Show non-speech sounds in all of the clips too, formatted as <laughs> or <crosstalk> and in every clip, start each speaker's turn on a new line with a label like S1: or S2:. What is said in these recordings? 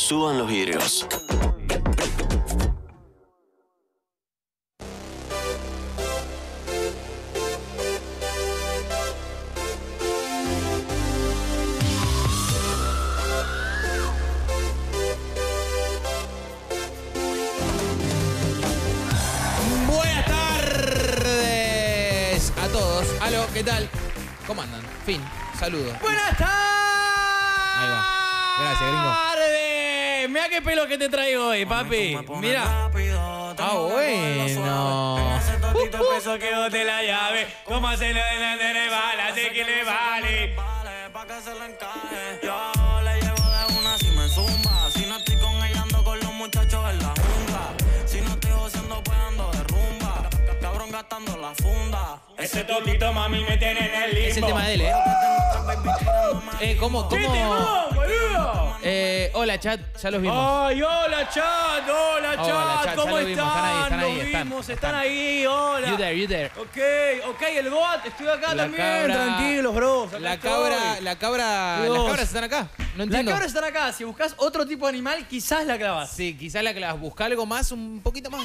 S1: Suban los vidrios.
S2: Buenas tardes a todos. Aló, ¿qué tal? ¿Cómo andan? Fin, saludos.
S3: Buenas tardes.
S2: Ahí va. Gracias, gringo.
S3: Mira qué pelo que te traigo hoy, papi. Mira.
S2: Ah, bueno.
S3: Eso que bote la llave. ¿Cómo hacerlo delante de bala? Sé que le vale.
S4: Pa' que se le encaje. Yo le llevo de una si me zumba. Si no estoy con ella, ando con los muchachos en la jungla. Si no estoy goceando, pues ando de rumba. Cabrón gastando la funda.
S3: Ese totito, mami, me tiene en el limbo.
S2: Es el tema de él, ¿eh? Eh, ¿cómo?
S3: ¿Qué
S2: ¿Cómo? Eh, hola, chat, ya los vimos.
S3: Ay, hola chat, hola chat,
S2: Hola, chat,
S3: ¿cómo
S2: vimos, están ahí,
S3: están?
S2: están ahí,
S3: Nos
S2: están,
S3: vimos, están,
S2: están.
S3: ahí, hola.
S2: You there, you there.
S3: Ok, ok, el GOAT, estoy acá
S2: La
S3: también,
S2: cabra-
S3: tranquilos, bros. acá
S2: La
S3: estoy.
S2: cabra, la cabra,
S3: Dios.
S2: las cabras están acá. No
S3: Las
S2: entiendo.
S3: cabras están acá, si buscas otro tipo de animal, quizás la clavas.
S2: Sí, quizás la las busca algo más, un poquito más,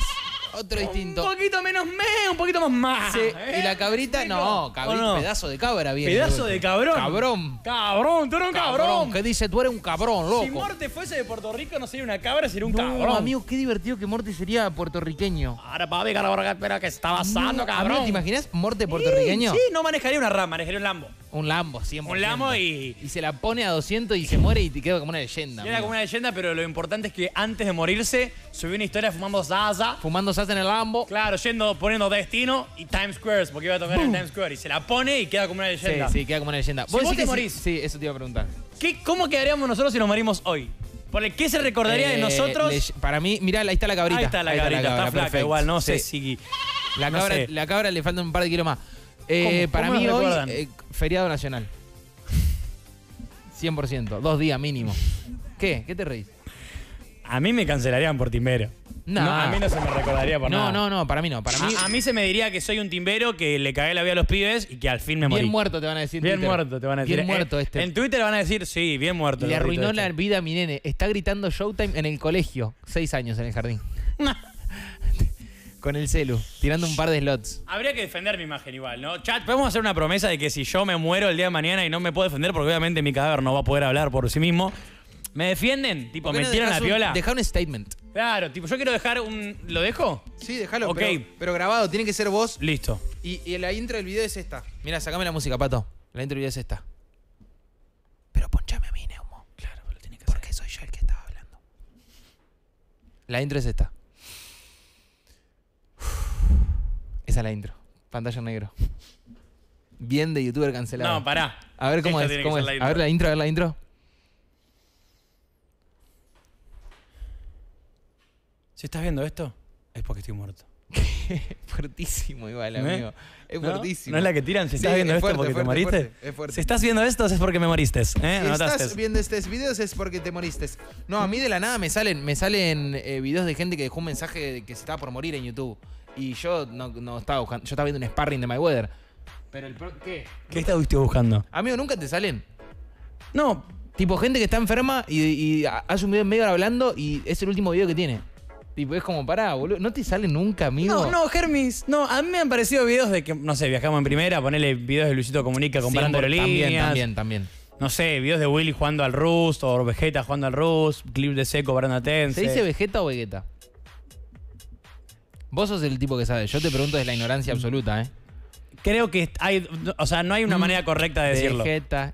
S2: otro distinto.
S3: Un poquito menos me, un poquito más más.
S2: Sí,
S3: ¿eh?
S2: y la cabrita,
S3: ¿Me
S2: no, cabrita, pedazo de cabra viene.
S3: Pedazo de cabrón.
S2: Cabrón.
S3: Cabrón, tú eres un cabrón.
S2: ¿Qué dice? Tú eres un cabrón, loco.
S3: Si Morte fuese de Puerto Rico, no sería una cabra, sería un
S2: no,
S3: cabrón.
S2: amigo, qué divertido que Morty sería puertorriqueño.
S3: Ahora, papi, cabrón, espera que está pasando,
S2: No,
S3: cabrón.
S2: amigo, ¿Te imaginas Morte puertorriqueño?
S3: Sí, no manejaría una RAM, manejaría un Lambo.
S2: Un Lambo, 100%.
S3: Un Lambo y-
S2: Y se la pone a 200 y se muere y te queda como una leyenda. Amigo.
S3: como una leyenda, pero lo importante es que antes de morirse, subió una historia fumando Zaza.
S2: Fumando salsa en el Lambo.
S3: Claro, yendo, poniendo Destino y Times Square, porque iba a tocar en Times Square. Y se la pone y queda como una
S2: Sí,
S3: leyenda.
S2: sí, queda como una leyenda.
S3: Si vos te morís.
S2: Sí, sí, eso te iba a preguntar.
S3: ¿Qué, ¿Cómo quedaríamos nosotros si nos morimos hoy? ¿Por qué se recordaría de
S2: Eh,
S3: nosotros?
S2: para mí, mirá, ahí está la cabrita.
S3: Ahí está la cabrita, está, flaca
S2: perfecto.
S3: igual, no sé
S2: Sí.
S3: si...
S2: La
S3: no
S2: cabra,
S3: sé.
S2: la cabra le faltan un par de kilos más. Eh,
S3: ¿Cómo?
S2: para
S3: ¿Cómo
S2: mí hoy, eh, feriado nacional. 100%, dos días mínimo. ¿Qué? ¿Qué te reís?
S3: A mí me cancelarían por timbero.
S2: No.
S3: a mí no se me recordaría por
S2: No,
S3: nada.
S2: no, no, para mí no. Para mí,
S3: A, a mí se me diría que soy un timbero que le cagué la vida a los pibes y que al fin me morí.
S2: bien muerto te van a decir. en
S3: Bien
S2: Twitter.
S3: muerto, te van a decir.
S2: Bien
S3: Eh,
S2: muerto este.
S3: En Twitter van a decir, sí, bien muerto.
S2: Le arruinó la
S3: este.
S2: vida a mi nene. Está gritando Showtime en el colegio. Seis años en el jardín. <laughs> Con el celu, tirando un par de slots.
S3: Habría que defender mi imagen igual, ¿no? Chat, podemos hacer una promesa de que si yo me muero el día de mañana y no me puedo defender, porque obviamente mi cadáver no va a poder hablar por sí mismo, ¿me defienden? Tipo,
S2: ¿Por qué
S3: ¿me
S2: no
S3: tiran la piola?
S2: Dejá un statement.
S3: Claro, tipo, yo quiero dejar un. ¿Lo dejo?
S2: Sí, déjalo.
S3: Ok.
S2: Pero, pero grabado, tiene que ser vos.
S3: Listo.
S2: Y, y la intro del video es esta. Mira, sacame la música, pato. La intro del video es esta. Pero ponchame a mí, Neumo. Claro, lo tiene que Porque soy yo el que estaba hablando. La intro es esta. Esa es la intro. Pantalla en negro. Bien de youtuber cancelado.
S3: No, pará.
S2: A ver cómo
S3: Esta
S2: es. Cómo es.
S3: la
S2: A
S3: intro.
S2: ver la intro, a ver la intro.
S3: Si estás viendo esto, es porque estoy muerto. <laughs>
S2: fuertísimo igual,
S3: ¿Eh?
S2: amigo. Es
S3: ¿No?
S2: fuertísimo.
S3: ¿No es la que tiran? Si
S2: Sí,
S3: estás viendo
S2: es
S3: esto
S2: fuerte,
S3: porque
S2: fuerte,
S3: te moriste.
S2: fuerte, es fuerte.
S3: Si estás viendo esto es porque me moriste. ¿eh?
S2: Si
S3: ¿Notaste?
S2: estás viendo estos videos es porque te moriste. No, a mí de la nada me salen, me salen eh, videos de gente que dejó un mensaje de que se estaba por morir en YouTube. Y yo no, no estaba buscando, yo estaba viendo un sparring de Mayweather. Pero el pro- ¿qué?
S3: ¿Qué estuviste buscando?
S2: Amigo, nunca te salen.
S3: No,
S2: Tipo, gente que está enferma y, y hace un video en medio hablando y es el último video que tiene. Tipo, es como, pará, boludo. No te sale nunca, amigo.
S3: No, no, Hermis. No, a mí me han parecido videos de que, no sé, viajamos en primera, ponerle videos de Luisito Comunica comparando
S2: Sí,
S3: aerolíneas.
S2: También, también, también.
S3: No sé, videos de Willy jugando al Rust o Vegeta jugando al Rust, clip de Seco parando a Tense.
S2: ¿Se dice Vegeta o Vegeta? Vos sos el tipo que sabe. Yo te pregunto desde la ignorancia absoluta, ¿eh?
S3: Creo que hay, o sea, no hay una manera correcta de decirlo.
S2: Vegeta.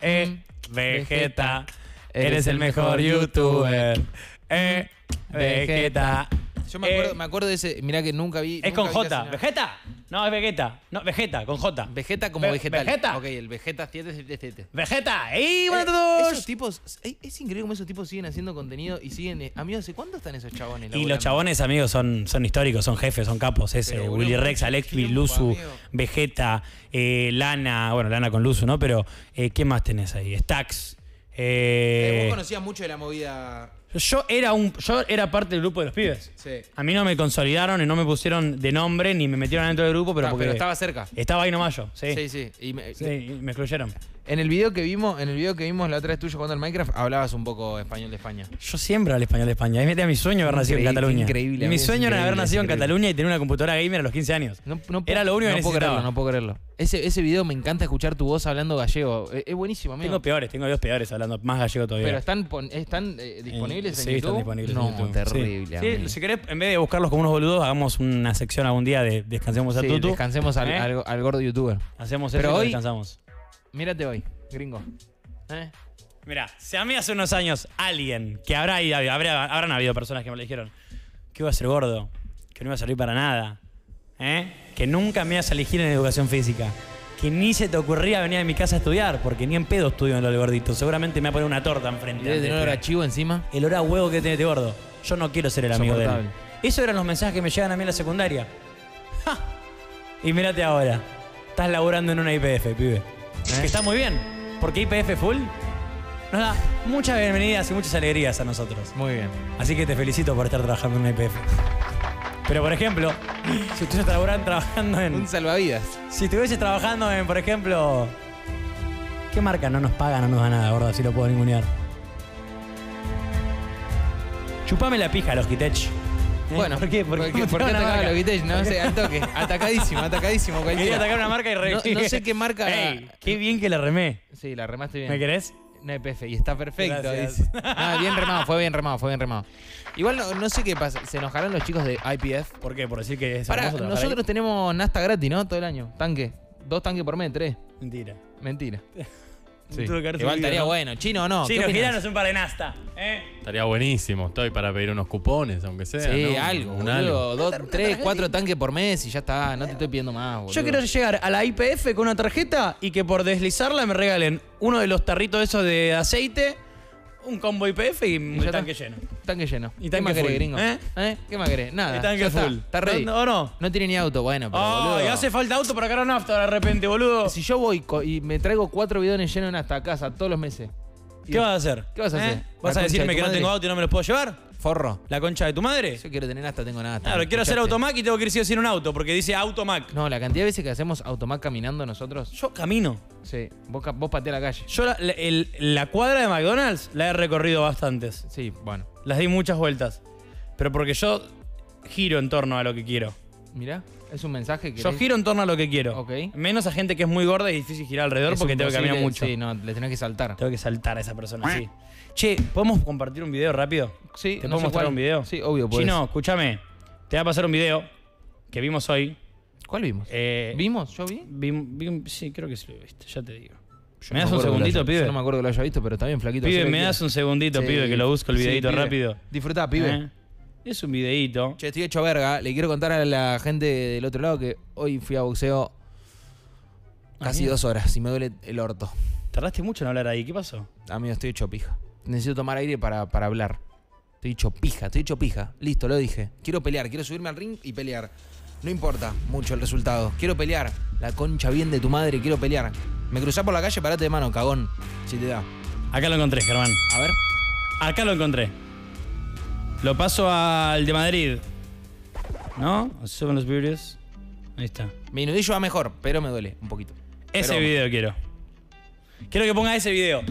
S3: Eh,
S2: Mm,
S3: Vegeta, eres el mejor youtuber. Eh, Vegeta.
S2: Yo me acuerdo,
S3: Eh,
S2: me acuerdo de ese. Mirá que nunca vi.
S3: Es
S2: nunca
S3: con
S2: vi
S3: J. ¿Vegeta? No, es Vegeta. No, Vegeta, con J.
S2: Vegeta como
S3: Ve-
S2: vegetal.
S3: Vegeta.
S2: Ok, el Vegeta 777.
S3: Vegeta. ¡Ey,
S2: Eh,
S3: todos!
S2: esos tipos, es, es increíble cómo esos tipos siguen haciendo contenido y siguen. eh, amigos, ¿hace cuánto están esos chabones?
S3: Y los chabones, amigos, son, son históricos, son jefes, son capos. Ese,
S2: Pero,
S3: Willy Rex,
S2: tiempo,
S3: Luzu. Vegeta, eh, Lana, bueno, Lana con Luzu, ¿no? Pero, eh, ¿qué más tenés ahí? Stacks.
S2: Eh,
S3: Eh,
S2: vos conocías mucho de la movida.
S3: Yo, era un, yo era parte del grupo de los pibes.
S2: Sí.
S3: A mí no me consolidaron y no me pusieron de nombre ni me metieron dentro del grupo, pero
S2: Ah,
S3: porque
S2: pero estaba cerca.
S3: estaba ahí nomás yo. Sí,
S2: Sí, sí. Y me-
S3: Sí, y me excluyeron.
S2: En el video que vimos, en el video que vimos la otra vez tuyo jugando al Minecraft, hablabas un poco español de España.
S3: Yo siempre hablo español de España. Es mi sueño haber nacido en Cataluña.
S2: increíble,
S3: Mi sueño era haber nacido en. Cataluña y tener una computadora gamer a los 15 años.
S2: No, no
S3: Era
S2: puedo-
S3: lo único que
S2: puedo creerlo, no puedo creerlo. Ese, ese video me encanta escuchar tu voz hablando gallego. Es, es buenísimo, amigo.
S3: Tengo peores, tengo dos peores hablando más gallego todavía.
S2: Pero están, están eh, disponibles
S3: Eh,
S2: en
S3: sí,
S2: YouTube.
S3: están disponibles
S2: no,
S3: en YouTube.
S2: terrible.
S3: Sí. Sí, si querés, en vez de buscarlos como unos boludos, hagamos una sección algún día de Descansemos a
S2: Sí,
S3: Tutu.
S2: descansemos al,
S3: ¿Eh?
S2: al- al gordo youtuber.
S3: Hacemos eso
S2: Pero
S3: y
S2: hoy-
S3: descansamos.
S2: Mírate hoy, gringo. ¿Eh?
S3: Mira, si a mí hace unos años alguien, que habrá, habrá, habrán habido personas que me lo dijeron, que iba a ser gordo, que no iba a servir para nada, ¿eh? que nunca me ibas a elegir en educación física, que ni se te ocurría venir a mi casa a estudiar, porque ni en pedo estudio en lo del gordito, seguramente me va a poner una torta enfrente.
S2: Debe tener
S3: de-
S2: olor a chivo encima.
S3: el hora a huevo que tiene este gordo. Yo no quiero ser el amigo de él. Esos eran los mensajes que me llegan a mí en la secundaria. ¡Ja! Y mírate ahora. Estás laburando en una IPF, pibe. Que está muy bien. Porque IPF full nos da muchas bienvenidas y muchas alegrías a nosotros.
S2: Muy bien.
S3: Así que te felicito por estar trabajando en IPF. Pero por ejemplo, <laughs> si estuvieses trabajando, trabajando en.
S2: Un salvavidas.
S3: Si estuvieses trabajando en, por ejemplo. ¿Qué marca no nos paga, no nos da nada, gordo? Así lo puedo ningunear. Chupame la pija, los Kitech. ¿Eh?
S2: Bueno,
S3: ¿por qué?
S2: ¿Por qué,
S3: ¿Cómo
S2: por qué atacaba
S3: marcar?
S2: a Logitech? No sé, al toque. <laughs> Atacadísimo, atacadísimo.
S3: Quería atacar una marca y re...
S2: No- no sé qué marca-
S3: Ey, qué bien que la remé.
S2: Sí, la remaste bien.
S3: ¿Me querés?
S2: Una EPF y está perfecto. Dice. Ah, bien remado, fue bien remado, fue bien remado. Igual no, no sé qué pasa. Se enojarán los chicos de IPF.
S3: ¿Por qué? Por decir que es
S2: Para, nosotros tenemos Nasta gratis, ¿no? Todo el año. Tanque. Dos tanques por mes, tres.
S3: ahí. Mentira.
S2: Mentira. <laughs> Sí. Igual estaría
S3: ¿no?
S2: bueno. ¿Chino o no?
S3: Sí,
S2: ¿Qué
S3: nos
S2: opinás?
S3: giranos un par de nasta. ¿eh?
S1: Estaría buenísimo. Estoy para pedir unos cupones, aunque sea.
S2: Sí,
S1: ¿no?
S2: algo,
S1: Un algo.
S2: Dos, tres, cuatro tanques por mes y ya está. No te estoy pidiendo más, boludo.
S3: Yo quiero llegar a la IPF con una tarjeta y que por deslizarla me regalen uno de los tarritos esos de aceite, un combo IPF y un tanque lleno.
S2: Tanque lleno.
S3: Y
S2: ¿Qué
S3: tanque
S2: más querés, gringo?
S3: ¿Eh?
S2: ¿Eh? ¿Qué más querés? Nada.
S3: Y tanque
S2: está.
S3: full.
S2: Está ready.
S3: ¿No, no?
S2: No tiene ni auto. Bueno, pero
S3: Ay,
S2: boludo.
S3: hace falta auto para cargar nafta de repente, boludo.
S2: Si yo voy y me traigo cuatro bidones llenos hasta casa todos los meses.
S3: ¿Qué vas a hacer?
S2: ¿Qué vas a
S3: ¿Eh?
S2: hacer?
S3: ¿Vas
S2: ¿La
S3: a decirme
S2: de
S3: que no tengo auto y no me los puedo llevar?
S2: Forro.
S3: ¿La concha de tu madre?
S2: Yo quiero tener hasta, tengo nada.
S3: Claro, quiero hacer. Automac y tengo que ir en un auto, porque dice Automac.
S2: No, la cantidad de veces que hacemos automac caminando nosotros.
S3: Yo camino.
S2: Sí, vos, vos pateás la calle.
S3: Yo la, la- el- la cuadra de McDonald's la he recorrido bastantes.
S2: Sí, bueno.
S3: Las di muchas vueltas. Pero porque yo giro en torno a lo que quiero.
S2: Mirá, es un mensaje que.
S3: Yo giro en torno a lo que quiero. Menos a gente que es muy gorda y difícil girar alrededor porque tengo que caminar mucho.
S2: Sí, no, le tenés que saltar.
S3: Tengo que saltar a esa persona así. Che, ¿podemos compartir un video rápido?
S2: Sí,
S3: ¿Te
S2: no
S3: puedo mostrar
S2: cuál.
S3: un video?
S2: Sí, obvio, podés.
S3: Chino, escúchame. Te voy a pasar un video que vimos hoy.
S2: ¿Cuál vimos?
S3: Eh,
S2: ¿Vimos? ¿Yo vi?
S3: Vim- sí, creo que sí lo viste, ya te digo.
S2: Yo
S3: ¿Me
S2: no
S3: das un segundito,
S2: haya-
S3: pibe?
S2: Yo no me acuerdo que lo haya visto, pero está bien, flaquito.
S3: Pibe, me das un segundito,
S2: Sí.
S3: pibe, que lo busco el
S2: Sí,
S3: videito rápido.
S2: Disfrutá, pibe.
S3: ¿Eh? Es un videito.
S2: Che, estoy hecho verga. Le quiero contar a la gente del otro lado que hoy fui a boxeo casi
S3: bien.
S2: dos horas y me duele el orto.
S3: Tardaste mucho en hablar ahí, ¿qué pasó?
S2: Amigo, estoy hecho pija. Necesito tomar aire para, para hablar. Estoy hecho pija, estoy hecho pija. Listo, lo dije. Quiero pelear, quiero subirme al ring y pelear. No importa mucho el resultado. Quiero pelear. La concha bien de tu madre, quiero pelear. Me cruzás por la calle, parate de mano, cagón. Si te da.
S3: Acá lo encontré, Germán.
S2: A ver.
S3: Acá lo encontré. Lo paso al de Madrid. ¿No? Suben los vídeos. Ahí está.
S2: Mi nudillo va mejor, pero me duele un poquito.
S3: Ese
S2: Pero-
S3: video quiero. Quiero que pongas ese video.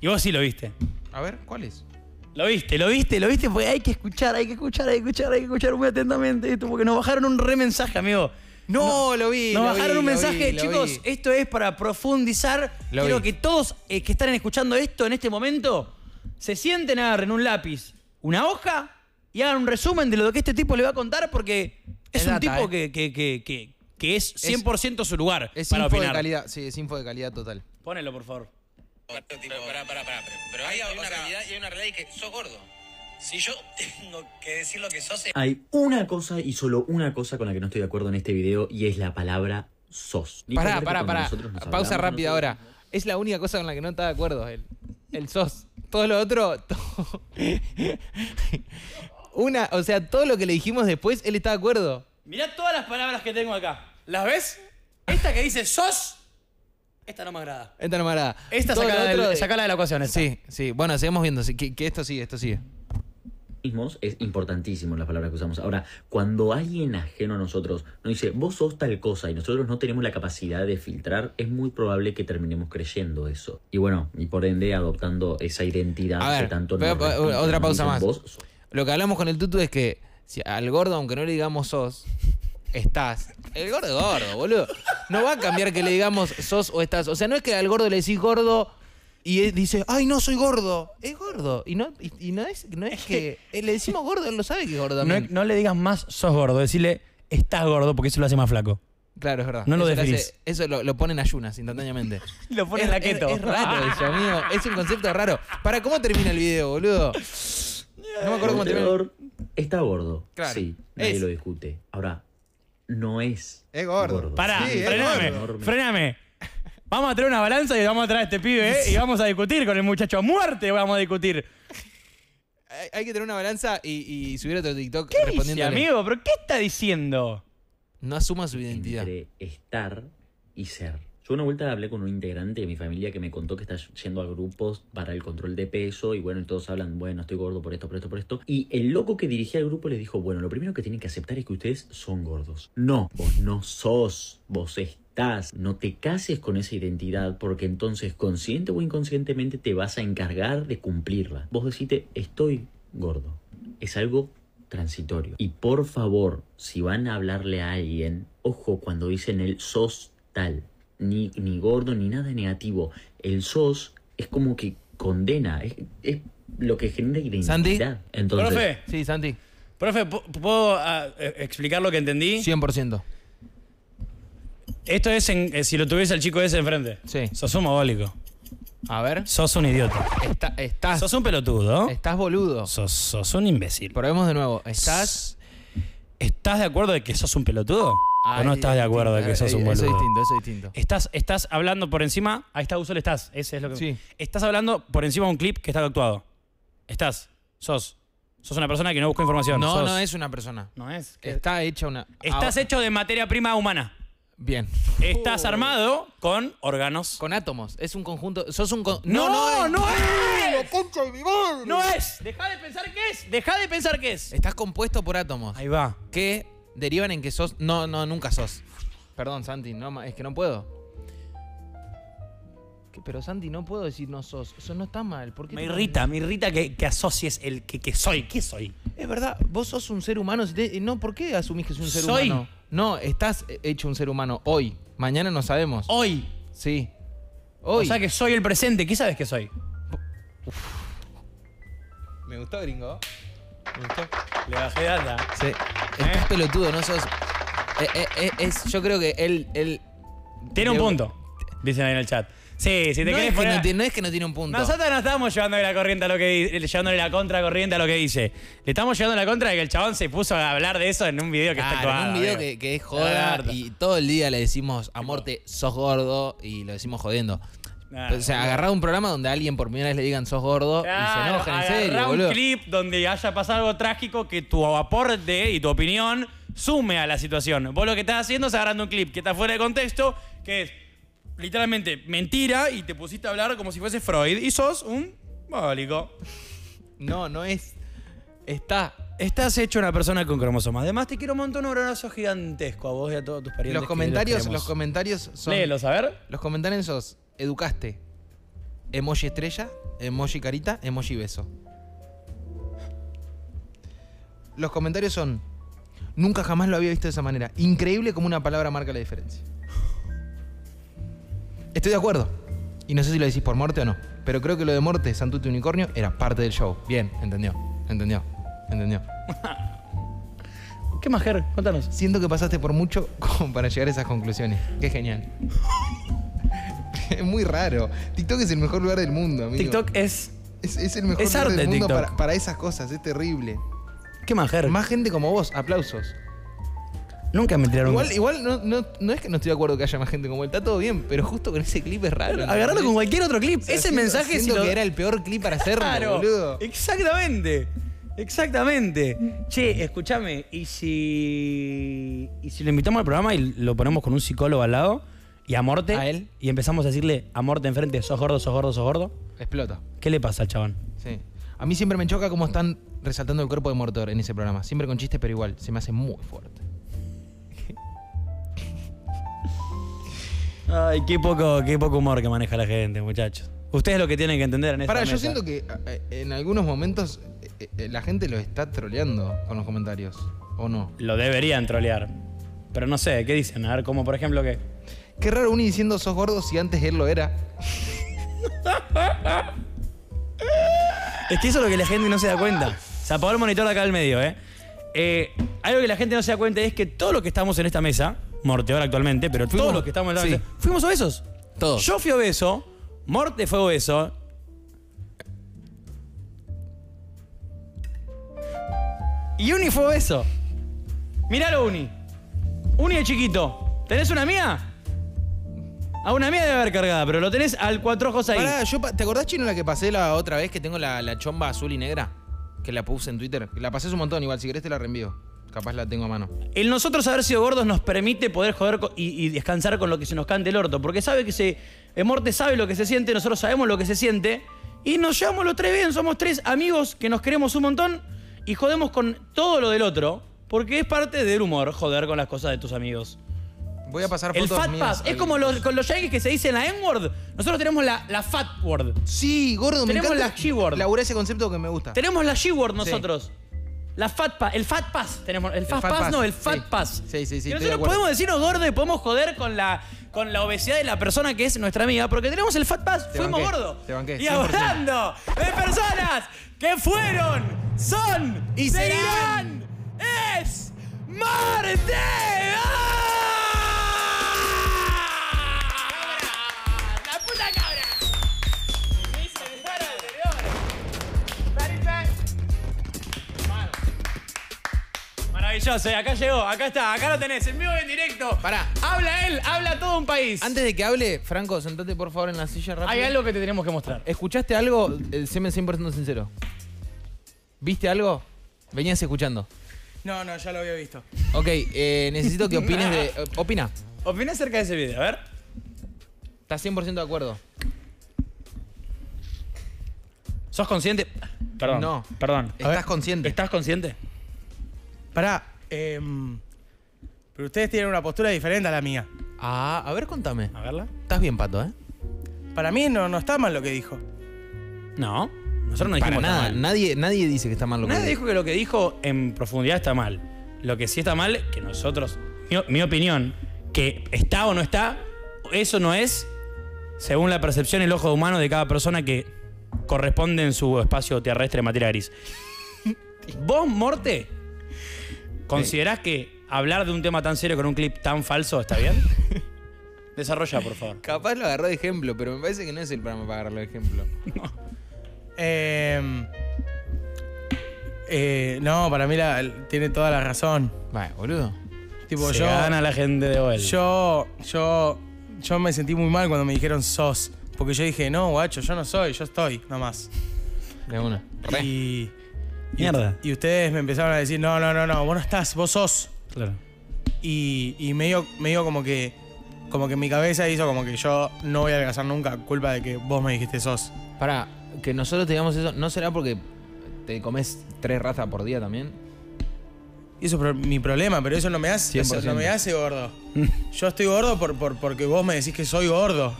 S3: Y vos sí lo viste.
S2: A ver, ¿cuál es?
S3: Lo viste, lo viste, lo viste, porque hay que escuchar, hay que escuchar, hay que escuchar, hay que escuchar muy atentamente esto, porque nos bajaron un re mensaje, amigo.
S2: No, lo vi.
S3: Nos
S2: lo
S3: bajaron
S2: vi,
S3: un mensaje,
S2: vi,
S3: chicos.
S2: vi.
S3: Esto es para profundizar.
S2: Lo
S3: Quiero que todos eh, que están escuchando esto en este momento se sienten, agarren un lápiz, una hoja y hagan un resumen de lo que este tipo le va a contar, porque es,
S2: Es
S3: un
S2: data,
S3: tipo
S2: eh.
S3: que, que- que- que- que es 100% su lugar
S2: Es
S3: para
S2: info
S3: opinar.
S2: de calidad. Sí, es info de calidad total.
S3: Ponelo, por favor.
S5: Pero, pará, pará, pará, pero, pero hay, hay una realidad y hay una realidad y que sos gordo. Si yo <laughs> tengo que decir lo que sos,
S6: Hay una cosa y solo una cosa con la que no estoy de acuerdo en este video y es la palabra sos. Ni
S2: Pará, pará, pará. Pausa rápida ahora. Es la única cosa con la que no está de acuerdo él. El sos. Todo lo otro. todo- <laughs> Una, o sea, todo lo que le dijimos después, él está de acuerdo.
S3: Mirá todas las palabras que tengo acá. ¿Las ves? Esta que dice sos, esta no me agrada.
S2: Esta no me agrada.
S3: Esta sacala, del-
S2: de-
S3: sacala de la ecuación. esta.
S2: Sí, sí. Bueno, seguimos viendo. Que, que esto sigue, esto sigue.
S6: Mismos es importantísimo las palabras que usamos. Ahora, cuando alguien ajeno a nosotros nos dice, vos sos tal cosa y nosotros no tenemos la capacidad de filtrar, es muy probable que terminemos creyendo eso. Y bueno, y por ende adoptando esa identidad
S2: A ver,
S6: que tanto
S2: pero,
S6: nos
S2: pero,
S6: respingan,
S2: otra pausa más. Lo que hablamos con el tutu es que si al gordo, aunque no le digamos sos, estás. El gordo es gordo, boludo. No va a cambiar que le digamos sos o estás. O sea, no es que al gordo le decís gordo y él dice, ay, no soy gordo. Es gordo. Y no, y, y no es, no es que. eh, le decimos gordo, él lo sabe que es gordo
S3: No,
S2: también.
S3: no le digas más sos gordo, decirle estás gordo porque eso lo hace más flaco.
S2: Claro, es verdad.
S3: No lo
S2: eso, le
S3: definís.
S2: hace- eso lo, lo pone en ayunas instantáneamente. <laughs>
S3: Lo pone
S2: es,
S3: en la
S2: es-
S3: keto.
S2: Es, raro eso, amigo. Es un concepto raro. ¿Para cómo termina el video, boludo? No me acuerdo cómo
S6: El
S2: termina.
S6: está gordo.
S2: Claro.
S6: Sí, nadie
S2: Es.
S6: lo discute. Ahora, no es.
S2: Es gordo.
S3: Pará,
S2: Sí, es
S3: frename, frename. Vamos a traer una balanza y vamos a traer a este pibe ¿eh? y vamos a discutir con el muchacho. A muerte vamos a discutir.
S2: Hay, hay que tener una balanza y, y subir otro TikTok
S3: ¿Qué dice, amigo? ¿Pero qué está diciendo?
S2: No asuma su identidad.
S6: entre estar y ser. Yo una vuelta hablé con un integrante de mi familia que me contó que está yendo a grupos para el control de peso y bueno, todos hablan, bueno, estoy gordo por esto, por esto, por esto. Y el loco que dirigía el grupo les dijo, bueno, lo primero que tienen que aceptar es que ustedes son gordos. No, vos no sos, vos estás. No te cases con esa identidad porque entonces consciente o inconscientemente te vas a encargar de cumplirla. Vos decite, estoy gordo. Es algo transitorio. Y por favor, si van a hablarle a alguien, ojo cuando dicen el sos tal, ni, ni gordo ni nada negativo. El sos es como que condena, es, es lo que genera identidad.
S2: Santi.
S6: Entonces,
S3: Profe,
S2: Sí, Santi.
S3: profe, ¿pu- ¿puedo ah, eh, explicar lo que entendí?
S2: 100%.
S3: Esto es en- eh, si lo tuviese el chico ese enfrente.
S2: Sí.
S3: Sos un mogólico.
S2: A ver.
S3: Sos un idiota.
S2: Está- estás.
S3: Sos un pelotudo.
S2: Estás boludo.
S3: Sos, sos un imbécil.
S2: Probemos de nuevo. Estás.
S3: ¿Estás de acuerdo de que sos un pelotudo? ¿O no estás de acuerdo de que sos un
S2: Eso es
S3: boludo?
S2: distinto, eso es distinto.
S3: Estás, estás hablando por encima. Ahí está, uso el estás. Ese es lo que.
S2: Sí.
S3: Estás hablando por encima de un clip que está actuado. Estás. Sos. Sos una persona que no busca información.
S2: No,
S3: Sos-
S2: no es una persona.
S3: No es. ¿Qué?
S2: Está hecha una.
S3: Estás
S2: Ah,
S3: hecho de materia prima humana.
S2: Bien.
S3: Estás
S2: Oh. <laughs>
S3: armado con órganos.
S2: Con átomos. Es un conjunto. Sos un. con-
S3: No, no, no es.
S2: de mi madre!
S3: No es. Deja de pensar que es. Deja de pensar que es.
S2: Estás compuesto por átomos.
S3: Ahí va.
S2: que derivan en que sos. No, no, nunca sos. Perdón, Santi, no, es que no puedo. ¿Qué? Pero Santi, no puedo decir no sos. Eso no está mal. ¿Por qué
S3: Me
S2: te-
S3: irrita, me irrita que, que asocies el que, que soy. ¿Qué soy?
S2: Es verdad, vos sos un ser humano. si te- No, ¿por qué asumís que sos un ser
S3: Soy.
S2: humano? No, estás hecho un ser humano hoy. Mañana no sabemos.
S3: Hoy.
S2: Sí. Hoy.
S3: O sea que soy el presente. ¿Qué sabes que soy?
S2: Me gustó, gringo.
S3: Le bajé data.
S2: Sí. Estás pelotudo, no sos. Eh, eh, eh, es, yo creo que él. él
S3: Tiene un punto. Dicen ahí en el chat. Sí, si te
S2: no,
S3: querés
S2: es que
S3: poner-
S2: no, es que no tiene un punto.
S3: Nosotros no estamos llevándole la corriente a lo que di- llevándole la contracorriente a lo que dice. Le estamos llevando la contra de que el chabón se puso a hablar de eso en un video que está
S2: Claro, en
S3: actuado.
S2: un video que, que es joda y todo el día le decimos a Morte, sos gordo y lo decimos jodiendo.
S3: Nah,
S2: o sea, agarrar un programa donde a alguien por primera vez le digan sos gordo y se enojan en serio,
S3: un
S2: boludo.
S3: clip donde haya pasado algo trágico que tu aporte y tu opinión sume a la situación. Vos lo que estás haciendo es agarrando un clip que está fuera de contexto, que es literalmente mentira y te pusiste a hablar como si fuese Freud y sos un mogólico.
S2: No, no es. Está.
S3: Estás hecho una persona con cromosomas. Además, te quiero un montón un abrazo gigantesco a vos y a todos tus parientes.
S2: Los comentarios, los comentarios son.
S3: Léelos, a ver.
S2: Los comentarios sos educaste. Emoji estrella, emoji carita, emoji beso. Los comentarios son. Nunca jamás lo había visto de esa manera. Increíble como una palabra marca la diferencia. Estoy de acuerdo. Y no sé si lo decís por muerte o no. Pero creo que lo de muerte, Santuti Unicornio, era parte del show. Bien, entendió. Entendió. Entendió.
S3: ¿Qué más, Ger? Cuéntanos.
S2: Siento que pasaste por mucho como para llegar a esas conclusiones. Qué genial. Es <laughs> muy raro. TikTok es el mejor lugar del mundo, amigo.
S3: TikTok es.
S2: es, es el mejor
S3: es
S2: lugar del mundo para, para esas cosas. Es terrible.
S3: ¿Qué más, Ger?
S2: Más gente como vos. Aplausos.
S3: Nunca me tiraron.
S2: Igual, igual no, no, no es que no estoy de acuerdo que haya más gente como él. Está todo bien, pero justo con ese clip es raro.
S3: Agarrarlo con cualquier otro clip.
S2: O sea,
S3: Ese mensaje si
S2: siento
S3: lo-
S2: que era el peor clip para hacerlo,
S3: Claro,
S2: boludo.
S3: Exactamente. Exactamente. Che, escúchame, ¿y si. ¿Y si lo invitamos al programa y lo ponemos con un psicólogo al lado? Y a Morte.
S2: ¿A él?
S3: Y empezamos a decirle a Morte enfrente, sos gordo, sos gordo, sos gordo.
S2: Explota.
S3: ¿Qué le pasa al chabón?
S2: Sí. A mí siempre me choca cómo están resaltando el cuerpo de Mortor en ese programa. Siempre con chistes, pero igual, se me hace muy fuerte. <laughs>
S3: Ay, qué poco, qué poco humor que maneja la gente, muchachos. Ustedes lo que tienen que entender en esta
S2: Para, yo siento que eh, en algunos momentos eh, eh, la gente lo está troleando con los comentarios. ¿O no?
S3: Lo deberían trolear. Pero no sé, ¿qué dicen? A ver, como por ejemplo que...
S2: Qué raro Uni diciendo sos gordo si antes él lo era.
S3: Es que eso es lo que la gente no se da cuenta. Se apagó el monitor de acá del medio, ¿eh? Eh, Algo que la gente no se da cuenta es que todos los que estamos en esta mesa, Morteor actualmente, pero todos los que estamos en la
S2: sí.
S3: mesa, fuimos obesos.
S2: Todos.
S3: Yo fui obeso, Morte fue obeso. Y Uni fue obeso. Miralo, Uni. Uni de chiquito. ¿Tenés una mía? A una mía debe haber cargada, pero lo tenés al cuatro ojos ahí.
S2: Pará, yo pa- ¿te acordás, Chino, la que pasé la otra vez que tengo la, la chomba azul y negra? Que la puse en Twitter. La pasé hace un montón, igual, si querés te la reenvío. Capaz la tengo a mano.
S3: El nosotros haber sido gordos nos permite poder joder co- y, y descansar con lo que se nos cante el orto. Porque sabe que se. El Morte sabe lo que se siente, nosotros sabemos lo que se siente. Y nos llevamos los tres bien. Somos tres amigos que nos queremos un montón y jodemos con todo lo del otro. Porque es parte del humor joder con las cosas de tus amigos.
S2: Voy a pasar
S3: El
S2: fotos
S3: fat
S2: mías
S3: pass. Es
S2: al-
S3: como los, con los yankees que se dicen la N-word. Nosotros tenemos la, la fat word.
S2: Sí, gordo, me
S3: Tenemos
S2: encanta.
S3: la G-word.
S2: Laburé ese concepto que me gusta.
S3: Tenemos la G-word nosotros. La fat pass. El fat pass tenemos. El fat,
S2: fat
S3: pass,
S2: pass,
S3: no, el
S2: sí.
S3: fat pass.
S2: Sí, sí, sí,
S3: Y
S2: estoy de
S3: nosotros
S2: acuerdo.
S3: podemos decirnos gordo y podemos joder con la, con la obesidad de la persona que es nuestra amiga, porque tenemos el fat pass,
S2: Te
S3: fuimos
S2: banqué,
S3: gordos.
S2: te banqué,
S3: y
S2: 100%.
S3: hablando de personas que fueron, son
S2: Y
S3: seguirán, es Marte. Maravilloso, eh, acá llegó, acá está, acá lo tenés, en vivo y en directo.
S2: Pará.
S3: Habla él, habla todo un país.
S2: Antes de que hable, Franco, sentate por favor en la silla rápido.
S3: Hay algo que te tenemos que mostrar.
S2: ¿Escuchaste algo? Séme 100% sincero. ¿Viste algo? Venías escuchando.
S7: No, no, ya lo había visto.
S2: Ok, eh, necesito que opines de... eh, <laughs> opina.
S3: Opina acerca de ese video, a ver.
S2: ¿Estás 100% de acuerdo?
S3: ¿Sos consciente? Perdón.
S2: No.
S3: Perdón.
S2: ¿Estás consciente?
S3: ¿Estás consciente?
S7: Pará, em, pero ustedes tienen una postura diferente a la mía.
S2: Ah, a ver, contame.
S3: A verla.
S2: Estás bien, Pato, ¿eh?
S7: Para mí no, no está mal lo que dijo.
S3: No. Nosotros no
S2: Para
S3: dijimos
S2: nada. Nadie, nadie dice que está mal lo que
S3: Nadie
S2: dijo.
S3: dijo que lo que dijo en profundidad está mal. Lo que sí está mal, que nosotros, mi, mi opinión, que está o no está, eso no es según la percepción y el ojo humano de cada persona que corresponde en su espacio terrestre en materia gris. <laughs> ¿Vos, Morte, considerás que hablar de un tema tan serio con un clip tan falso está bien? <laughs> Desarrolla, por favor.
S2: Capaz lo agarró de ejemplo, pero me parece que no es el programa para agarrarlo de ejemplo. <laughs>
S7: Em, eh, no, para mí la- tiene toda la razón.
S2: Vale, boludo.
S7: Tipo,
S3: Se
S7: yo,
S3: gana la gente de vuelta.
S7: yo, yo, yo me sentí muy mal cuando me dijeron sos. Porque yo dije, no, guacho, yo no soy, yo estoy, nomás.
S2: De una. Re.
S7: Y-
S3: Mierda.
S7: Y, ustedes me empezaron a decir, no, no, no, no, vos no estás, vos sos.
S3: Claro.
S7: Y, y medio, medio como que como que mi cabeza hizo como que yo no voy a adelgazar nunca, culpa de que vos me dijiste sos.
S2: Para que nosotros te digamos eso, ¿no será porque te comes tres ratas por día también?
S7: Y eso es pro- mi problema, pero eso no me hace, eso
S2: 100%.
S7: no me hace gordo. <laughs> Yo estoy gordo por, por- porque vos me decís que soy gordo.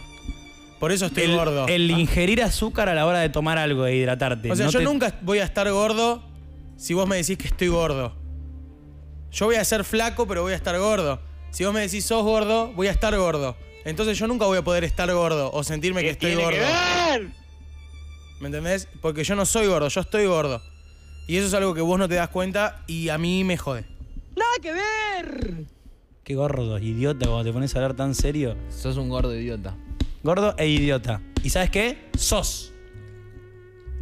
S7: Por eso estoy
S3: El,
S7: gordo.
S3: el ingerir azúcar a la hora de tomar algo e hidratarte.
S7: o sea,
S3: no
S7: yo
S3: te-
S7: nunca voy a estar gordo si vos me decís que estoy gordo. Yo voy a ser flaco, pero voy a estar gordo. Si vos me decís sos gordo, voy a estar gordo. Entonces yo nunca voy a poder estar gordo o sentirme que estoy gordo. ¿Me entendés? Porque yo no soy gordo, yo estoy gordo. Y eso es algo que vos no te das cuenta y a mí me jode.
S3: Qué gordo, idiota, cuando te pones a hablar tan serio.
S2: Sos un gordo idiota.
S3: Gordo e idiota. ¿Y sabes qué? Sos.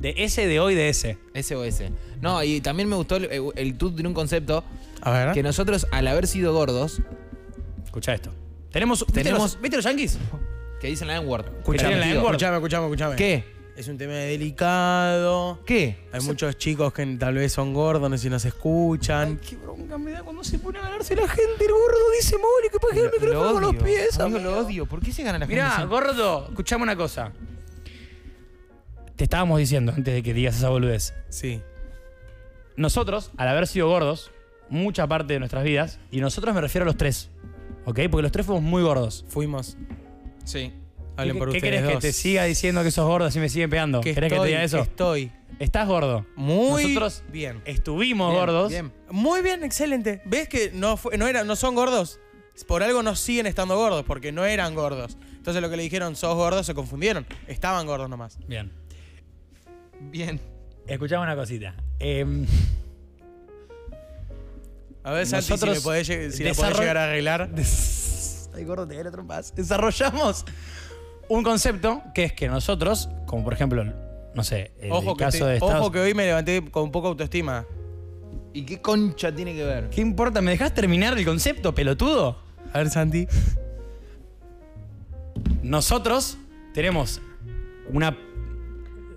S3: De ese, de hoy, de ese.
S2: Ese o ese. No, y también me gustó el, el tú tiene un concepto
S7: A ver.
S2: que nosotros, al haber sido gordos,
S3: Escucha esto. Tenemos. ¿viste
S2: Tenemos-
S3: los- ¿Viste los yankees?
S2: que dicen la N-word.
S3: Escuchame.
S7: Escuchame, escuchame, escuchame.
S2: ¿Qué?
S7: Es un tema delicado.
S2: ¿Qué?
S7: Hay muchos chicos que tal vez son gordos, no sé si nos escuchan.
S3: Qué bronca me da cuando se pone a hablarse la gente. El gordo dice, Mori, que pague el
S2: Lo
S3: micrófono con los pies.
S2: Amigo,
S3: amigo".
S2: lo odio. ¿Por qué se gana la gente?
S3: Mirá, gordo, escuchame una cosa. te estábamos diciendo antes de que digas esa boludez.
S7: Sí.
S3: Nosotros, al haber sido gordos, mucha parte de nuestras vidas, y nosotros me refiero a los tres, ¿ok? Porque los tres fuimos muy gordos.
S7: Fuimos.
S2: Sí.
S7: Hablen
S3: ¿Qué,
S7: por
S3: qué
S7: ustedes
S3: querés que te siga diciendo que sos gordo si me siguen pegando?
S7: Que
S3: ¿Querés que
S7: estoy-
S3: te diga eso?
S7: Estoy
S3: Estás gordo.
S7: muy
S3: Nosotros
S7: bien.
S3: estuvimos
S2: Bien,
S3: gordos.
S2: bien.
S7: Muy bien, excelente. ¿Ves que no, fue- no, eran, no son gordos? Por algo no siguen estando gordos, porque no eran gordos. Entonces lo que le dijeron, sos gordos, se confundieron. Estaban gordos nomás.
S3: Bien.
S2: Bien.
S3: Escuchame una cosita. Em,
S7: A ver, Santi, si, me podés, si la podés llegar a arreglar. <laughs>
S3: Ay, gordo, te voy a trompas. Desarrollamos un concepto que es que nosotros, como por ejemplo, no sé,
S7: Ojo,
S3: el
S7: que,
S3: caso
S7: te-
S3: de Estados
S7: ojo que hoy me levanté con poca autoestima.
S2: ¿Y qué concha tiene que ver?
S3: ¿Qué importa? ¿Me dejas terminar el concepto, pelotudo?
S7: A ver, Santi.
S3: Nosotros tenemos una,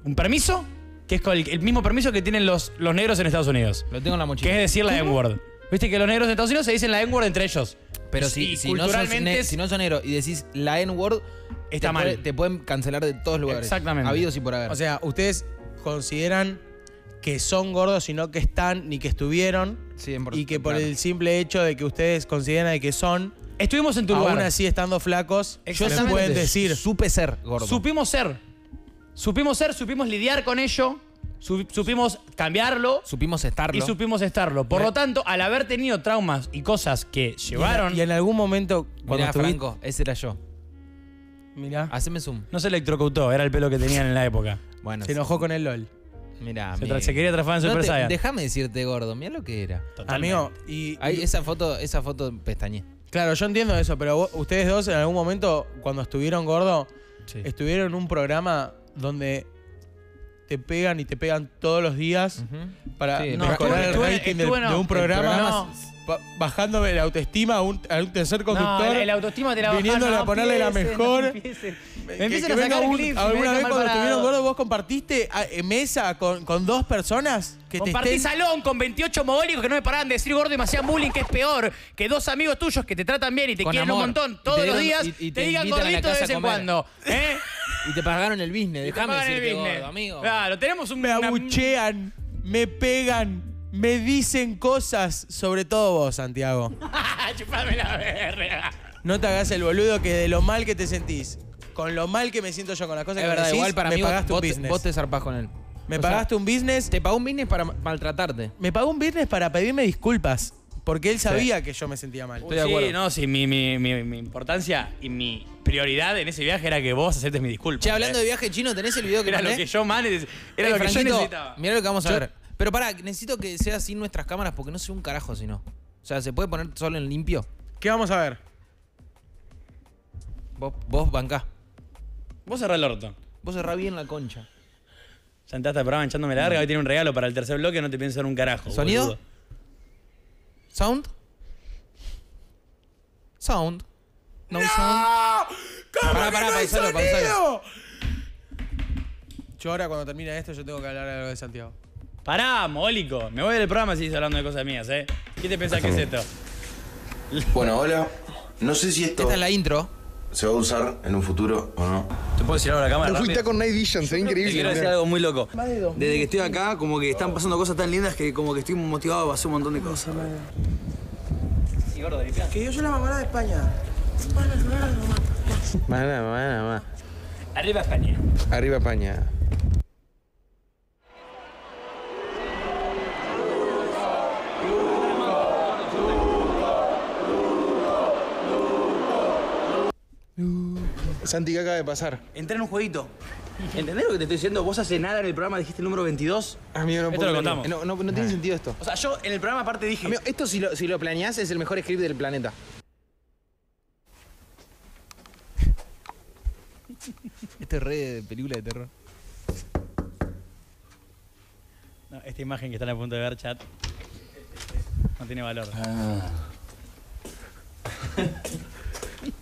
S3: un permiso que es con el, el mismo permiso que tienen los, los negros en Estados Unidos.
S2: Lo tengo en la mochila.
S3: Que es decir la N-word. Viste que los negros en Estados Unidos se dicen la N-word entre ellos.
S2: Pero si, si, no sos
S3: culturalmente
S2: ne-
S3: es-
S2: si no sos negro y decís la N-word,
S3: Está
S2: te,
S3: mal.
S2: puede- te pueden cancelar de todos lugares.
S3: Exactamente.
S2: Habidos y por haber.
S7: O sea, ustedes consideran que son gordos, sino que están ni que estuvieron.
S2: 100%,
S7: Y que por
S2: claro.
S7: el simple hecho de que ustedes consideran de que son,
S3: Estuvimos en tu
S7: aún
S3: lugar.
S7: así estando flacos,
S3: Exactamente.
S7: pueden decir.
S2: Supe ser gordo.
S3: Supimos ser. Supimos ser, supimos lidiar con ello, su- supimos cambiarlo
S2: Supimos estarlo.
S3: y supimos estarlo. Por lo tanto, al haber tenido traumas y cosas que llevaron.
S7: Y en algún momento, cuando
S2: Mirá. Franco, ese era yo.
S7: Mirá,
S2: Haceme zoom.
S3: No se electrocutó, era el pelo que tenían en la época.
S2: Bueno,
S7: se enojó con el LOL.
S2: Mirá,
S3: Se, tra- se quería transformar en
S2: No
S3: Super Saiyan.
S2: Déjame decirte gordo, mira lo que era.
S3: Totalmente.
S7: Amigo, y.
S2: Ahí, esa foto, esa foto pestañé.
S7: Claro, yo entiendo eso, pero vos- ustedes dos en algún momento, cuando estuvieron gordo,
S3: Sí.
S7: estuvieron en un programa donde te pegan y te pegan todos los días para
S2: Sí,
S7: mejorar
S3: no,
S7: el
S3: estuve-
S7: rating de-
S3: estuve,
S7: de,
S3: no,
S7: un programa,
S3: el programa-
S7: ba- bajándome la autoestima a un, a un tercer conductor.
S3: No, el, el autoestima te la
S7: viniéndole
S3: no
S7: a ponerle la mejor.
S3: no. Me
S7: Que-
S3: a sacar
S7: un-
S3: clips.
S7: ¿Alguna vez cuando estuvieron gordos vos compartiste a- en mesa con, con dos personas que
S3: Compartí
S7: te estén...
S3: salón con 28 mogólicos que no me paraban de decir gordo y me hacían bullying, que es peor que dos amigos tuyos que te tratan bien y te
S2: Con
S3: quieren
S2: amor.
S3: un montón todos los días,
S2: y- y
S3: te,
S2: te
S3: digan
S2: invitan a la
S3: gordito de vez en cuando. ¿eh? <laughs>
S2: Y te pagaron el business, déjame
S3: pagan el
S2: decirte
S3: business.
S2: gordo, amigo.
S3: Claro, tenemos un...
S7: Me
S3: una-
S7: abuchean, me pegan, me dicen cosas, sobre todo vos, Santiago. <laughs>
S3: Chupame la verga.
S7: No te hagas el boludo que de lo mal que te sentís, con lo mal que me siento yo con las cosas
S2: Es
S7: que me
S2: verdad,
S7: decís,
S2: igual para
S7: me
S2: mí
S7: pagaste
S2: vos,
S7: un business.
S2: vos te zarpás con él.
S7: me
S2: o sea,
S7: pagaste un business,
S2: Te pagó un business para maltratarte.
S7: me pagó un business para pedirme disculpas, porque él sabía que yo me sentía mal.
S2: Estoy de acuerdo.
S3: No, sí, mi, mi, mi, mi importancia y mi prioridad en ese viaje era que vos aceptes mi disculpa.
S2: Che, hablando
S3: ¿eh?
S2: de viaje chino, ¿tenés el video que
S3: Era lo
S2: mandé?
S3: que yo man, era
S2: Eh,
S3: lo que yo
S2: Franquito,
S3: necesitaba.
S2: Mirá lo que vamos a
S7: Yo-
S2: ver. Pero pará, necesito que sea sin nuestras cámaras porque no sé un carajo si no. O sea, ¿se puede poner solo en limpio?
S7: ¿Qué vamos a ver?
S2: Vos, vos bancá.
S3: Vos cerrá el orto.
S2: Vos cerrá bien la concha.
S3: Ya entraste programa echándome larga, hoy tiene un regalo para el tercer bloque, no te pienso en un carajo.
S2: ¿Sonido?
S3: boludo.
S2: ¿Sound? ¿Sound? ¿No sound? Pará, pará, pausalo, pausalo.
S7: Yo ahora cuando termine esto yo tengo que hablar algo de Santiago.
S3: Pará, mogólico. Me voy del programa si sigues hablando de cosas mías, ¿eh? ¿Qué te pensás que es esto?
S8: Bueno, hola. No sé si esto
S2: Esta es la intro.
S8: se va a usar en un futuro o no.
S3: ¿Te puedo decir algo a la cámara? rápido?
S9: con Night Vision, se ve
S10: Te
S9: increíble.
S10: quiero decir algo muy loco. Desde que estoy acá, como que están pasando cosas tan lindas que como que estoy motivado a hacer un montón de cosas.
S7: Que yo soy la mamá de España.
S9: Mana, mana, mana.
S3: Arriba España.
S9: Arriba España. Santi, ¿qué acaba de pasar?
S10: Entré en un jueguito. ¿Entendés lo que te estoy diciendo? Vos hace nada en el programa dijiste el número 22.
S9: Amigo, no
S3: Esto
S9: puedo
S3: lo
S9: creerlo.
S3: contamos.
S9: No, no, no tiene sentido esto.
S10: O sea, yo en el programa aparte dije...
S9: Amigo, esto si lo, si lo planeás es el mejor script del planeta. <laughs>
S2: Este es re de película de terror.
S3: No, esta imagen que están a punto de ver, chat, no tiene valor.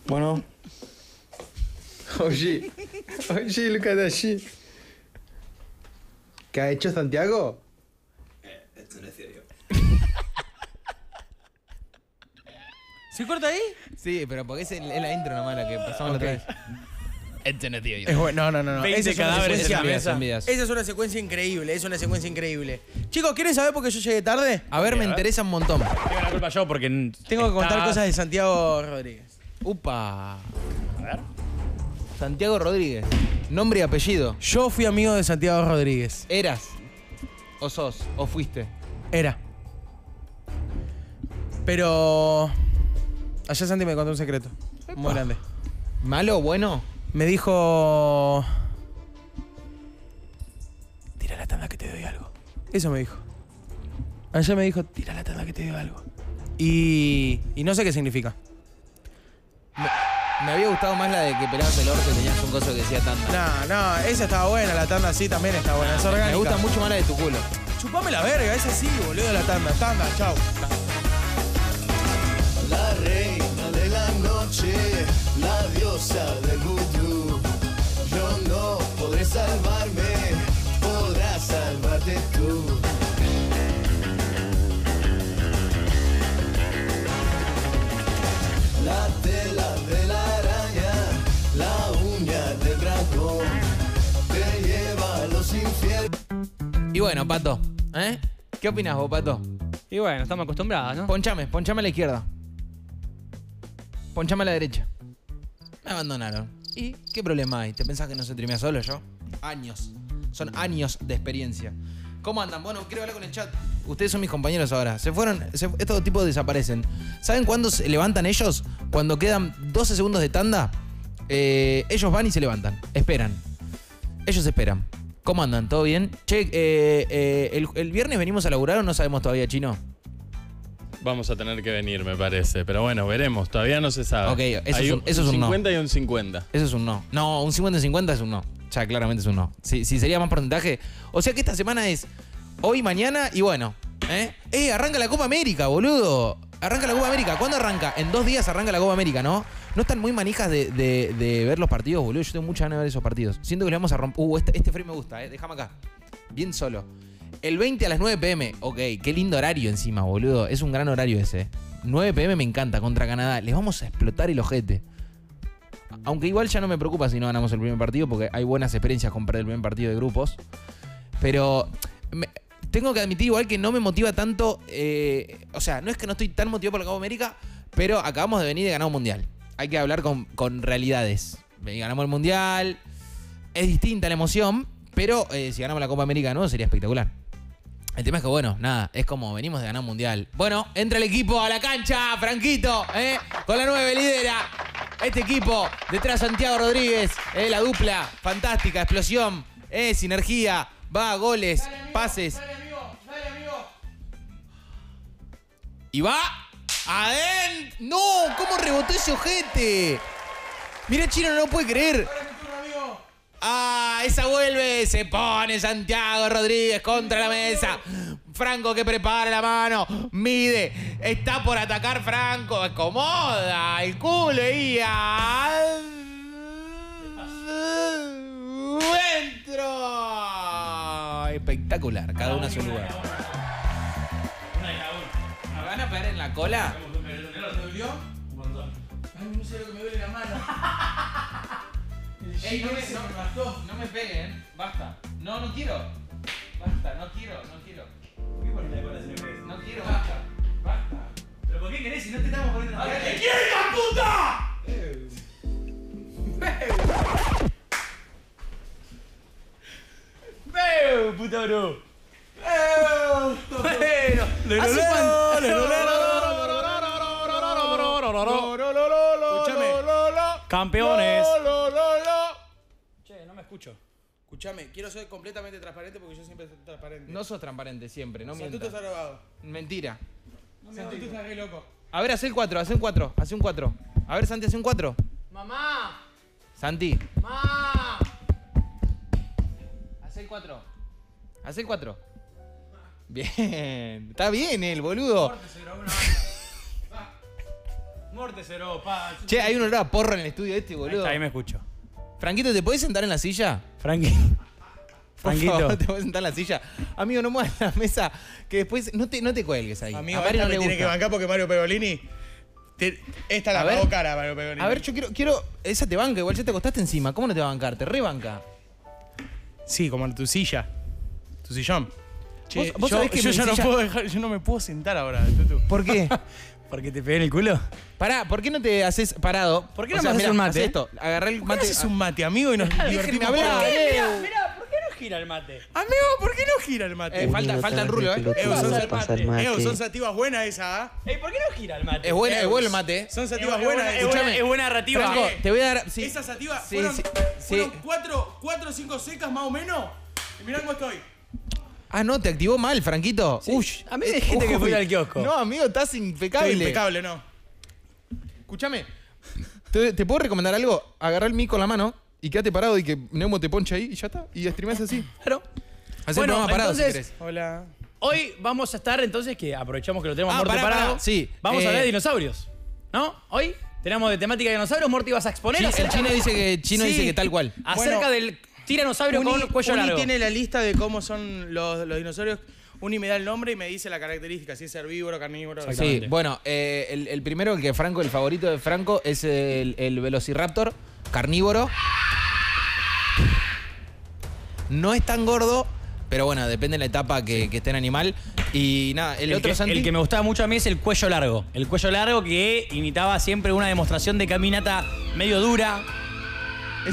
S8: Bueno,
S9: Oye, oye, at that shit. ¿Qué ha hecho Santiago? <laughs>
S7: ¿Se corta ahí?
S2: Sí, pero porque es, el- es la intro nomás la que pasamos la otra vez. Este no, tío.
S7: Es bueno, no, no, no.
S3: 20
S7: Esa es una
S3: cadáveres en
S7: secuencia-
S3: mesa.
S7: Esa es una secuencia increíble, es una secuencia increíble. Chicos, ¿quieren saber por qué yo llegué tarde?
S2: A ver, me interesa un montón.
S3: Tengo la culpa yo porque.
S7: Tengo que contar cosas de Santiago Rodríguez.
S2: Upa.
S3: A ver.
S2: Santiago Rodríguez. Nombre y apellido.
S7: Yo fui amigo de Santiago Rodríguez.
S2: ¿Eras? ¿O sos? ¿O fuiste?
S7: Era. Pero. Allá Santi me contó un secreto. Muy grande.
S2: ¿Malo o bueno?
S7: Me dijo. Tira la tanda que te doy algo. Eso me dijo. Allá me dijo, tira la tanda que te doy algo. Y. Y no sé qué significa.
S2: Me había gustado más la de que pelabas el orto y tenías un coso que decía tanta.
S7: No, no, esa estaba buena, la tanda sí también está buena. Es orgánica.
S2: Me gusta mucho más la de tu culo.
S7: Chupame la verga, esa sí, boludo, la tanda. Tanda, chau.
S11: La reina de la noche, la diosa del vudú. Yo no podré salvarme, podrás salvarte tú. La
S2: Y bueno, Pato, ¿eh? ¿Qué opinas vos, Pato?
S3: Y bueno, estamos acostumbrados, ¿no?
S2: Ponchame, ponchame a la izquierda. Ponchame a la derecha. Me abandonaron. ¿Y qué problema hay? ¿Te pensás que no se trimea solo yo? Años. Son años de experiencia. ¿Cómo andan? Bueno, quiero hablar con el chat. Ustedes son mis compañeros ahora. Se fueron. se- estos tipos desaparecen. ¿Saben cuándo se levantan ellos? Cuando quedan 12 segundos de tanda. eh, ellos van y se levantan. Esperan. Ellos esperan. ¿Cómo andan? ¿Todo bien? Che, eh, eh, el, el viernes venimos a laburar o no sabemos todavía, chino?
S1: Vamos a tener que venir, me parece. Pero bueno, veremos. Todavía no se sabe.
S2: Ok, eso
S1: Hay
S2: es un- eso es un no.
S1: 50 y un 50.
S2: Eso es un no. No, un 50-50 es un no. Ya, claramente es un no. Si, si sería más porcentaje. O sea que esta semana es hoy, mañana y bueno. ¿Eh? ¡Eh! Arranca la Copa América, boludo. Arranca la Copa América. ¿Cuándo arranca? En dos días arranca la Copa América, ¿no? ¿No están muy manijas de, ver los partidos, boludo? Yo tengo mucha ganas de ver esos partidos. Siento que le vamos a romper. Uh, este, este frame me gusta, ¿eh? Déjame acá. Bien solo. El 20 a las 9 pm. Ok, qué lindo horario encima, boludo. Es un gran horario ese. 9 pm me encanta contra Canadá. Les vamos a explotar el ojete. Aunque igual ya no me preocupa si no ganamos el primer partido, porque hay buenas experiencias con perder el primer partido de grupos. Pero tengo que admitir igual que no me motiva tanto. eh, o sea, no es que no estoy tan motivado por la Copa América, pero acabamos de venir de ganar un mundial. Hay que hablar con, con realidades. Vení, Ganamos el mundial. Es distinta la emoción, pero eh, si ganamos la Copa América de nuevo sería espectacular. El tema es que, bueno, nada, es como venimos de ganar un mundial. Bueno, entra el equipo a la cancha, Franquito, ¿eh? Con la 9 lidera. Este equipo, detrás Santiago Rodríguez, ¿eh? la dupla, fantástica, explosión, ¿eh? sinergia, va, goles, pases. Y va adentro. No, ¿cómo rebotó ese ojete? Mira, Chino, no lo puede creer. Ah, esa vuelve, se pone Santiago Rodríguez contra la mesa. Franco que prepara la mano, mide, está por atacar Franco, acomoda el culo y adentro. Espectacular, cada uno a su lugar. ¿Me a pegar en la cola?
S7: Ay, no sé lo que me duele la mano. <laughs>
S2: Ey, no, me, no, no me peguen, basta. No, no quiero. Basta, no quiero, no quiero. No quiero, basta. Basta.
S3: ¿Pero por qué querés si no te estamos poniendo
S2: ¡A ver,
S3: ¿Qué
S2: ¿qué
S3: quieres, la puta? ¡Veo, puta bro! Bueno,
S2: ¿Hace
S7: Escúchame.
S3: Campeones. Che, no me escucho.
S7: Escúchame, quiero ser completamente transparente porque yo siempre soy transparente.
S2: No sos transparente siempre, no
S7: Santuto
S2: mientas.
S7: está drogado.
S2: Mentira.
S7: Santuto está re loco.
S2: A ver, hace el 4, hace un 4, hace un 4. A ver, Santi, hace un 4.
S7: ¡Mamá!
S2: Santi,
S7: ¡Mamá!
S2: hace el 4. Hace el 4. Bien. Está bien el boludo.
S3: Morte cero, pa.
S2: Che, hay un olor a porro en el estudio este, boludo.
S3: Ahí me escucho.
S2: Franquito, ¿te podés sentar en la silla?
S3: Frankie.
S2: Por <laughs>
S3: Franquito.
S2: favor, ¿te podés sentar en la silla? Amigo, no muevas la mesa, que después no te, no te cuelgues ahí.
S7: Amigo,
S2: a Mari
S7: esta
S2: no
S7: me
S2: le
S7: tiene
S2: gusta.
S7: que bancar porque Mario Pergolini Te- esta la pagó cara para Pegonini.
S2: A ver, yo quiero, quiero. Esa te banca, igual ya te acostaste encima. ¿Cómo no te va a bancar? Te rebanca.
S7: Sí, como en tu silla. Tu sillón. Che,
S2: ¿Vos- vos
S7: yo,
S2: sabés que
S7: yo ya no
S2: silla-
S7: puedo dejar, yo no me puedo sentar ahora, Tutu.
S2: ¿Por qué? <laughs>
S3: ¿Porque te pegué en el culo?
S2: Pará, ¿por qué no te haces parado?
S3: ¿Por qué
S2: O
S3: no
S2: sea,
S3: me haces
S2: mirá,
S3: un mate?
S2: esto. Agarrá el
S7: ¿Por qué no
S2: mate.
S7: haces un mate, amigo, y nos divertimos?
S2: eh.
S3: mirá, ¿por qué no gira el mate?
S7: Amigo, ¿por qué no gira el mate?
S2: Eh, falta, falta el rulo, ¿eh?
S7: Ew, son,
S3: Pasa el mate.
S7: Ew, son sativas buenas esas, ¿ah?
S3: Ey, ¿por qué no gira el mate?
S2: Es buena, es bueno el mate. eh.
S7: Son sativas
S3: Es
S7: buenas.
S3: buena- es buena- es buena narrativa.
S2: Franco, te voy a dar. Sí.
S7: Esas sativas
S2: Sí,
S7: fueron,
S2: sí,
S7: fueron
S2: sí.
S7: cuatro, cuatro o cinco secas más o menos. Y mirá cómo estoy.
S2: Ah, no, te activó mal, Franquito. Uy.
S3: A mí me dijiste que fuera al kiosco.
S2: No, amigo, estás impecable.
S7: Estoy impecable, ¿no?
S2: Escúchame. ¿Te, te puedo recomendar algo? Agarrá el mic con la mano y quédate parado y que Neumo te ponche ahí y ya está. Y streamás así.
S3: Claro.
S2: Hacé
S3: Bueno,
S2: programa parado
S3: entonces-
S2: si querés.
S7: Hola.
S3: Hoy vamos a estar entonces, que aprovechamos que lo tenemos
S2: Ah,
S3: Morty
S2: pará,
S3: parado.
S2: pará. Sí,
S3: Vamos
S2: eh,
S3: a hablar de dinosaurios. ¿No? Hoy tenemos de temática de dinosaurios. Morty vas a exponer
S2: Sí, el chino dice que chino
S7: Sí.
S2: dice que tal cual.
S3: acerca
S7: Bueno,
S3: del tiranosaurio
S7: Uni,
S3: con cuello
S7: Uni
S3: largo.
S7: tiene la lista de cómo son los, los dinosaurios. Uni me da el nombre y me dice la característica, si es herbívoro, carnívoro.
S2: Sí, bueno, eh, el, el primero, el que Franco, el favorito de Franco, es el, el Velociraptor, carnívoro. No es tan gordo, pero bueno, depende de la etapa que, que esté en animal. Y nada, el,
S3: El
S2: otro
S3: que,
S2: Santi.
S3: el que me gustaba mucho a mí es el cuello largo. El cuello largo que imitaba siempre una demostración de caminata medio dura.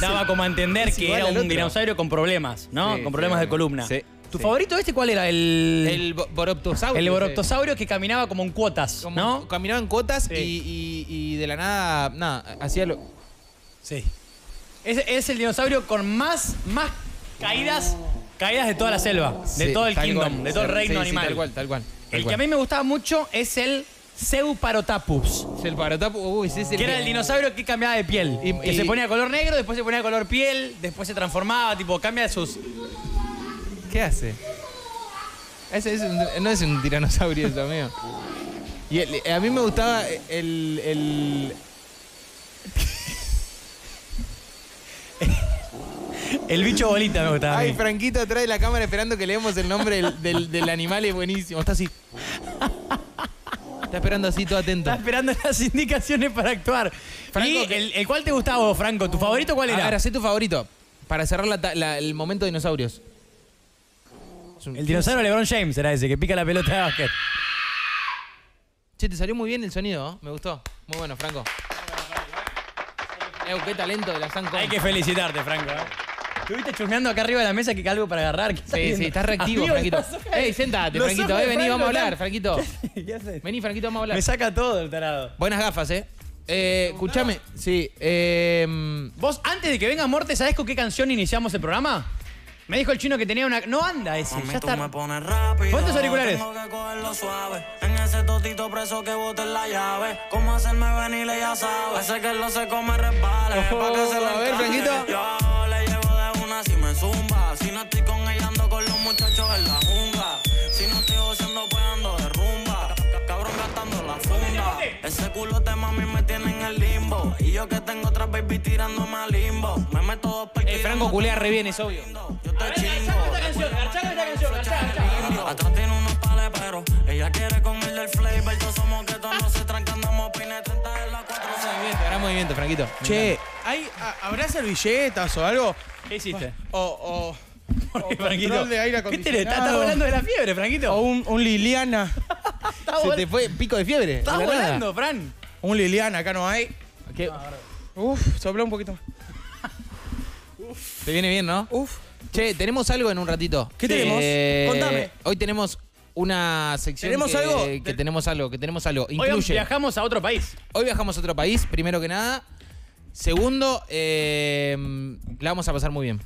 S3: Daba como a entender
S2: es
S3: que
S2: igual
S3: era
S2: al
S3: un
S2: otro.
S3: dinosaurio con problemas, ¿no?
S2: Sí,
S3: con
S2: sí,
S3: problemas de
S2: obvio.
S3: columna.
S2: Sí,
S3: ¿Tu
S2: sí.
S3: favorito este cuál era? El,
S2: El bo- Boroptosaurio.
S3: el. Boroptosaurio que caminaba como en cuotas,
S2: Como
S3: ¿no?
S2: Caminaba en cuotas
S3: Sí.
S2: y, y- y de la nada, nada, hacía lo.
S3: Sí. Es, es el dinosaurio con más, más caídas, caídas de toda la selva, de
S2: Sí,
S3: todo el
S2: tal
S3: kingdom,
S2: cual.
S3: de todo el
S2: Sí,
S3: reino
S2: sí,
S3: animal.
S2: tal cual, tal cual. tal
S3: El que
S2: cual.
S3: a mí me gustaba mucho es el Seuparotapus.
S2: Es el parotapo, uy, ese es el
S3: Que era el dinosaurio que cambiaba de piel.
S2: Y-
S3: que
S2: y-
S3: se ponía color negro, después se ponía color piel, después se transformaba, tipo, cambia de sus.
S2: ¿Qué hace? Ese es un- no es un tiranosaurio eso, amigo. Y el- a mí me gustaba el. el
S3: El bicho bolita me gustaba. a mí.
S2: Ay, Franquito atrás de la cámara esperando que leemos el nombre del, del- del animal, es buenísimo. Está así. Está esperando así, todo atento.
S3: Está esperando <laughs> las indicaciones para actuar.
S2: Franco,
S3: y el, el cuál te gustaba vos, Franco? ¿Tu favorito cuál
S2: A
S3: era?
S2: ver, hacé tu favorito. Para cerrar la el momento de dinosaurios.
S3: El dinosaurio LeBron James era ese, que pica la pelota de básquet.
S2: Che, te salió muy bien el sonido, ¿eh? Me gustó. Muy bueno, Franco. Eh, qué talento de la Sancom.
S3: Hay que felicitarte, Franco. ¿eh? Estuviste chusmeando acá arriba de la mesa que algo para agarrar. ¿Qué estás
S2: Sí,
S3: viendo?
S2: sí, estás reactivo,
S3: Amigo,
S2: Franquito. Ey, sentate,
S3: los
S2: Franquito. Eh, vení, vamos a hablar, Franquito. <laughs>
S3: ¿Qué haces?
S2: Vení, Franquito, vamos a hablar.
S3: Me saca todo el tarado.
S2: Buenas gafas, ¿eh? Eh, escuchame, sí. Eh,
S3: Vos, antes de que venga Morte, ¿sabés con qué canción iniciamos el programa? Me dijo el chino que tenía una. No anda ese,
S4: Mami,
S3: ya está.
S4: me pones rápido.
S3: Los auriculares.
S4: Tengo que cogerlo suave. En ese totito preso que bote la llave. Cómo hacerme venir, ella sabe. Ese que lo se come resbale.
S2: Ojo,
S4: pa' que se le
S2: a ver. Franquito.
S4: Una si me zumba. Si no estoy con ella, ando con los muchachos en la jungla. Si no estoy goceando, pues ando de rumba. Ca- Cabrón gastando la funda. Ese culo de mami me tiene en el limbo. Y yo que tengo otra baby tirándome al limbo. Me meto dos
S2: eh, Franco culea re bien, es obvio.
S4: Yo te chingo. Atrás tiene unos pales, pero ella quiere con el del flavor. Todos somos
S2: Movimiento, Franquito.
S7: Che. ¿hay, a- ¿habrá servilletas o algo?
S3: ¿Qué hiciste?
S7: O, o, o control de aire
S3: ¿Qué te le estás
S7: acondicionado.
S3: volando de la fiebre, Franquito?
S7: O un, un Liliana. <laughs>
S3: Estás
S2: Se
S3: vol-
S2: te fue pico de fiebre.
S3: estás
S2: de la nada.
S3: volando, Fran.
S7: Un Liliana, acá no hay.
S2: ¿Qué?
S7: Uf, sopla un poquito más. <laughs>
S2: Te viene bien, ¿no?
S7: Uf.
S2: Che, tenemos algo en un ratito.
S7: ¿Qué tenemos? Contame.
S2: Hoy tenemos una sección
S7: ¿Tenemos
S2: que,
S7: algo?
S2: que
S7: Te-
S2: tenemos algo, que tenemos algo.
S3: Hoy
S2: Incluye.
S3: viajamos a otro país.
S2: Hoy viajamos a otro país, primero que nada. Segundo, eh, la vamos a pasar muy bien.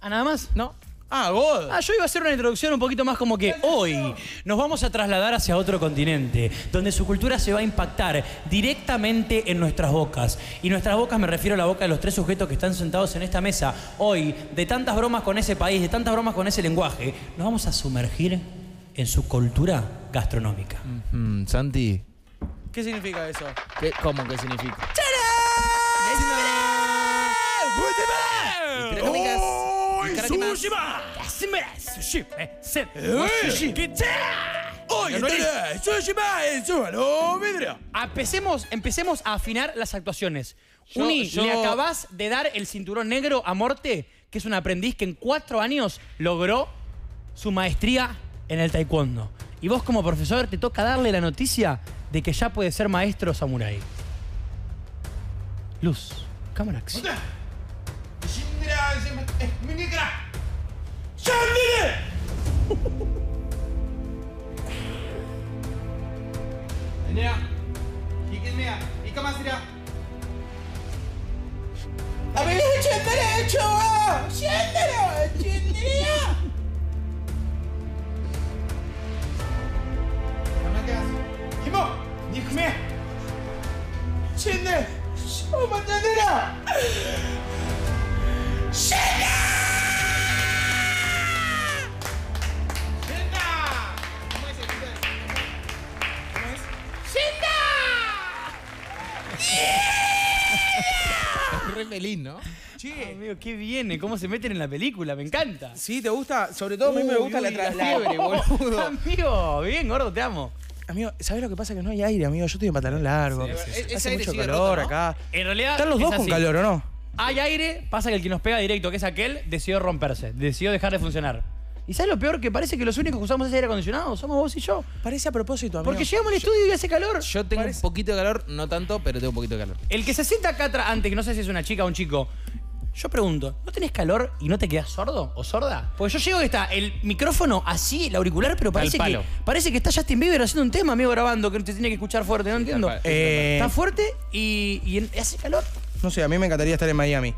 S3: ¿Ah, nada más?
S2: ¿No?
S7: Ah, God.
S3: Ah, yo iba a hacer una introducción un poquito más como que hoy nos vamos a trasladar hacia otro continente, donde su cultura se va a impactar directamente en nuestras bocas. Y nuestras bocas me refiero a la boca de los tres sujetos que están sentados en esta mesa. Hoy, de tantas bromas con ese país, de tantas bromas con ese lenguaje, nos vamos a sumergir en su cultura gastronómica.
S2: Mm, Santi,
S7: ¿Qué significa eso?
S2: ¿qué, ¿cómo que significa? Crónicas. Crónicas.
S3: Empecemos, empecemos a afinar las actuaciones.
S2: Yo-
S3: Uni,
S2: yo-
S3: le acabás de dar el cinturón negro a Morte, que es un aprendiz que en cuatro años logró su maestría en el taekwondo. Y vos como profesor te toca darle la noticia de que ya puede ser maestro samurái. Luz, cámara, acción. <laughs>
S2: Re feliz, ¿no?
S3: Che, amigo, qué viene, cómo se meten en la película, me encanta.
S7: Sí, ¿te gusta? Sobre todo a mí me gusta la,
S3: uy,
S7: tra-
S3: la
S7: la-
S3: fiebre, <laughs> boludo. Amigo, bien, gordo, te amo.
S7: Amigo, ¿sabes lo que pasa? Que no hay aire, amigo. Yo estoy en pantalón largo.
S2: Sí,
S7: Hace
S2: aire
S7: mucho
S2: sigue
S7: calor
S2: roto, ¿no?
S7: acá.
S3: En realidad.
S7: Están los
S3: es
S7: dos con
S3: así.
S7: calor, ¿o no?
S3: Hay aire, pasa que el que nos pega directo, que es aquel, decidió romperse, decidió dejar de funcionar. ¿Y sabes lo peor? Que parece que los únicos que usamos ese aire acondicionado somos vos y yo.
S7: Parece a propósito, amigo.
S3: Porque llegamos al estudio y hace calor.
S2: Yo tengo un poquito de calor, no tanto, pero tengo un poquito de calor.
S3: El que se sienta acá atrás, antes, que no sé si es una chica o un chico, yo pregunto, ¿no tenés calor y no te quedas sordo o sorda? Porque yo llego que está el micrófono así, el auricular, pero parece que,
S2: palo.
S3: parece que está Justin Bieber haciendo un tema, amigo, grabando, que te tiene que escuchar fuerte, no entiendo.
S7: Eh,
S3: Está fuerte y, y en- hace calor.
S7: no sé, a mí me encantaría estar en Miami.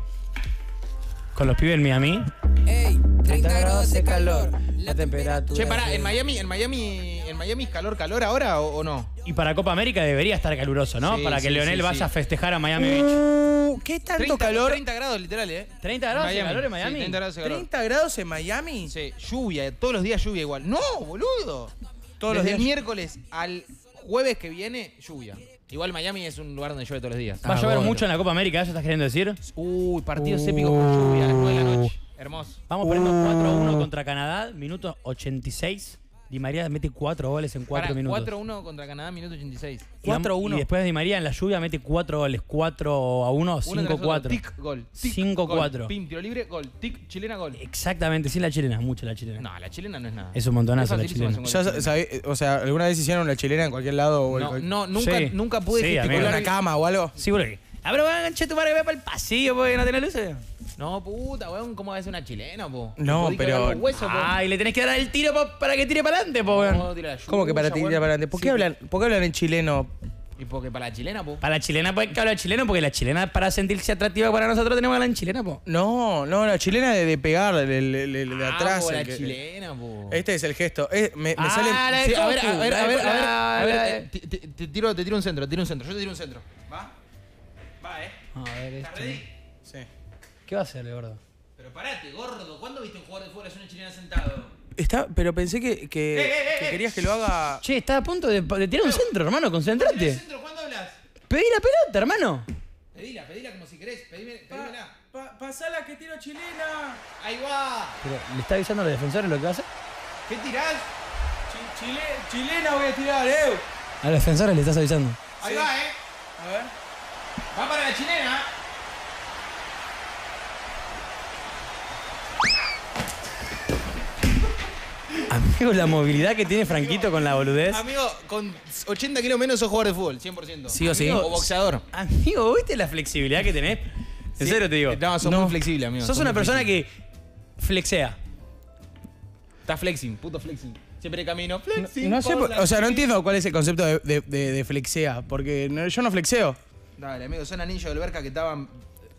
S3: Con los pibes en Miami.
S12: Ey, 30 grados de calor.
S3: La temperatura.
S2: Che, pará, ¿en Miami, en Miami, Miami es calor, calor ahora o, o no?
S3: Y para Copa América debería estar caluroso, ¿no?
S2: Sí,
S3: para que
S2: sí,
S3: Leonel
S2: sí,
S3: vaya
S2: sí.
S3: a festejar a Miami Beach.
S7: Uh, ¿Qué tanto
S2: 30,
S7: calor?
S2: 30 grados literal, ¿eh?
S3: 30 grados de calor en Miami.
S2: Sí, 30 grados de calor.
S7: 30 grados en Miami.
S2: Sí, lluvia, todos los días lluvia igual. No, boludo.
S7: Todos
S2: Desde
S7: los días.
S2: el miércoles al jueves que viene, lluvia. Igual Miami es un lugar donde llueve todos los días.
S3: Va a llover
S2: bueno.
S3: mucho en la Copa América, ¿eso estás queriendo decir?
S2: Uy, partidos épicos con lluvia, a las 9 de la noche. Hermoso.
S3: Vamos perdiendo 4 a 1 contra Canadá, minuto 86. Di María mete 4 goles en 4
S2: Pará,
S3: minutos.
S2: 4-1 contra Canadá, minuto 86.
S3: Y dam-
S7: 4-1.
S3: Y después Di María en la lluvia mete 4 goles. 4 a 1,
S2: Uno tras otro.
S3: 5-4.
S2: Tic, gol. Tic,
S3: 5-4.
S2: gol. Pim, tiro libre, gol. Tic, chilena, gol.
S3: Exactamente, sin la chilena, mucho la chilena.
S2: No, la chilena no es nada.
S3: Es un montonazo la
S2: facilísimo
S3: chilena.
S2: hacer
S7: Ya sa- sabé- o sea, ¿alguna vez hicieron la chilena en cualquier lado? O
S2: No, no, nunca,
S3: Sí.
S2: nunca pude
S3: Sí,
S7: ¿En
S3: amigo.
S2: gesticular.
S7: una cama o algo?
S3: Seguro que. Ah, pero van, che, tu madre ve para el pasillo porque no tiene luces.
S2: No, puta, weón, ¿cómo va a ser una chilena, po?
S7: No, pero-
S2: huesos, po.
S3: Ay, le tenés que dar el tiro pa- para que tire para adelante, po, weón.
S2: No, tira la
S7: ¿Cómo que para
S2: yuya,
S7: ti
S2: weón.
S7: para adelante? ¿Por,
S2: Sí,
S7: qué hablan, ¿Por qué hablan en chileno?
S2: Y porque para la chilena, po.
S3: Para la chilena, pues que habla chileno, porque la chilena para sentirse atractiva para nosotros tenemos que hablar en chilena, po.
S7: No, no, la chilena de, de pegar, el- el de
S2: Ah,
S7: atrás.
S2: po, la
S7: que-
S2: chilena, po.
S7: Este es el gesto. Eh, me, me
S3: Ah,
S7: sale.
S3: la de
S2: Sí, a ver, a ver, a
S3: de-
S2: ver, a ver, te, te- tiro, te tiro un centro, te tiro un centro, yo te tiro un centro. ¿Va? Va, eh.
S3: A ver, esto.
S7: Sí.
S3: ¿Qué va a hacer, gordo?
S2: Pero parate, gordo, ¿cuándo viste un jugador de fútbol hacer una chilena sentado?
S7: Está, pero pensé que, que,
S2: Eh, eh, eh,
S7: que
S2: eh.
S7: querías que lo haga.
S3: Che, estás a punto de, de tirar un centro, hermano, concentrate.
S2: centro, ¿cuándo hablas?
S3: Pedí la pelota, hermano.
S2: Pedila, pedila como si querés, pedime, pedímela.
S7: pasala que tiro chilena.
S2: Ahí va.
S3: Pero, ¿le está avisando a los defensores lo que va a hacer?
S2: ¿Qué tirás?
S7: chilena voy a tirar, eh.
S3: A los defensores le estás avisando.
S2: Ahí va, eh.
S7: A ver.
S2: Va para la chilena.
S3: Amigo, la movilidad que tiene Franquito con la boludez.
S2: Amigo, con 80 kilos menos sos jugador de fútbol, 100%.
S7: Sí o sí.
S2: O boxeador.
S3: Amigo, ¿viste la flexibilidad que tenés? En
S2: Sí.
S3: serio te digo.
S2: No, sos muy flexible, amigo.
S3: Sos
S2: sos
S3: una persona
S2: flexible.
S3: que flexea.
S2: Estás flexing, puto flexing. Siempre camino, flexing.
S7: No sé,
S2: por
S7: o sea, no entiendo cuál es el concepto de, de, de- de flexea, porque no- yo no flexeo.
S2: Dale, amigo, son anillos de alberca que estaban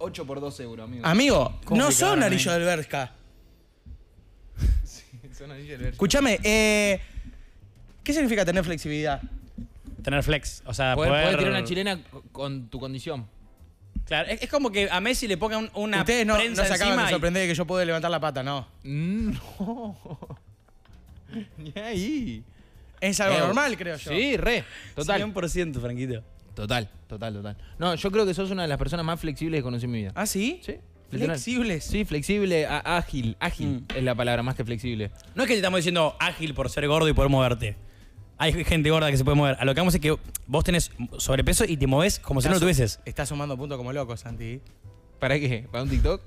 S2: 8 por 2 euros, amigo.
S7: Amigo,
S3: ¿Cómo
S7: no son
S3: cabrón,
S7: anillo
S3: eh?
S7: de alberca. <laughs>
S2: son anillos de alberca.
S7: Escúchame, eh, ¿qué significa tener flexibilidad?
S3: Tener flex. O sea,
S2: Poder,
S3: poder...
S2: poder tirar una chilena con tu condición.
S3: Claro, es, es como que a Messi le pongan una
S7: Ustedes no, no
S3: prensa
S7: se acaban de
S3: y-
S7: sorprender de que yo puedo levantar la pata, no.
S2: No. <laughs> Ni ahí.
S7: Es algo
S2: Eh,
S7: normal, creo yo.
S2: Sí, re. Total.
S3: 100%, Franquito.
S2: Total, total, total. No, yo creo que sos una de las personas más flexibles que conocí en mi vida.
S7: ¿Ah, sí?
S2: Sí. literal.
S7: Flexibles.
S2: Sí, flexible, á- ágil. Ágil
S3: Mm.
S2: es la palabra más que flexible.
S3: No es que te estamos diciendo ágil por ser gordo y poder moverte. Hay gente gorda que se puede mover. A lo que vamos es que vos tenés sobrepeso y te moves como si no lo tuvieses.
S7: Estás sumando puntos como loco, Santi.
S2: ¿Para qué? ¿Para un TikTok?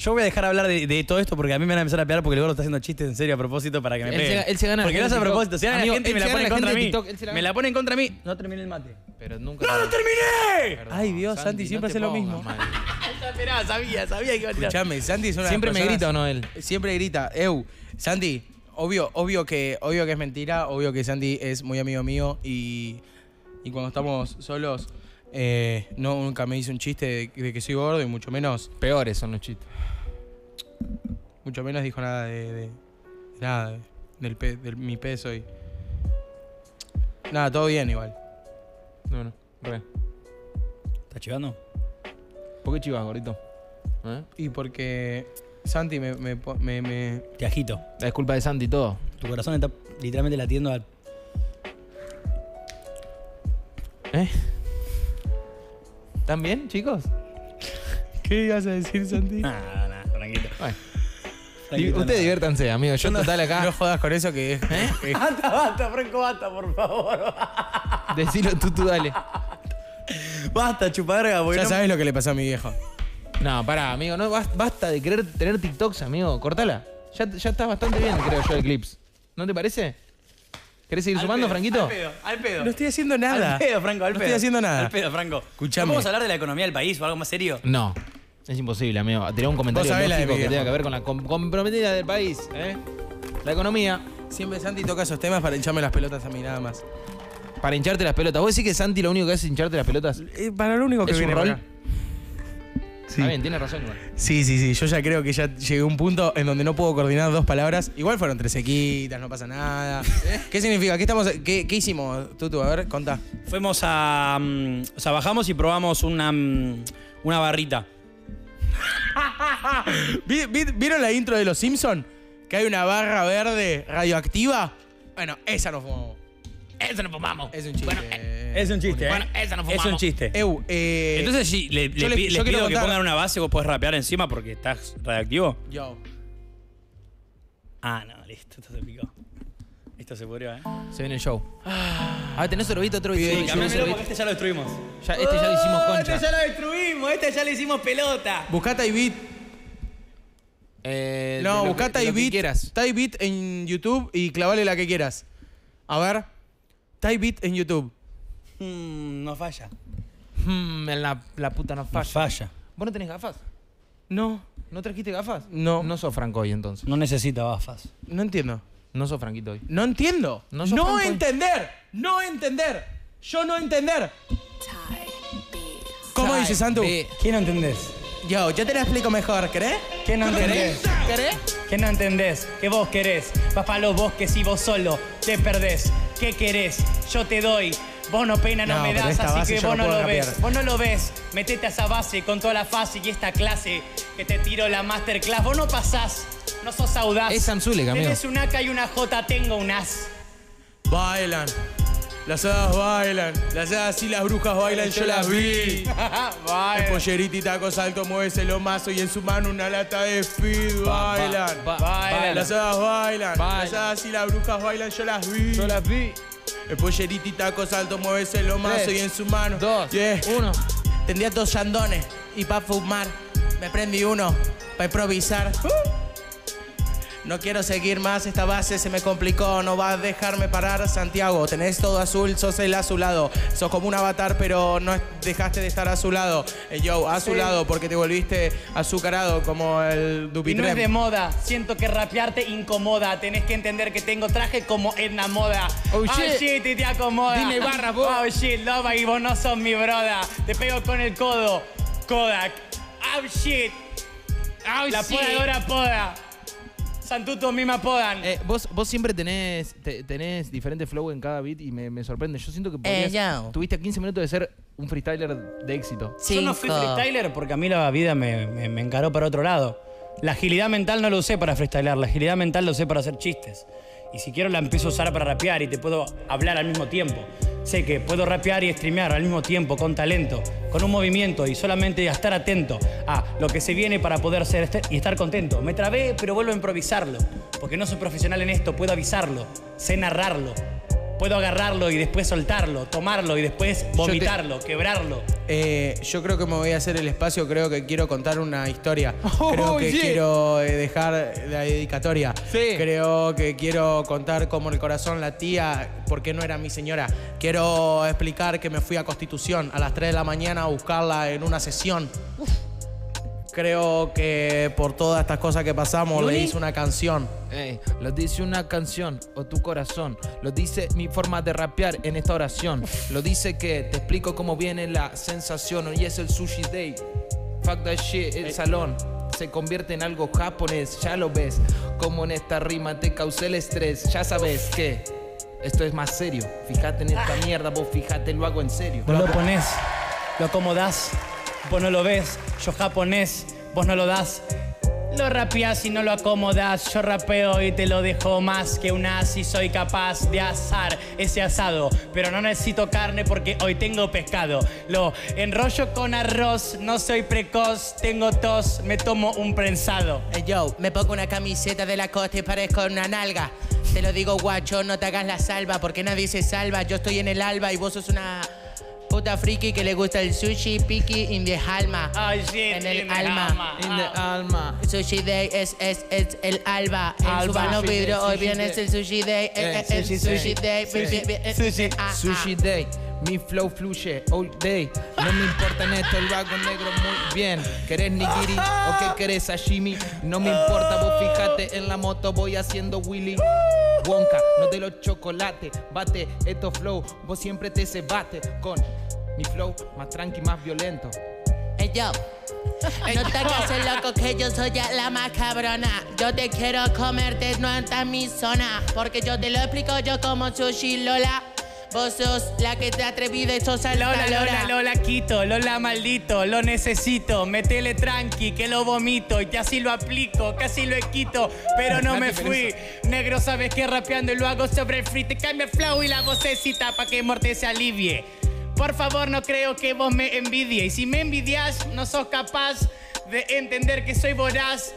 S3: Yo voy a dejar hablar de, de todo esto porque a mí me van a empezar a pegar porque el gordo está haciendo chistes en serio a propósito para que me
S2: Él se
S3: peguen.
S2: él se gana
S3: Porque lo hace a propósito. Si
S2: TikTok.
S3: gana la gente y me la
S2: se la
S3: contra mí.
S2: TikTok, se la
S3: Me la ponen contra mí. No terminé el mate.
S2: Pero nunca.
S3: ¡No lo terminé!
S2: Perdón,
S7: Ay, Dios, Santi,
S2: no
S7: siempre hace lo mismo.
S3: Esperá, <laughs> sabía, sabía que iba a tirar.
S7: Escuchame, Santi es una
S2: ¿Siempre me grita o no él?
S7: Siempre grita. Eu, Santi, obvio, obvio, que, obvio que es mentira, obvio que Santi es muy amigo mío y, y cuando estamos solos, eh, no, nunca me hizo un chiste de, de que soy gordo y mucho menos,
S2: Peores son los chistes.
S7: mucho menos dijo nada de, de- nada de- del, pe- del- mi peso y nada, todo bien igual.
S2: No, no. Re.
S3: ¿Estás chivando?
S2: ¿Por qué chivas, gordito? ¿Eh?
S7: Y porque Santi me, me, me- me-
S3: Te agito.
S2: Es culpa de Santi y todo.
S3: Tu corazón está literalmente latiendo al.
S2: ¿Eh? ¿Están bien, chicos?
S7: ¿Qué ibas a decir, Santi?
S3: Nada, nada, tranquilo.
S2: Bueno. Ustedes
S3: nada.
S2: diviértanse, amigos. Yo
S7: no,
S2: total acá.
S7: no jodas con eso que que-
S3: Basta, basta, Franco, basta, por favor. <laughs>
S2: Decilo tú, tú dale.
S3: Basta, chuparga, porque
S7: ya
S3: no-
S7: sabes lo que le pasó a mi viejo.
S2: No, pará, amigo. No, bas- basta de querer tener TikToks, amigo. Cortala. Ya, ya estás bastante bien, creo yo, de clips. ¿No te parece? ¿Querés seguir
S3: Al
S2: sumando,
S3: pedo,
S2: Franquito?
S3: Al pedo, al pedo.
S7: No estoy haciendo nada.
S3: Al pedo, Franco, al
S7: No
S3: pedo.
S7: estoy haciendo nada.
S3: Al pedo, Franco.
S7: Escuchame.
S3: ¿No podemos hablar de la economía del país o algo más serio?
S2: No. Es imposible, amigo. Tirar un comentario lógico que tenga que ver con la com- comprometida del país, ¿eh? La economía.
S7: Siempre Santi toca esos temas para hincharme las pelotas a mí nada más.
S2: Para hincharte las pelotas. ¿Vos decís que Santi lo único que hace es hincharte las pelotas?
S7: Eh, para lo único que
S2: ¿Es un
S7: viene
S2: rol?
S7: Acá.
S2: Está bien, tiene razón igual.
S7: Sí, sí, sí. Yo ya creo que ya llegué a un punto en donde no puedo coordinar dos palabras. Igual fueron tres sequitas, no pasa nada. <laughs> ¿Qué significa? ¿Qué, estamos, qué, qué hicimos, Tutu? A ver, contá.
S3: Fuimos a. mm, o sea, bajamos y probamos una, mm, una barrita. <laughs>
S7: ¿Vi- vi- ¿Vieron la intro de Los Simpson? Que hay una barra verde radioactiva. Bueno, esa no fumamos.
S2: Eso no fumamos.
S7: Es un chiste.
S3: Es un chiste, ¿eh?
S2: Bueno, esa no
S3: Es
S2: fumamos.
S3: un chiste.
S7: Eu, eh,
S3: Entonces, sí, le, le
S7: yo le-
S3: pi-
S7: yo
S3: les
S7: quiero
S3: pido que
S7: contar-
S3: pongan una base, vos podés rapear encima porque estás radioactivo.
S7: Yo.
S3: Ah, no, listo, esto se picó. Esto se pudrió, ¿eh?
S2: Se viene el show. Ah, tenés sorbito otro
S7: Sí,
S2: y
S3: Sí, cambiámelo porque este ya lo destruimos.
S2: Ya, este ya lo hicimos concha.
S3: Este ya lo destruimos, este ya le hicimos pelota.
S7: Buscá Tybeat.
S2: Eh,
S7: No,
S2: de lo
S7: buscá
S2: que- de lo que quieras.
S7: En YouTube y clavale la que quieras. A ver. Tybeat en YouTube.
S3: Mm, no falla.
S2: Hmm, la, la puta no
S3: No
S2: falla.
S3: falla.
S2: ¿Vos no tenés gafas?
S7: No,
S2: ¿No trajiste gafas?
S7: no, no,
S2: No sos Franco hoy entonces.
S3: No necesita gafas.
S7: entiendo.
S2: No sos Franquito hoy.
S7: No entiendo.
S2: No
S7: No,
S2: sos
S7: entender. No entender. Yo no entender. ¿Cómo
S2: Type
S7: dice Santu?
S3: ¿Qué no entendés?
S7: Yo, yo te la explico mejor, ¿querés?
S3: ¿Qué no entendés?
S2: ¿Querés?
S3: ¿Qué no entendés? ¿Qué vos querés? Vas para los bosques y vos solo te perdés. ¿Qué querés? Yo te doy. Vos no pena, no,
S7: No,
S3: me
S7: pero
S3: das,
S7: esta
S3: así
S7: base
S3: que
S7: yo
S3: vos
S7: no
S3: no
S7: puedo
S3: lo ves. Vos no lo ves. Metete a esa base con toda la fase y esta clase que te tiro la masterclass. Vos no pasás, no sos audaz.
S2: Es Sam Zulik, amigo.
S3: Tenés una K y una J, tengo un as.
S7: Bailan. Las hadas bailan. Las hadas y las brujas bailan, yo las vi. <laughs> El pollerito y taco salto, mueve lo mazo y en su mano una lata de speed. Bailan.
S2: ba-
S3: bailan.
S7: Las hadas bailan.
S2: Bailan.
S7: Las hadas y las brujas bailan, yo las vi.
S2: Yo las vi.
S7: El pollerito y taco salto, mueve lo
S2: Tres,
S7: y en su mano.
S2: Dos,
S7: Yeah.
S2: uno.
S7: Tendría dos yandones y pa' fumar. Me prendí uno pa' improvisar. No quiero seguir más, esta base se me complicó, no va a dejarme parar. Santiago, tenés todo azul, sos el azulado. Sos como un avatar, pero no dejaste de estar a su lado. Eh, yo, a su lado, porque te volviste azucarado como el
S3: Y no es de moda, siento que rapearte incomoda. Tenés que entender que tengo traje como Edna Moda.
S2: Oh,
S3: Ah,
S2: shit.
S3: shit, y te acomoda.
S2: Dime barra, vos.
S3: Oh shit, loba, y vos no sos mi broda. Te pego con el codo. Kodak. Oh shit.
S2: Oh,
S3: La
S2: shit.
S3: podadora poda. Santuto a mí me apodan.
S2: Eh, vos, vos siempre tenés, te- tenés diferente flow en cada beat y me, me sorprende. Yo siento que
S12: Eh,
S2: podrías, tuviste 15 minutos de ser un freestyler de éxito.
S3: Yo no fui freestyler porque a mí la vida me, me- me encaró para otro lado. La agilidad mental no la usé para freestyler, la agilidad mental la usé para hacer chistes. Y si quiero la empiezo a usar para rapear y te puedo hablar al mismo tiempo. Sé que puedo rapear y streamear al mismo tiempo, con talento, con un movimiento y solamente a estar atento a lo que se viene para poder ser este- y estar contento. Me trabé, pero vuelvo a improvisarlo, porque no soy profesional en esto, puedo avisarlo, sé narrarlo. Puedo agarrarlo y después soltarlo, tomarlo y después vomitarlo, quebrarlo.
S7: Eh, yo creo que me voy a hacer el espacio, creo que quiero contar una historia. <laughs> creo que quiero eh, dejar la dedicatoria. Creo que quiero contar cómo el corazón latía porque no era mi señora. Quiero explicar que me fui a Constitución a las 3 de la mañana a buscarla en una sesión. Creo que por todas estas cosas que pasamos le hice una canción.
S2: Ey, lo dice una canción o tu corazón. Lo dice mi forma de rapear en esta oración. Lo dice que te explico cómo viene la sensación. Hoy es el sushi day. Fuck that shit, el salón. Se convierte en algo japonés, ya lo ves. Como en esta rima te causé el estrés. Ya sabes que esto es más serio. Fíjate en esta mierda, vos fíjate, lo hago en serio.
S3: Vos lo pones, lo acomodás, vos no lo ves, yo japonés, vos no lo das. Lo rapeás y no lo acomodás, yo rapeo y te lo dejo más que un as y soy capaz de asar ese asado. Pero no necesito carne porque hoy tengo pescado. Lo enrollo con arroz, no soy precoz, tengo tos, me tomo un prensado.
S13: Hey, yo, me pongo una camiseta de la costa y parezco una nalga. Te lo digo, guacho, no te hagas la salva, porque nadie se salva. Yo estoy en el alba y vos sos una puta friki que le gusta el sushi, piki, in the alma. en el
S3: in the
S13: alma.
S3: alma.
S2: In the alma.
S13: Sushi Day es, es, es el alba. En
S2: Alba. Sushi
S13: vidrios,
S2: Day,
S13: hoy
S2: Day.
S13: el Sushi Day. eh,
S2: Eh,
S13: eh,
S2: sushi
S13: Sushi
S2: day.
S13: Day.
S2: Sushi. Sushi.
S13: ah, ah.
S2: Sushi Day. Mi flow fluye all day. No me importa en esto, lo hago negro muy bien. ¿Querés nigiri o qué querés sashimi? No me importa, vos fíjate en la moto, voy haciendo Willy. Wonka, no de los chocolates. Bate, esto flow, vos siempre te se bate con mi flow más tranqui, más violento.
S13: Hey yo, no te hagas el loco que yo soy ya la más cabrona. Yo te quiero comerte, no está en mi zona. Porque yo te lo explico, yo como sushi Lola. Vos sos la que te atrevida y sos alta
S3: Lola, Lola,
S13: Lola.
S3: Quito, Lola, maldito, lo necesito, metele tranqui, que lo vomito, y que así lo aplico, casi lo quito, pero <laughs> no me fui. Negro, sabes que rapeando y lo hago sobre el free, te cambia el flow y la vocecita pa' que morte se alivie. Por favor, no creo que vos me envidie, y si me envidias, no sos capaz de entender que soy voraz,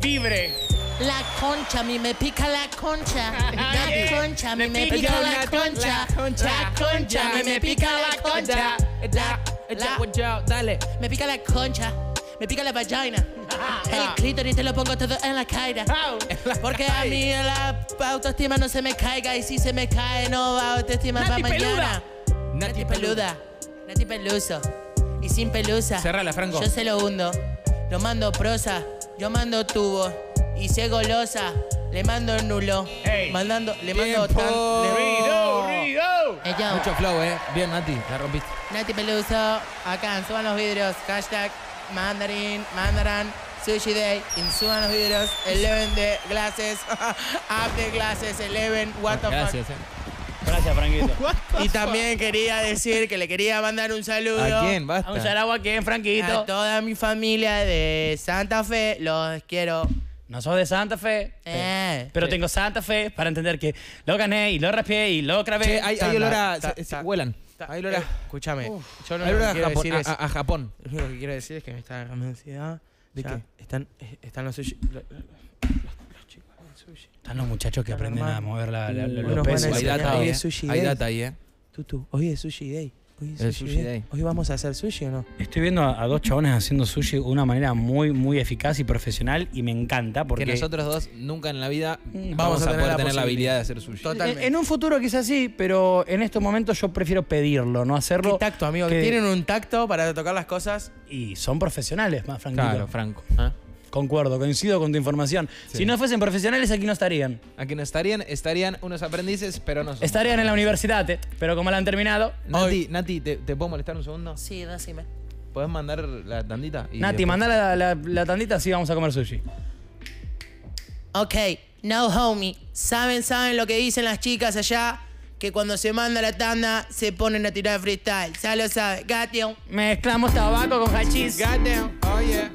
S3: vibre.
S13: La concha, a mí me pica la concha. <laughs> La concha, a mí
S3: Me pica la concha.
S2: La concha.
S13: A mí me pica la concha. La,
S2: dale.
S13: Me pica la concha. Me pica la vagina. <laughs> El clítoris te lo pongo todo en la caída. <laughs> Porque a mí la autoestima no se me caiga. Y si se me cae, no va autoestima para mañana. Nati peluda. Nati peluso. Y sin pelusa.
S2: Cerrala, Franco.
S13: Yo se lo hundo. Lo mando prosa. Yo mando tubo. Y sé golosa. Le mando nulo. Mandando, le mando
S2: Tiempo.
S13: tan. le- yo.
S2: Mucho flow, eh. Bien, Nati, la rompiste.
S13: Nati Peluso, acá en Suban los Vidrios, hashtag Mandarin, Mandaran, Sushi Day, en Suban los Vidrios, 11 de glasses, <laughs> up de glasses, 11, what the
S2: Gracias,
S13: fuck.
S2: eh.
S3: Gracias, Franquito. <laughs>
S13: Y también quería decir que le quería mandar un saludo.
S2: ¿A quién? Basta.
S3: Un saragua a quién, Franquito.
S13: A toda mi familia de Santa Fe, los quiero.
S3: No sos de Santa Fe,
S13: Eh.
S3: pero tengo Santa Fe para entender que lo gané y lo rapeé y lo grabé.
S2: Che, hay, hay olor a.
S7: ta-
S2: se- se
S7: ta-
S2: huelan. Hay olor a.
S7: Escúchame, yo no
S2: Hay
S7: lo
S2: olor a Japón.
S7: decir
S2: A,
S7: es.
S2: a- a Japón.
S7: Lo único que quiero decir es que me está agarrando ansiedad.
S2: ¿De
S7: Ya
S2: qué?
S7: Están, eh, están los sushi. lo- lo- los chicos sushi.
S3: Están los muchachos que aprenden a mover la, la-
S7: Hoy
S3: los pesos.
S2: Hay data ahí, eh. Hay data ahí, eh.
S7: Tutu, hoy es sushi day. Hoy
S2: El
S7: sushi,
S2: sushi
S7: day.
S2: day.
S7: Hoy vamos a hacer sushi o no?
S3: Estoy viendo a, a dos chabones haciendo sushi de una manera muy, muy eficaz y profesional y me encanta porque
S2: Que nosotros dos nunca en la vida
S3: Mm,
S2: vamos, a,
S7: tener
S2: poder
S7: la
S2: tener la habilidad de hacer sushi.
S7: Totalmente.
S3: en, en un futuro quizás sí, pero en estos momentos yo prefiero pedirlo, no hacerlo.
S7: Qué tacto, amigo.
S3: que-
S7: Que tienen un tacto para tocar las cosas.
S3: Y son profesionales, más Franquito.
S2: Claro, Franco. ¿eh?
S3: Concuerdo, coincido con tu información. Si no fuesen profesionales, aquí no estarían.
S2: Aquí no estarían, estarían unos aprendices, pero no son.
S3: Estarían en la universidad, eh, pero como la han terminado.
S2: Nati, Nati, ¿te, te puedo molestar un segundo?
S13: Sí, decime.
S2: ¿Podés mandar la tandita? Y
S3: Nati,
S2: después-
S3: manda la, la- la tandita, así vamos a comer sushi.
S13: Ok, no homie. ¿Saben, saben lo que dicen las chicas allá? Que cuando se manda la tanda se ponen a tirar freestyle. Ya lo sabe. You.
S3: Mezclamos tabaco con hachís.
S2: Goddamn. Oh, yeah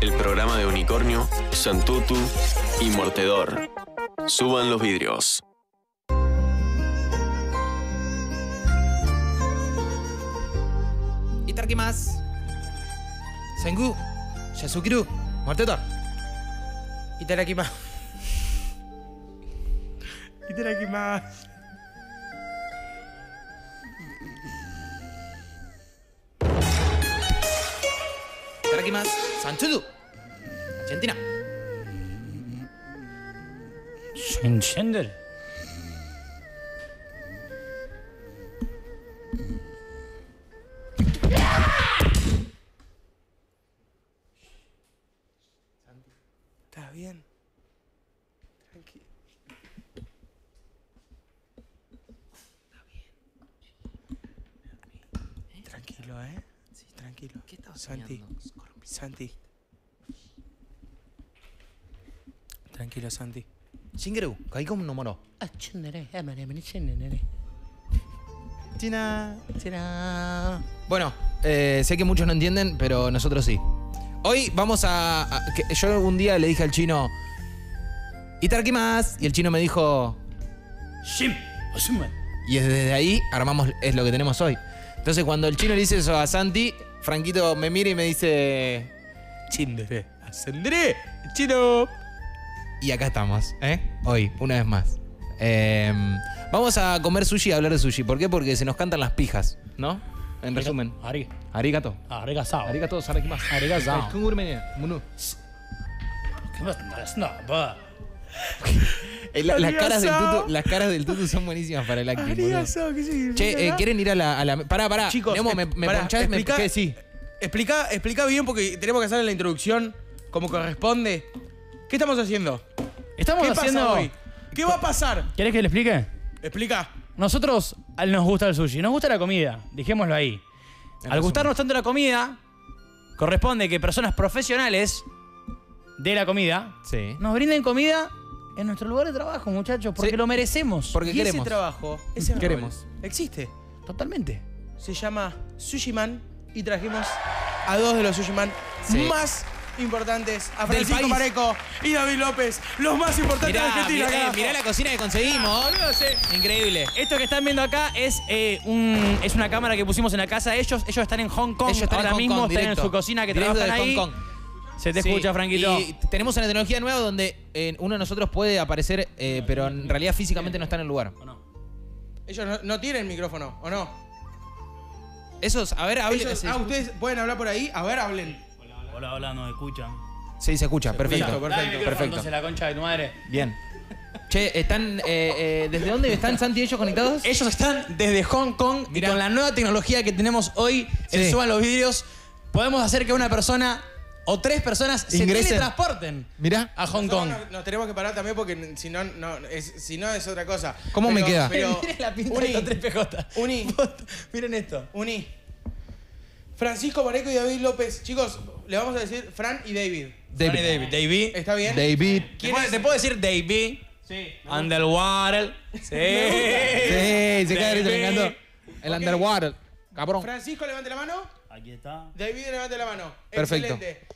S14: el programa de Unicornio, Santutu y Mortedor. Suban los vidrios.
S2: Itadakimasu. Sengu, Yasukiru, Mortedor.
S7: Itadakimasu. Itadakimasu.
S2: ただき
S3: ま
S7: す。サンチュド
S2: アチェンティナ。
S3: シンシンデル。
S7: Tranquilo. ¿Qué estás Santi. Santi. Tranquilo, Santi.
S2: Shingeru. Kaikom no mono.
S13: Ah, chendere.
S2: China.
S13: China.
S2: Bueno, eh, sé que muchos no entienden, pero nosotros sí. Hoy vamos a. a- que yo un día le dije al chino. Itarakimasu. Y el chino me dijo.
S3: Shim.
S2: Y desde ahí armamos es lo que tenemos hoy. Entonces cuando el chino le dice eso a Santi, Franquito me mira y me dice.
S7: Chindere. Ascendere. Chino.
S2: Y acá estamos, ¿eh? Hoy, una vez más. Eh, vamos a comer sushi y hablar de sushi. ¿Por qué? Porque se nos cantan las pijas, ¿no? En resumen.
S3: Ari.
S2: Arigato.
S3: Arigasao.
S2: Arigato, sarakimasu.
S3: Arigasao.
S2: Kungurumene, munu.
S3: ¿Qué <laughs>
S2: Eh, la- las, caras del tutu, las caras del tutu son buenísimas para el acting. Che, eh, ¿quieren ir a la, a la- Pará, pará.
S7: Chicos,
S2: Nemo,
S7: eh,
S2: ¿me, me
S7: pará,
S2: ponchás? ¿Me-
S7: explica-
S2: ¿Qué sí?
S7: Explica, explica bien porque tenemos que hacer la introducción como corresponde. ¿Qué estamos haciendo?
S3: Estamos
S7: ¿Qué
S3: haciendo.
S7: pasa hoy? ¿Qué va a pasar?
S3: ¿Querés que le explique?
S7: Explica.
S3: Nosotros nos gusta el sushi, nos gusta la comida, dejémoslo ahí. Al gustarnos tanto la comida, corresponde que personas profesionales de la comida
S2: Sí.
S3: nos brinden comida en nuestro lugar de trabajo, muchachos, porque
S2: Sí.
S3: lo merecemos.
S2: Porque
S7: y
S2: queremos.
S7: ese trabajo, ese rol,
S2: Queremos.
S7: existe.
S3: Totalmente.
S7: Se llama Sushi Man y trajimos a dos de los Sushi Man
S2: Sí.
S7: más importantes, a Francisco
S2: país.
S7: Mareco y David López, los más importantes
S2: Mirá,
S7: de Argentina.
S2: mirá, la cocina que conseguimos. Increíble.
S3: Esto que están viendo acá es, eh, un, es una cámara que pusimos en la casa de ellos. Ellos están en Hong Kong
S2: Ellos están
S3: ahora
S2: en Hong
S3: mismo,
S2: Kong,
S3: están
S2: directo.
S3: en su cocina que
S2: Directo
S3: trabajan
S2: de
S3: ahí.
S2: Hong Kong.
S3: Se te
S2: Sí,
S3: escucha, Franquito.
S2: Y tenemos una tecnología nueva donde eh, uno de nosotros puede aparecer, eh, pero en realidad físicamente no está en el lugar.
S7: Ellos no, no tienen micrófono, ¿o no?
S2: Esos, a ver, hablen.
S7: Ellos- ah, ustedes pueden hablar por ahí. A ver, hablen.
S15: Hola, hola, nos escuchan.
S2: Sí, se escucha, perfecto.
S7: Listo, perfecto.
S2: Perfecto.
S3: Entonces la concha de tu madre.
S2: Bien. Che, ¿están, eh, eh, ¿desde dónde están Santi y ellos conectados?
S3: Ellos están desde Hong Kong y con la nueva tecnología que tenemos hoy,
S2: Sí.
S3: suban los vidrios, podemos hacer que una persona o tres personas se
S2: Ingresen.
S3: teletransporten
S2: Mirá.
S3: a Hong
S7: Nosotros
S3: Kong.
S7: Nos, nos tenemos que parar también porque si no, no, es, si no es otra cosa.
S2: ¿Cómo me queda?
S7: Pero, <laughs>
S3: Miren la pinta
S7: Uni,
S3: de los tres PJ.
S7: Uni, <laughs>
S3: Miren esto.
S7: Uni. Francisco Mareco y David López. Chicos, le vamos a decir Fran y David.
S2: David.
S3: Fran y David. David.
S7: ¿Está bien?
S2: David.
S3: ¿Te puedo, te puedo decir David?
S7: Sí.
S3: Underwater. Sí. <laughs>
S2: Sí, se cae de risa, me encantó. El
S7: Ok.
S2: underwater. Cabrón.
S7: Francisco, levante la mano.
S15: Aquí está.
S7: David, levante la mano.
S2: Perfecto.
S7: Excelente.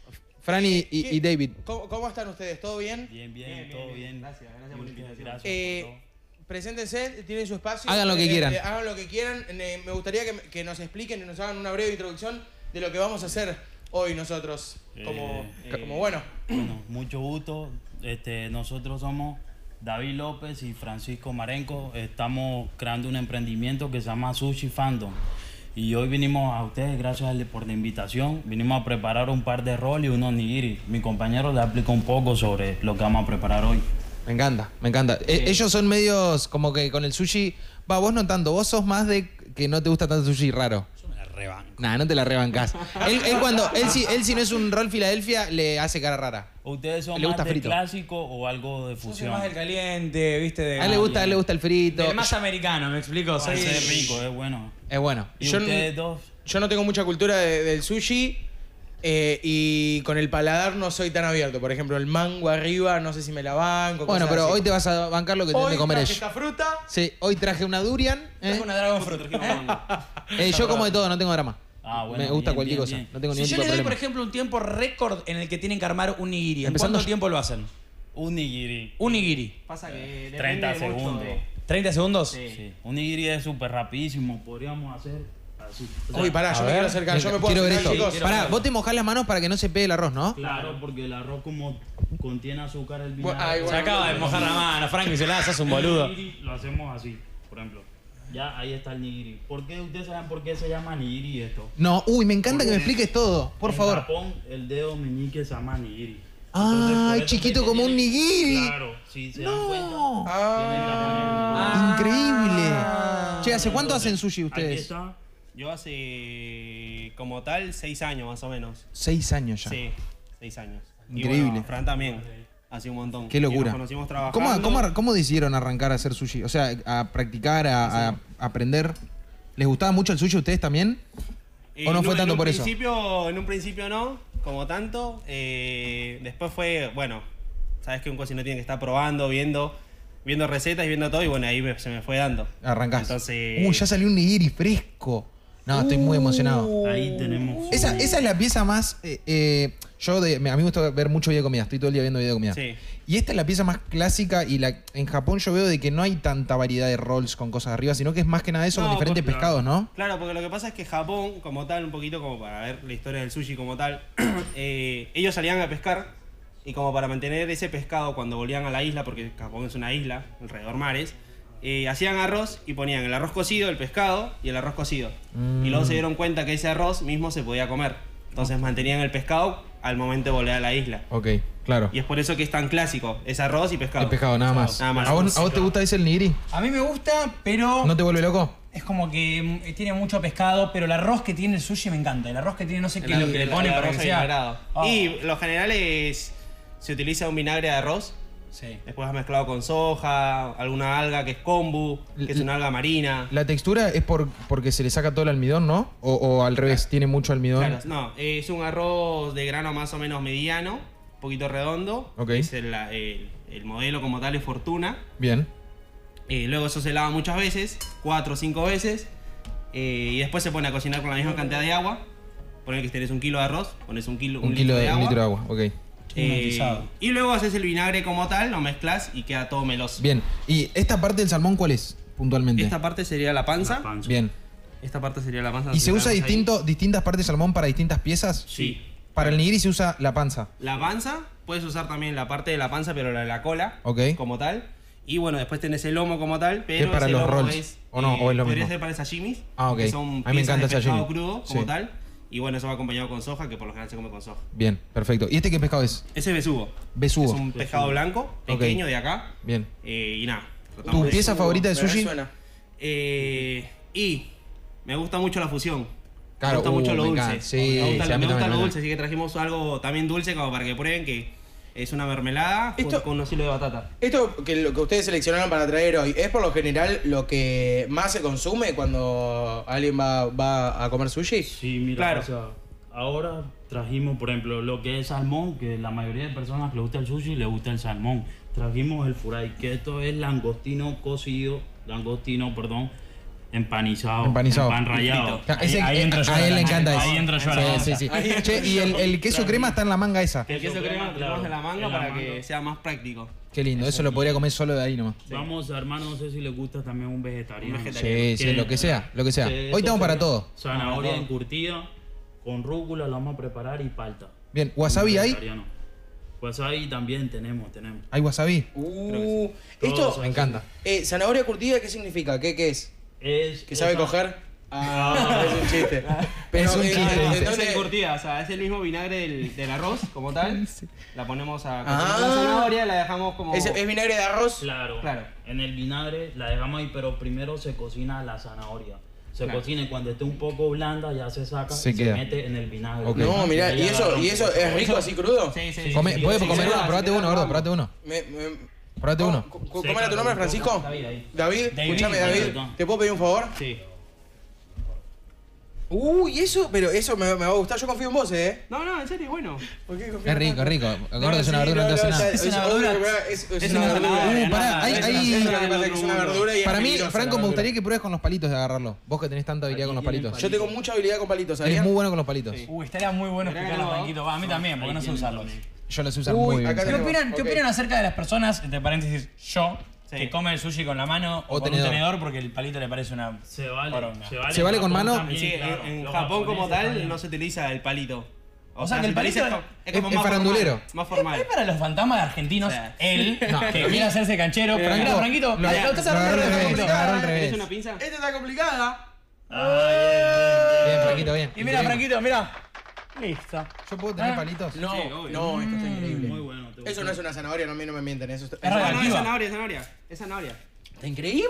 S2: Fran y, y-
S7: ¿Qué-
S2: y David.
S7: ¿Cómo, cómo están ustedes? ¿Todo bien?
S15: Bien, bien, todo bien. Gracias, gracias por la invitación. Gracias
S7: Eh, preséntense, tienen su espacio.
S2: Hagan lo que
S7: Eh,
S2: quieran.
S7: eh, hagan lo que quieran. Eh, me gustaría que, que nos expliquen y nos hagan una breve introducción de lo que vamos a hacer hoy nosotros. Como,
S15: Eh,
S7: como
S15: eh,
S7: bueno.
S15: Bueno, mucho gusto. Este, nosotros somos David López y Francisco Marenco. Estamos creando un emprendimiento que se llama Sushi Fandom. Y hoy vinimos a ustedes, gracias por la invitación. Vinimos a preparar un par de roles y unos nigiri. Mi compañero le explica un poco sobre lo que vamos a preparar hoy.
S2: Me encanta, me encanta. Eh, ellos son medios como que con el sushi. Va, vos no tanto. Vos sos más de que no te gusta tanto el sushi raro.
S3: Yo rebanco.
S2: Nah, no te la rebancás. él, él cuando. Él si, él si no es un rol Filadelfia, le hace cara rara.
S15: ¿Ustedes son
S2: Le
S15: más
S2: gusta frito.
S15: clásico o algo de
S3: Yo soy
S15: fusión?
S3: más del caliente, viste. De,
S2: A él le gusta, a él le gusta el frito.
S3: Del más americano, ¿me explico? Soy-
S15: Ese es rico, es bueno.
S2: Es bueno.
S15: ¿Y
S7: Yo
S15: ustedes
S7: no-
S15: dos?
S7: Yo no tengo mucha cultura de- del sushi eh, y con el paladar no soy tan abierto. Por ejemplo, el mango arriba, no sé si me la banco.
S2: Bueno,
S7: cosas
S2: pero
S7: así.
S2: hoy te vas a bancar lo que
S7: Hoy
S2: de comer
S7: traje esta fruta.
S2: Sí, hoy traje una durian. ¿eh?
S3: Traje una Dragon Fruit. <laughs>
S2: Eh, yo como de todo, no tengo drama.
S15: Ah, bueno,
S2: Me gusta
S15: bien,
S2: cualquier
S15: bien,
S2: cosa.
S15: bien.
S2: No tengo
S3: Si yo les doy, por ejemplo, un tiempo récord en el que tienen que armar un nigiri, ¿en
S2: Empezando
S3: cuánto
S2: yo-
S3: tiempo lo hacen?
S15: Un nigiri.
S3: Un nigiri.
S16: Pasa que
S15: 30
S16: depende mucho
S15: segundos.
S16: de-
S3: ¿30 segundos?
S15: Sí. Un nigiri es súper rapidísimo. Podríamos hacer así. así.
S7: Uy, pará, yo me quiero acercar. Yo me puedo
S2: Quiero ver
S7: acercar,
S2: esto.
S7: chicos.
S2: Pará, vos te mojás las manos para que no se pegue el arroz, ¿no?
S15: Claro, porque el arroz como contiene azúcar, el vinagre.
S7: ay,
S3: Se
S7: bueno,
S3: acaba de mojar la mano, Frank, y se la haces un boludo.
S15: El nigiri Lo hacemos así, por ejemplo. Ya ahí está el nigiri. ¿Por qué ustedes saben por qué se llama nigiri esto?
S2: No, uy, me encanta que me expliques todo, por
S15: en
S2: favor.
S15: Japón el dedo meñique se llama nigiri. Entonces, por
S2: Ay,
S15: eso
S2: chiquito como un
S15: tiene-
S2: nigiri.
S15: Claro, si se dan cuenta.
S2: Ah, increíble. Che, ¿hace cuánto hacen sushi
S15: Aquí
S2: ustedes?
S15: está.
S16: Yo hace como tal seis años más o menos.
S2: Seis años ya.
S16: Sí, seis años. Y
S2: Increíble.
S16: bueno, Fran también. Hace un montón.
S2: Qué
S16: Y
S2: locura.
S16: Nos conocimos trabajando.
S2: ¿Cómo, cómo, cómo decidieron arrancar a hacer sushi? O sea, a practicar, a, a aprender. ¿Les gustaba mucho el sushi a ustedes también?
S16: Eh,
S2: ¿O no
S16: en
S2: fue tanto
S16: en un
S2: por eso?
S16: principio, En un principio no, como tanto. Eh, después fue, bueno, sabes que un cocinero tiene que estar probando, viendo, viendo recetas y viendo todo. Y bueno, ahí se me fue dando.
S2: Arrancás.
S16: Entonces.
S2: Uy, ya salió un nigiri fresco. No, estoy muy emocionado.
S15: Ahí tenemos.
S2: Esa, esa es la pieza más. eh, eh, yo, de, me- a mí me gusta ver mucho video de comida. Estoy todo el día viendo video de comida.
S16: Sí.
S2: Y esta es la pieza más clásica. Y la, en Japón yo veo de que no hay tanta variedad de rolls con cosas arriba, sino que es más que nada eso
S16: No,
S2: con diferentes
S16: porque-
S2: pescados, ¿no?
S16: Claro, porque lo que pasa es que Japón, como tal, un poquito como para ver la historia del sushi como tal, <clears throat> eh, ellos salían a pescar y como para mantener ese pescado cuando volvían a la isla, porque Japón es una isla, alrededor mares, eh, hacían arroz y ponían el arroz cocido, el pescado y el arroz cocido. Y luego
S2: Mm.
S16: se dieron cuenta que ese arroz mismo se podía comer. Entonces mantenían el pescado al momento de volver a la isla.
S2: Ok, claro.
S16: Y es por eso que es tan clásico, es arroz y pescado.
S2: El pescado, nada más.
S16: Nada más.
S2: ¿A, vos, a vos te gusta ese el nigiri?
S17: A mí me gusta, pero
S2: ¿No te vuelve loco?
S17: es como que mm, tiene mucho pescado, pero el arroz que tiene el sushi me encanta. El arroz que tiene no sé qué es lo que le
S16: El-
S17: ponen
S16: el
S17: para que sea. Oh.
S16: Y lo general es. Se utiliza un vinagre de arroz.
S17: Sí.
S16: Después has mezclado con soja, alguna alga que es kombu, que es una alga marina.
S2: La textura es por, porque se le saca todo el almidón, ¿no? O, o al revés, tiene mucho almidón.
S16: Claro, no, es un arroz de grano más o menos mediano, un poquito redondo.
S2: Ok.
S16: Es el, el- el modelo como tal es Fortuna.
S2: Bien.
S16: Eh, luego eso se lava muchas veces, cuatro o cinco veces. eh, y después se pone a cocinar con la misma cantidad de agua. Poner que tenés un kilo de arroz, pones un kilo,
S2: Un, kilo de, un litro de agua, ok.
S16: Eh, y luego haces el vinagre como tal, lo mezclas y queda todo meloso.
S2: Bien. ¿Y esta parte del salmón cuál es, puntualmente?
S16: Esta parte sería la panza.
S2: Bien.
S16: Esta parte sería la panza.
S2: ¿Y se usa
S16: ahí.
S2: distinto, distintas partes de salmón para distintas piezas?
S16: Sí.
S2: Para el nigiri se usa la panza.
S16: La panza, puedes usar también la parte de la panza, pero la de la cola,
S2: Ok.
S16: como tal. Y bueno, después tenés el lomo como tal, pero
S2: para
S16: ese
S2: los
S16: lomo
S2: rolls?
S16: es,
S2: ¿O no? ¿O es lo
S16: podría
S2: mismo?
S16: ser para sashimis,
S2: Ah, ok.
S16: que
S2: A mí me encanta
S16: de
S2: el
S16: pescado
S2: sashimi.
S16: crudo, como
S2: Sí.
S16: tal. Y bueno, eso va acompañado con soja, que por lo general se come con soja.
S2: Bien, perfecto. ¿Y este qué pescado es?
S16: Ese es besugo.
S2: Besugo.
S16: Es un pescado blanco, pequeño de acá.
S2: Bien.
S16: Eh, y nada.
S2: ¿Tu pieza favorita de sushi?
S16: Eh, y me gusta mucho la fusión.
S2: Claro,
S16: me gusta
S2: uh,
S16: mucho lo
S2: me
S16: dulce.
S2: Sí,
S16: me gusta,
S2: sí,
S16: me gusta lo dulce, así que trajimos algo también dulce como para que prueben que es una mermelada junto con unos hilos de batata.
S7: Esto que lo que ustedes seleccionaron para traer hoy, ¿es por lo general lo que más se consume cuando alguien va, va a comer sushi?
S15: Sí, mira,
S7: Claro.
S15: o sea, ahora trajimos, por ejemplo, lo que es salmón, que la mayoría de personas que le gusta el sushi le gusta el salmón. Trajimos el furai, que esto es langostino cocido, langostino, perdón, empanizado,
S2: Empanizado.
S15: pan rallado.
S2: Ah, ese- eh, a él le encanta
S15: Ahí
S2: eso.
S15: entro yo
S2: Sí, sí, sí. Che, y el, el queso crema está en la manga esa.
S16: El queso crema lo tenemos en la manga
S15: en la
S16: para
S15: manga.
S16: que sea más práctico.
S2: Qué lindo, eso lo podría comer solo de ahí nomás.
S15: Vamos a armar, no sé si les gusta también un vegetariano.
S2: Sí, sí, lo que sea, lo que sea. Hoy estamos para todo.
S15: Zanahoria encurtida, con rúcula lo vamos a preparar y palta.
S2: Bien, ¿wasabi
S15: vegetariano. Wasabi también tenemos, tenemos.
S2: ¿Hay wasabi?
S7: Uh, esto,
S2: Me encanta.
S7: eh, zanahoria curtida, ¿qué significa? ¿Qué, qué es?
S15: Es
S7: ¿Que sabe
S15: esa-
S7: coger? Ah, es un chiste.
S2: Es un chiste,
S7: eh.
S16: Es
S7: ¿dónde-
S16: encurtida, o sea, es el mismo vinagre del, del arroz como tal. <laughs> La ponemos a
S7: Ah.
S16: cocinar con zanahoria, la dejamos como.
S7: ¿Es, es vinagre de arroz?
S15: Claro.
S16: Claro.
S15: En el vinagre la dejamos ahí, pero primero se cocina la zanahoria. Se
S16: Claro.
S15: cocina y cuando esté un poco blanda ya se saca
S2: Se
S15: y
S2: queda.
S15: se mete en el vinagre.
S2: Ok.
S7: No, mirá,
S15: ahí
S7: ¿y eso. ¿y eso es rico así crudo?
S16: Sí, sí,
S2: Come-
S16: sí,
S2: ¿Puedes
S16: sí,
S2: comer
S16: sí,
S2: uno?
S16: sí,
S2: Probate
S16: sí,
S2: uno,
S16: sí,
S2: gordo, probate uno.
S7: Me- me-
S2: Probate uno.
S7: ¿Cómo era tu nombre, Francisco?
S15: David, ahí.
S7: David,
S15: David,
S7: escúchame,
S15: David.
S7: ¿te puedo pedir un favor?
S15: Sí.
S7: Uy, eso, pero eso me, me va a gustar. Yo confío en vos, ¿eh?
S16: No, no, en serio, bueno.
S7: ¿Por qué confías
S2: Es rico,
S7: tanto?
S2: es rico.
S7: No,
S2: Gordo es una
S7: sí,
S2: verdura, no hace
S7: no,
S2: nada.
S7: es
S17: una verdura.
S7: Es, una verdura.
S2: Uh, pará, hay-
S7: Es
S2: hay-
S7: una- verdura y
S2: Para mí, Franco, me gustaría que pruebes con los palitos de agarrarlo. Vos que tenés tanta habilidad con los palitos.
S7: Yo tengo mucha habilidad con palitos,
S2: Eres
S7: ¿sabías?
S2: muy bueno con los palitos.
S17: Uy, estaría muy bueno explicarlo,
S16: no.
S17: Franquito. A mí también, porque no sé usarlos.
S2: Yo los uso
S7: Uy,
S2: muy bien.
S7: acá
S17: ¿Qué
S7: tenemos-
S17: opinan, ¿Qué
S7: ok.
S17: opinan acerca de las personas, entre paréntesis, yo,
S3: que come el sushi con la mano o,
S2: O
S3: con
S2: tenedor.
S3: un tenedor porque el palito le parece una.
S15: Se vale.
S3: poronga.
S15: Se vale,
S2: ¿Se vale
S15: en
S2: con
S15: Japón
S2: mano?
S15: también,
S16: Sí, en-
S15: claro.
S16: en
S15: Los
S16: Japón como
S15: japoneses
S16: tal
S15: también.
S16: no se utiliza el palito.
S3: O sea, que el palito
S16: es,
S3: es-
S16: más
S2: farandulero.
S16: formal, Más formal.
S3: Es para los fantasmas argentinos, él,
S2: No,
S3: que quiere hacerse canchero. Pero
S2: Franco,
S3: mira, Franquito,
S2: lo-
S3: mira,
S2: lo
S3: estás
S2: agarró
S3: hablando
S2: al
S3: de
S2: revés,
S3: Franquito.
S2: lo agarró al
S16: ¿Querés
S2: revés.
S16: una pinza?
S7: Esta está complicada.
S2: Bien, Franquito, bien.
S3: Y mira,
S2: Increíble.
S3: Franquito, mira. Listo.
S2: ¿Yo puedo tener
S3: Ah.
S2: palitos?
S7: No,
S16: Sí, obvio.
S7: no, esto está increíble.
S15: Muy bueno. te
S7: Eso no es una zanahoria, no, a mí no me mienten. Eso está,
S3: Es
S16: No, no, es
S3: radioactiva.
S16: zanahoria, es zanahoria. Es zanahoria.
S7: ¿Está increíble?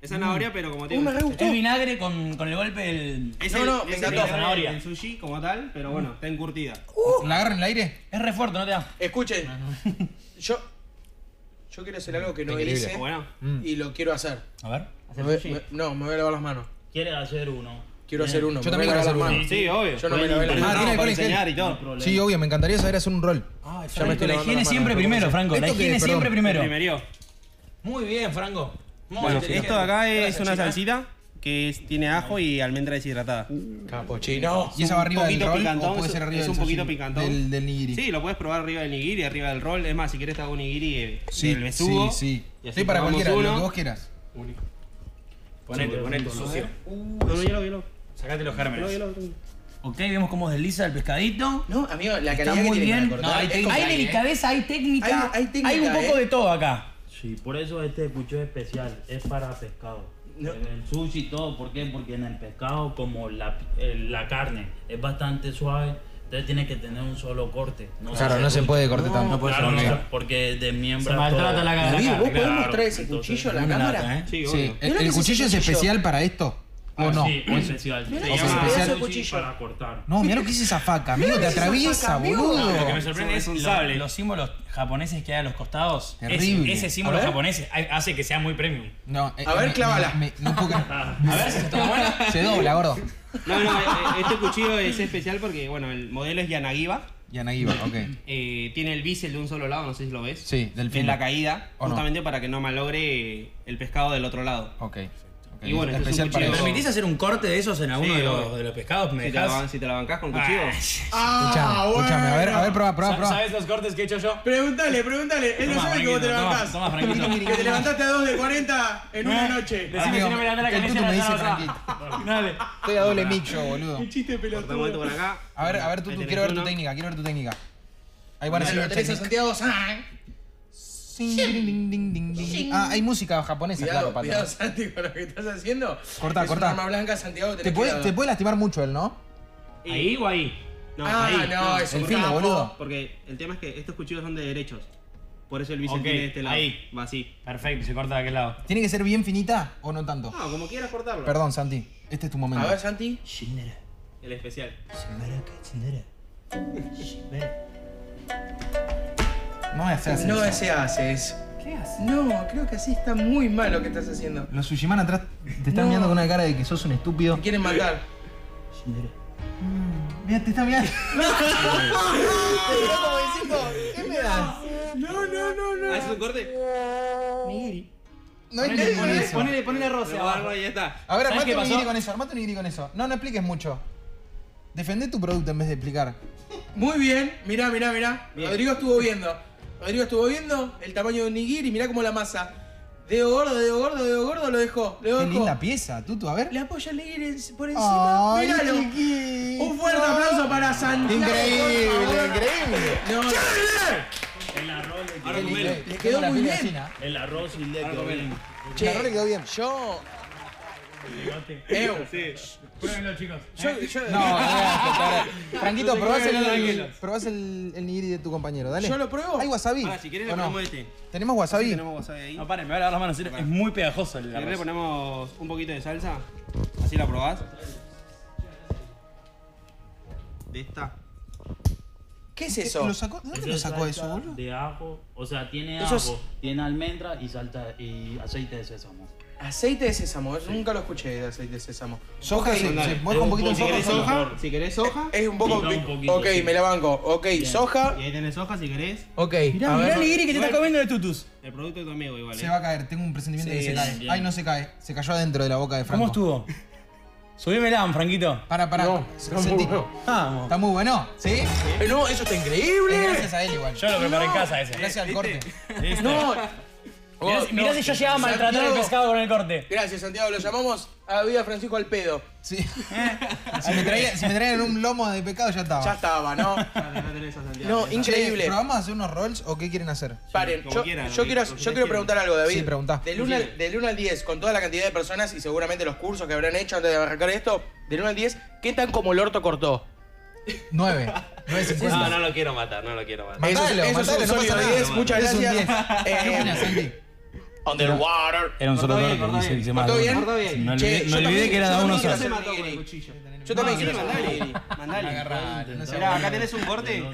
S16: Es zanahoria, pero como te
S7: Uh,
S16: digo.
S7: me re gustó.
S3: Es vinagre con, con el golpe del.
S16: Es
S7: No,
S16: el-
S7: no,
S16: es
S7: me
S16: el
S7: encantó.
S16: vinagre
S3: Zanahoria.
S16: sushi como tal, pero bueno, está encurtida.
S2: ¿La agarro en el aire?
S3: Es re fuerte, no te da.
S7: Escuchen, yo, yo quiero hacer algo que no
S2: Increíble.
S7: hice
S16: Bueno,
S7: y lo quiero hacer.
S3: A ver.
S7: Me voy- me- no, me voy a lavar las manos.
S15: Quiere hacer uno.
S7: Quiero hacer uno.
S2: Yo
S7: me
S2: también quiero hacer uno.
S16: sí, obvio.
S7: Yo no me lavé las
S2: Ah,
S7: manos.
S2: tiene alcohol en
S16: enseñar
S2: gel.
S16: y todo.
S2: Sí, obvio, me encantaría saber hacer un rol.
S3: Ah,
S7: Ya me
S3: Franco, la higiene siempre primero,
S7: ¿cómo
S3: Franco. La
S2: ¿Esto qué
S3: higiene siempre primero.
S16: Primero.
S3: Muy bien, Franco. Muy
S16: Bueno,
S3: bien.
S16: esto de acá es una
S3: salsita.
S16: que es- tiene ajo y almendra deshidratada.
S7: Capuchino.
S2: ¿Y esa va arriba del rol
S16: picantón,
S2: o puede
S16: es-
S2: ser arriba
S16: es
S2: del
S16: un poquito picantón.
S2: Del, del nigiri.
S16: Sí, lo puedes probar arriba del nigiri, arriba del rol. Es más, si quieres te hago un nigiri
S2: sí,
S16: del besugo.
S2: sí, sí. Estoy para cualquiera, lo que vos quieras.
S3: Ponete, ponete, sucio.
S16: No, no, hielo, hielo.
S3: Sacate los gérmenes. Ok, vemos cómo desliza el pescadito.
S7: No, amigo, la
S3: Está
S7: que
S3: muy
S7: tiene
S3: bien.
S7: para
S3: No,
S7: cortar
S3: hay,
S7: es
S3: hay
S7: complicada, ¿eh?
S3: delicadeza, hay técnica.
S7: Hay- hay técnica,
S3: un poco
S7: ¿eh?
S3: de todo acá.
S15: Sí, por eso este cuchillo es especial, es para pescado.
S7: No.
S15: El sushi y todo, ¿por qué? Porque en el pescado, como la, el- la carne es bastante suave, entonces tiene que tener un solo corte.
S2: Claro, no se puede corte tanto.
S15: No, claro, no,
S2: Porque-
S15: porque desmiembra
S3: Se maltrata
S15: todo.
S3: la cara.
S7: David, ¿vos podés
S15: Claro,
S7: mostrar ese
S15: entonces,
S7: cuchillo a la cámara?
S3: ¿eh?
S16: Sí,
S2: Sí,
S16: obvio.
S2: ¿el, el cuchillo es
S7: cuchillo.
S2: especial para esto? ¿O no?
S15: Sí, es especial.
S7: Mirá
S15: Se
S2: que
S15: llama
S2: ese pedazo de
S15: sushi
S7: cuchillo.
S15: para cortar.
S2: No, mira lo que es esa faca, amigo, te atraviesa,
S7: faca, amigo.
S2: boludo.
S3: Lo que me sorprende
S16: Es
S3: es
S16: un
S3: lo-
S16: sable.
S3: los símbolos japoneses que hay a los costados.
S2: Terrible.
S3: Ese, ese símbolo japonés hace que sea muy premium.
S2: No, eh,
S7: A ver, clávala.
S2: no. <laughs>
S3: A ver si se toma buena.
S2: Se dobla, gordo.
S16: No, no, eh, eh, este cuchillo es especial porque, bueno, el modelo es Yanagiba.
S2: Y Anaguiba, ok.
S16: Eh, tiene el bisel de un solo lado, no sé si lo ves.
S2: Sí, del
S16: En
S2: filo.
S16: la caída,
S2: ¿O no?
S16: justamente para que no malogre el pescado del otro lado.
S2: Ok. Ok.
S16: Y bueno, este es
S2: especial
S16: un
S2: para eso.
S3: ¿Permitís hacer un corte de esos en alguno
S16: Sí,
S3: de, los, de los pescados? ¿Me
S16: Si te, la, si te la bancás con
S3: Ah,
S16: cuchillo. <laughs>
S2: Escuchame, escuchame, a ver, a ver, prueba, prueba, prueba.
S3: ¿Sabes los cortes que he hecho yo?
S7: Pregúntale, pregúntale. Él no sabe que vos te
S3: Franquito,
S7: levantás.
S3: toma, toma, Franquito. <laughs>
S7: Que te levantaste a 2 de 40 en una noche.
S3: Decime si no me gané la
S2: tutu me
S3: de la
S2: dice. <laughs>
S3: Dale.
S2: Estoy a doble mic yo, boludo.
S7: Chiste
S16: Cortamos esto por acá.
S2: A ver, a ver, tú, quiero ver tu técnica, quiero ver tu técnica. Ahí van a
S7: Bueno,
S2: decir Ah, hay música japonesa,
S7: Cuidado,
S2: claro,
S7: cuidado. Santi, con lo que estás haciendo.
S2: Cortá,
S7: Es
S2: cortá.
S7: Un arma blanca, Santiago, tenés
S2: Te puede,
S7: cuidado.
S2: te puede lastimar mucho él, ¿no?
S16: ¿Ahí o ahí? No,
S7: Ah,
S16: ahí.
S7: no, es
S2: El
S7: un
S2: filo,
S7: capo.
S2: boludo.
S16: Porque el tema es que estos cuchillos son de derechos. Por eso el bisel
S3: Ok,
S16: tiene de este lado.
S3: ahí.
S16: Va así.
S3: Perfecto, se corta de aquel lado.
S2: ¿Tiene que ser bien finita o no tanto?
S16: No, como quieras cortarlo.
S2: Perdón, Santi. Este es tu momento.
S7: A ver, Santi.
S16: El especial. <laughs>
S2: No me haces
S7: No
S2: eso.
S7: se hace eso. ¿Qué haces? No, creo que así está muy mal lo que estás haciendo.
S2: Los Sushiman atrás te están
S7: No.
S2: mirando con una cara de que sos un estúpido.
S7: Te quieren matar.
S2: Mira, te está mirando. <laughs>
S7: ¿Qué me das? No, no, no, no.
S16: ¿Haces un corte?
S2: No hay que con eso.
S3: Ponele, ponele abajo.
S16: y ya está.
S2: A ver,
S3: ¿Sabes
S2: armate un nigiri con eso, armate un nigiri con eso. No, no expliques mucho. Defendé tu producto en vez de explicar.
S7: Muy bien, mirá, mirá, mirá. Rodrigo estuvo viendo. Rodrigo estuvo viendo el tamaño de un nigiri, mirá cómo la masa. Dedo gordo, dedo gordo, dedo gordo, lo dejó. Lo
S2: Qué
S7: dejó.
S2: linda pieza, Tutu, a ver.
S7: Le apoya el nigiri por encima.
S2: Ay,
S7: Míralo.
S2: chiquito.
S7: Un fuerte aplauso para Santiago.
S2: Increíble,
S7: por favor.
S2: increíble.
S7: No, no.
S15: El arroz le quedó
S2: lindo.
S15: bien.
S7: Le quedó
S2: La
S7: muy bien.
S15: El arroz sí le quedó bien.
S2: La rola le quedó bien.
S7: Yo.
S3: Pruébenlo, chicos.
S7: Yo, yo,
S2: No, Franquito,
S7: No se
S2: probás, el, probás el, el nigiri de tu compañero, dale.
S7: ¿Yo lo pruebo?
S2: ¿Hay wasabi?
S16: Ahora, si querés le ponemos este.
S2: ¿Tenemos wasabi?
S16: Tenemos wasabi ahí.
S3: No, paren, me voy a lavar las manos. Es muy pegajoso el
S16: le ponemos un poquito de salsa. Así la probás. De esta.
S7: ¿Qué es eso?
S2: ¿Lo sacó? ¿De dónde lo sacó eso, boludo?
S15: De ajo, o sea, tiene
S7: Eso
S15: ajo,
S7: es-
S15: tiene almendra y salta y aceite de sésamo.
S7: Aceite de sésamo, nunca lo escuché de aceite de sésamo.
S2: Soja se, moja un poquito en
S16: Si querés
S2: soja.
S16: soja, si querés soja.
S7: Es un poco.
S15: Un poquito,
S7: ok,
S15: sí.
S7: me la banco. Ok, soja.
S16: Y ahí tenés soja si querés.
S7: Ok,
S3: Mirá, mirá el que te está comiendo de tutus.
S16: El producto de tu amigo igual.
S2: Se
S16: eh.
S2: va a caer, tengo un presentimiento de
S7: Sí,
S2: que se cae.
S15: bien.
S2: Ay, no se cae. Se cayó adentro de la boca de Franco.
S3: ¿Cómo estuvo? Subímela, Franquito.
S2: Para, para.
S7: No,
S2: Sentí-
S3: Vamos.
S2: Está muy bueno, ¿sí?
S7: Eh, No, eso está
S2: Es
S7: increíble.
S2: gracias a él igual.
S3: Yo lo preparé en casa ese.
S2: Gracias al corte.
S7: No,
S3: Mirá, si- mirá si yo llegaba a maltratar el pescado con el corte.
S7: Gracias, Santiago. Lo llamamos a Vida Francisco al pedo.
S2: Sí. <laughs> Si me, traía- si me traían un lomo de pecado ya estaba.
S7: Ya estaba, ¿no? No, increíble.
S2: ¿Pero vamos a hacer unos rolls o qué quieren hacer?
S7: Paren, yo,
S16: quieran,
S7: quiero, yo quiero preguntar algo, David.
S2: Sí, preguntá.
S7: Del 1, al, del 1 al 10, con toda la cantidad de personas y seguramente los cursos que habrán hecho antes de arrancar esto, del 1 al 10, ¿qué tan como el orto cortó?
S2: 9. 9.50.
S16: No, no lo quiero matar, no lo quiero matar.
S7: Eso,
S2: Matalo,
S7: eso es un
S2: no
S7: sólido
S2: pasa nada.
S7: 10, muchas gracias.
S2: 10.
S7: Eh. Underwater.
S3: Era un solo
S16: cortó
S3: dice-
S16: bien.
S3: dice
S7: ¿Cortó
S3: mal.
S7: bien?
S3: Me olvidé, me
S7: yo
S3: olvidé
S7: también-
S3: que era
S7: yo
S3: de uno
S7: también quiero
S3: solo.
S16: mató con el
S7: nigiri.
S16: cuchillo.
S7: Yo también quiero hacer
S16: mandale. Mandale.
S2: Se
S16: Mirá, acá tenés un corte.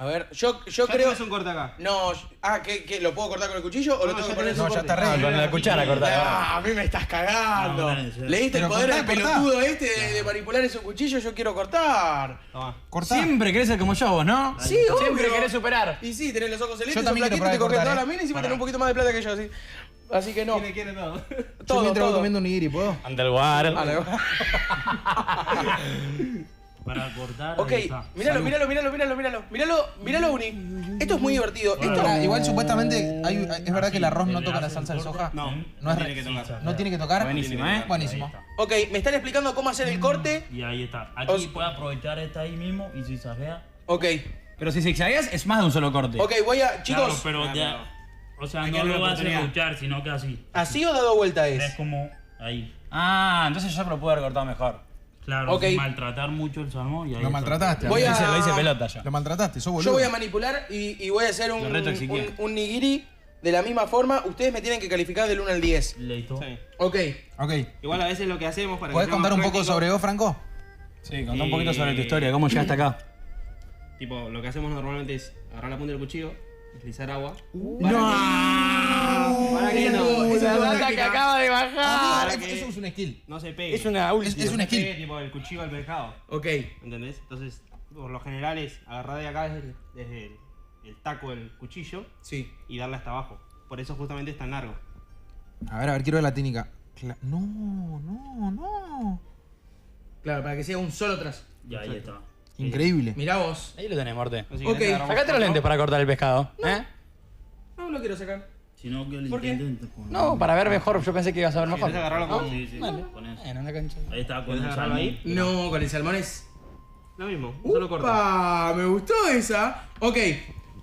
S7: A ver, yo, yo
S16: Ya
S7: creo.
S16: tenés un corte acá.
S7: No, ah, ¿qué, qué, ¿lo puedo cortar con el cuchillo o lo tengo que poner
S2: No, ya está re.
S3: Con la cuchara cortada.
S7: Ah, a mí me estás cagando.
S15: No,
S7: ¿Leíste el poder del pelotudo este de, de manipular ese cuchillo? Yo quiero cortar.
S16: Toma.
S2: Cortá.
S3: Siempre querés ser como yo, vos, ¿no?
S7: Sí,
S3: Siempre
S7: obvio.
S3: querés superar.
S7: Y sí, tenés los ojos celestes,
S2: Yo también quiero
S7: te coges
S2: cortar,
S7: todas
S2: eh.
S7: las minas y encima tenés un poquito más de plata que yo, así. Así que no.
S16: Quiere, quiere todo.
S2: Yo
S7: Todo,
S2: mientras voy
S7: todo.
S2: comiendo un nigiri, ¿puedo?
S3: Underwater.
S7: La- <laughs>
S15: Para cortar.
S7: Ok, míralo, míralo, míralo, míralo, míralo. Míralo, míralo, Uni. Esto es muy divertido. Esto.
S2: Ahora, igual supuestamente hay- es verdad que el arroz no toca la salsa de soja.
S16: No,
S2: No
S16: no
S2: es
S16: tiene
S2: re-
S16: que tocar.
S2: No tiene que tocar.
S3: Buenísimo, ¿eh?
S2: Buenísimo.
S7: Ok, me están explicando cómo hacer el corte.
S15: Y ahí está. Aquí
S7: Os-
S15: puede aprovechar esta ahí mismo y si sajea.
S7: Ok,
S3: Pero si zigzagueas es más de un solo corte.
S7: ok, voy a. Chicos,
S15: Claro, pero
S16: Ah,
S15: ya. O sea,
S16: Hay que
S15: no
S16: darle
S15: lo vas a
S16: oportunidad.
S15: escuchar, sino que así.
S7: ¿así o dado vuelta
S15: Es
S7: es?
S15: como ahí.
S3: Ah, entonces yo lo pude haber cortado mejor.
S15: Claro,
S7: Ok.
S15: sin maltratar mucho el salmón y ahí
S2: Lo
S15: está.
S2: maltrataste.
S7: Voy
S2: amigo.
S7: a-
S3: Lo hice pelota ya.
S2: Lo maltrataste, sos boludo.
S7: Yo voy a manipular y, y voy a hacer un,
S3: Lo reto Ezequiel.
S7: un, un nigiri de la misma forma. Ustedes me tienen que calificar del 1 al 10.
S15: Listo.
S16: Sí.
S7: Ok.
S2: Ok.
S16: Igual a veces lo que hacemos para que
S2: ¿Podés
S16: sea
S2: contar un poco sobre vos, Franco?
S3: Sí, contá un poquito sobre tu historia, cómo llegaste acá. <clears throat>
S16: Tipo, lo que hacemos normalmente es agarrar la punta del cuchillo, deslizar agua.
S7: ¡No!
S16: Para que no,
S7: Uh,
S16: esa
S7: la
S16: es
S7: data
S16: táctica.
S7: que acaba de bajar.
S2: Ah,
S16: Para
S2: eso es un skill.
S16: no se pegue.
S3: Es una
S2: Es, es un
S16: No
S2: skill.
S16: tipo el cuchillo al pescado.
S7: Ok.
S16: ¿Entendés? Entonces, por lo general es agarrar de acá desde, el- desde el, el taco del cuchillo
S7: Sí.
S16: y darle hasta abajo. Por eso justamente es tan largo.
S2: A ver, a ver, quiero ver la técnica. Cla- No, no, no.
S7: Claro, para que sea un solo trazo.
S15: Y ahí está.
S2: Increíble.
S7: Mirá vos.
S3: Ahí lo tenés, Morte.
S16: Así
S7: Ok,
S16: agarramos
S3: Sacate los lentes para cortar el pescado. ¿Eh?
S7: No lo quiero sacar.
S15: Sino que el
S7: ¿Por qué?
S15: intendente con-
S3: No, para ver mejor. Yo pensé que ibas a ver mejor.
S16: ¿Querés agarrarlo con-
S15: Sí, sí,
S3: Vale.
S15: con eso.
S3: Bueno, cancha.
S15: Ahí está con
S16: ¿Querés
S15: el
S16: agarrarlo
S15: salmón.
S16: ahí?
S7: No, con el salmón es.
S16: Lo mismo, un solo corte.
S7: ¡Upa! Me gustó esa. Ok.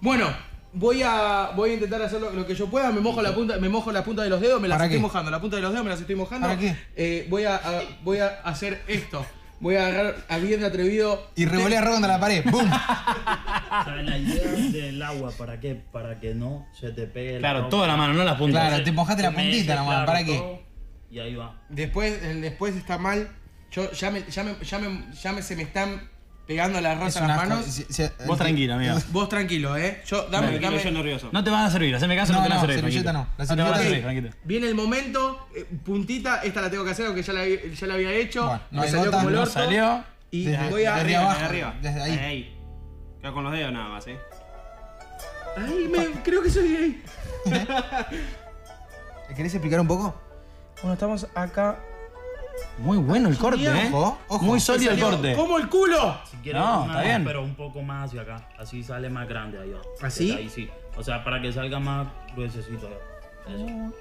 S7: Bueno, voy a, voy a intentar hacer lo, lo que yo pueda. Me mojo la punta, me mojo la punta de los dedos, me las
S2: ¿Para
S7: estoy
S2: qué?
S7: mojando. La punta de los dedos me las estoy mojando.
S2: ¿Para qué?
S7: Eh, voy, a, a- voy a hacer esto. Voy a agarrar a bien de atrevido.
S2: Y revolea rojo contra la pared. ¡Bum! <laughs>
S15: O sea, la idea del agua, ¿para qué? Para que no se te pegue la
S3: Claro,
S15: ropa.
S3: toda la mano, no la punta.
S2: Claro, te mojaste la puntita nomás.
S15: claro
S2: ¿Para qué?
S15: Y ahí va.
S7: Después, después está mal. Yo ya me, ya me, ya me, ya me- se me están pegando las
S2: Es
S7: razas
S2: un
S7: las manos.
S2: Si- si-
S3: Vos tranquila, amigo. <laughs>
S7: Vos tranquilo, eh. Yo, dame,
S16: Tranquilo,
S7: dame.
S16: yo nervioso.
S3: No te van a servir, haceme caso, no,
S2: No,
S3: te van a
S2: no,
S3: servir.
S2: servilleta no. La
S3: No te van a
S2: servilleta
S3: servir,
S2: sí.
S3: Franquito.
S7: Viene el momento, eh, puntita, esta la tengo que hacer aunque ya la, vi- ya la había hecho.
S2: Bueno, no
S7: me
S2: hay
S7: salió
S2: gota,
S7: como el
S2: no
S7: orto.
S3: salió.
S7: Y
S2: Desde-
S7: voy a.
S16: Arriba,
S2: abajo,
S16: arriba.
S2: desde ahí.
S16: Ahí. Queda con los dedos nada más, eh.
S7: Ay, me, creo que soy gay.
S2: ¿Le <laughs> <laughs> ¿Querés explicar un poco?
S7: Bueno, estamos acá.
S3: Muy bueno el corte, ¿eh?
S2: Ojo, ojo.
S3: Muy sólido el corte.
S7: ¡Como el culo!
S15: Si quieres
S3: No,
S15: una
S3: está bien.
S15: Pero un poco más hacia acá. Así sale más grande ahí va.
S7: ¿Así?
S15: Ahí sí. O sea, para que salga más gruesecito. Eso.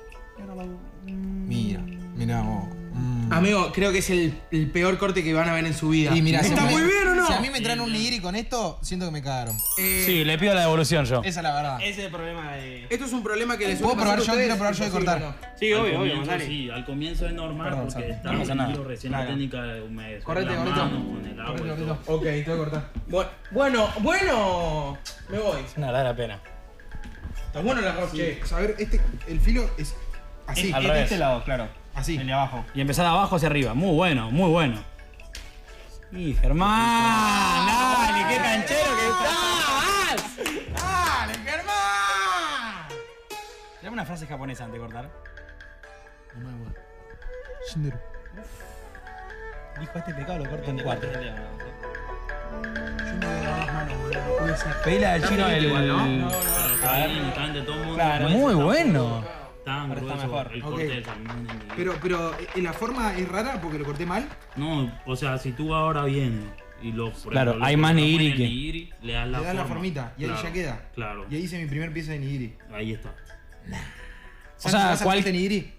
S2: Mira, mira vos. Mm.
S7: Amigo, creo que es el, el peor corte que van a ver en su vida.
S2: Y mira, si
S7: ¿Está
S2: me-
S7: muy bien o no?
S2: Si a mí me traen un nigiri con esto, siento que me cagaron.
S7: Eh,
S3: Sí, le pido la devolución yo.
S2: Esa es la verdad.
S16: Ese es el problema de.
S7: Esto es un problema que les
S2: ¿Puedo probar yo? Quiero probar yo de cortar.
S7: ¿no?
S16: Sí,
S15: Al
S16: obvio, obvio, dale.
S15: Sí, al comienzo es normal
S2: Perdón,
S15: porque está
S7: No nada.
S15: recién la técnica de humedecer
S7: Correte,
S15: la mano con el agua
S7: Correte. Ok, te voy a cortar. Bu- Bueno, bueno. Me voy.
S3: No, da la pena.
S7: Está bueno el arroz, che.
S2: A ver, este, el filo es así.
S16: Es-
S3: al revés.
S16: este lado, claro.
S2: Así.
S16: El de abajo.
S3: Y empezar de abajo hacia arriba. Muy bueno, muy bueno. Y Germán, dale, qué canchero que estás.
S7: ¡Dale, Germán!
S3: Dame una frase japonesa antes de cortar.
S2: Shinderu.
S3: Dijo este pecado lo corto en cuatro.
S16: Este es el de abajo.
S3: Pedile al chino el.
S16: igual, ¿no?
S15: Todo mundo.
S3: Claro, muy bueno.
S15: Tan
S16: Ahora está
S15: grueso
S16: mejor.
S15: el
S2: Ok.
S15: corte del salmón. en el-
S2: Pero, pero ¿eh, la forma es rara porque lo corté mal.
S15: No, o sea, si tú ahora vienes y lo por
S3: Claro,
S15: ejemplo, lo
S3: hay más
S15: en
S3: nigiri
S15: el
S3: que-
S15: nigiri, le das la
S2: Le das la
S15: forma.
S2: formita y ahí
S15: Claro,
S2: ya queda.
S15: Claro,
S2: Y ahí hice mi primer pieza de nigiri.
S15: ahí está.
S17: O sea, cual-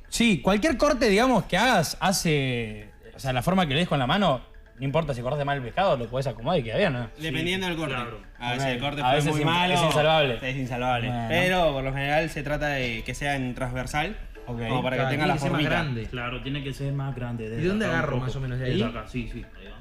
S17: Sí, cualquier corte, digamos, que hagas hace. O sea, la forma que le des con la mano, no importa si cortaste mal el pescado, lo puedes acomodar y queda bien, ¿no?
S16: Dependiendo del corte. A veces el corte
S17: A
S16: fue
S17: veces
S16: muy
S17: es
S16: malo.
S17: es insalvable.
S16: Es insalvable.
S17: Bueno.
S16: Pero por lo general se trata de que sea en transversal. Como para que
S15: Claro,
S16: tenga
S15: tiene
S16: la
S15: que ser más grande. Claro, tiene que ser más grande.
S16: ¿Y dónde agarro más o menos? ¿De
S15: Desde
S16: ahí?
S15: acá, sí, sí. ahí va.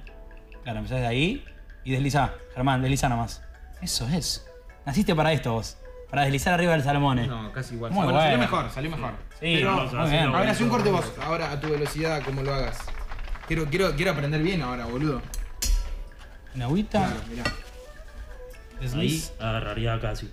S17: Claro, empezás de ahí y desliza. Germán, desliza nomás. Eso es. Naciste para esto vos. Para deslizar arriba del salmón. eh.
S2: No, casi igual.
S17: Muy
S2: bueno,
S17: bueno.
S2: salió mejor, salió mejor.
S17: Sí,
S2: Pero,
S17: hacerlo
S2: ahora haz un corte vos, ahora a tu velocidad, como lo hagas. Quiero, quiero, quiero aprender bien ahora, boludo.
S17: En agüita.
S2: Claro, mirá.
S15: Ahí agarraría casi.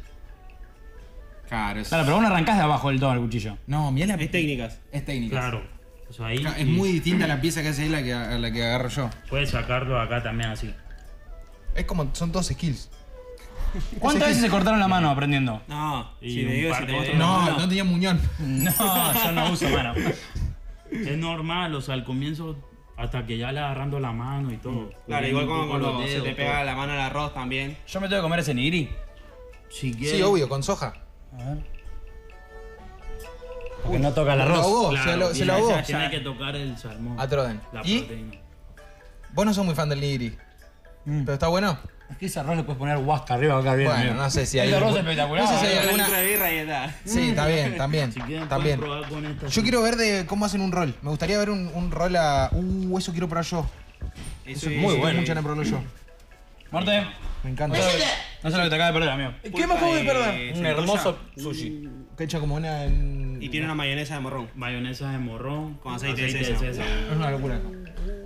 S2: Claro, es...
S17: Claro, pero vos no arrancás de abajo del todo el cuchillo.
S2: No, mirá la...
S16: Es técnicas.
S2: Es técnica.
S15: Claro. O sea, ahí
S2: Claro, Es
S15: y
S2: muy distinta la pieza que hace él a, que, a la que agarro yo.
S15: Puedes sacarlo acá también así.
S2: Es como, son todos skills.
S17: ¿Cuántas veces se cortaron la mano aprendiendo?
S16: No,
S15: Y
S16: si te digo,
S15: par
S16: si te
S15: de-
S16: muestro
S2: No, no tenía muñón. <laughs>
S17: No, yo no uso mano.
S15: Es normal, o sea, al comienzo, hasta que ya le agarrando la mano y todo.
S16: Claro,
S15: Poniendo
S16: igual como cuando
S15: los
S16: se te pega
S15: todo.
S16: la mano al arroz también.
S17: Yo me tengo que comer ese nigiri.
S15: Si
S2: Sí, obvio, con soja.
S17: A ver. Porque no toca el
S2: Lo
S17: arroz.
S2: ahogó,
S15: Claro,
S2: se lo, se
S15: y
S2: lo ahogó.
S15: Tiene que tocar el salmón.
S2: A Troden.
S15: La
S2: ¿Y?
S15: proteína.
S2: Vos no sos muy fan del nigiri. ¿Pero está bueno?
S17: Es que ese arroz le puedes poner huasca arriba, acá bien.
S2: Bueno, no sé si hay...
S17: Este arroz espectacular.
S2: No sé si hay
S17: boludo.
S2: alguna...
S16: Litro de birra y está.
S2: Sí, está <laughs> bien, también.
S15: Si quieren,
S2: también.
S15: probar con esto.
S2: Yo quiero ver de cómo hacen un rol. Me gustaría ver un, un rol a. Uh, eso quiero probar yo.
S16: Eso
S2: es
S16: es-
S2: muy bueno. Mucho de probarlo yo.
S17: Morte.
S2: Me encanta.
S17: No sé lo que te acaba de perder, amigo.
S2: ¿Qué me acabo de perder?
S16: Eh,
S17: Un hermoso sushi.
S2: Que hecho como una. en-
S16: Y tiene una mayonesa de morrón.
S15: Mayonesa de morrón.
S16: Con aceite de sésamo.
S2: Es una locura.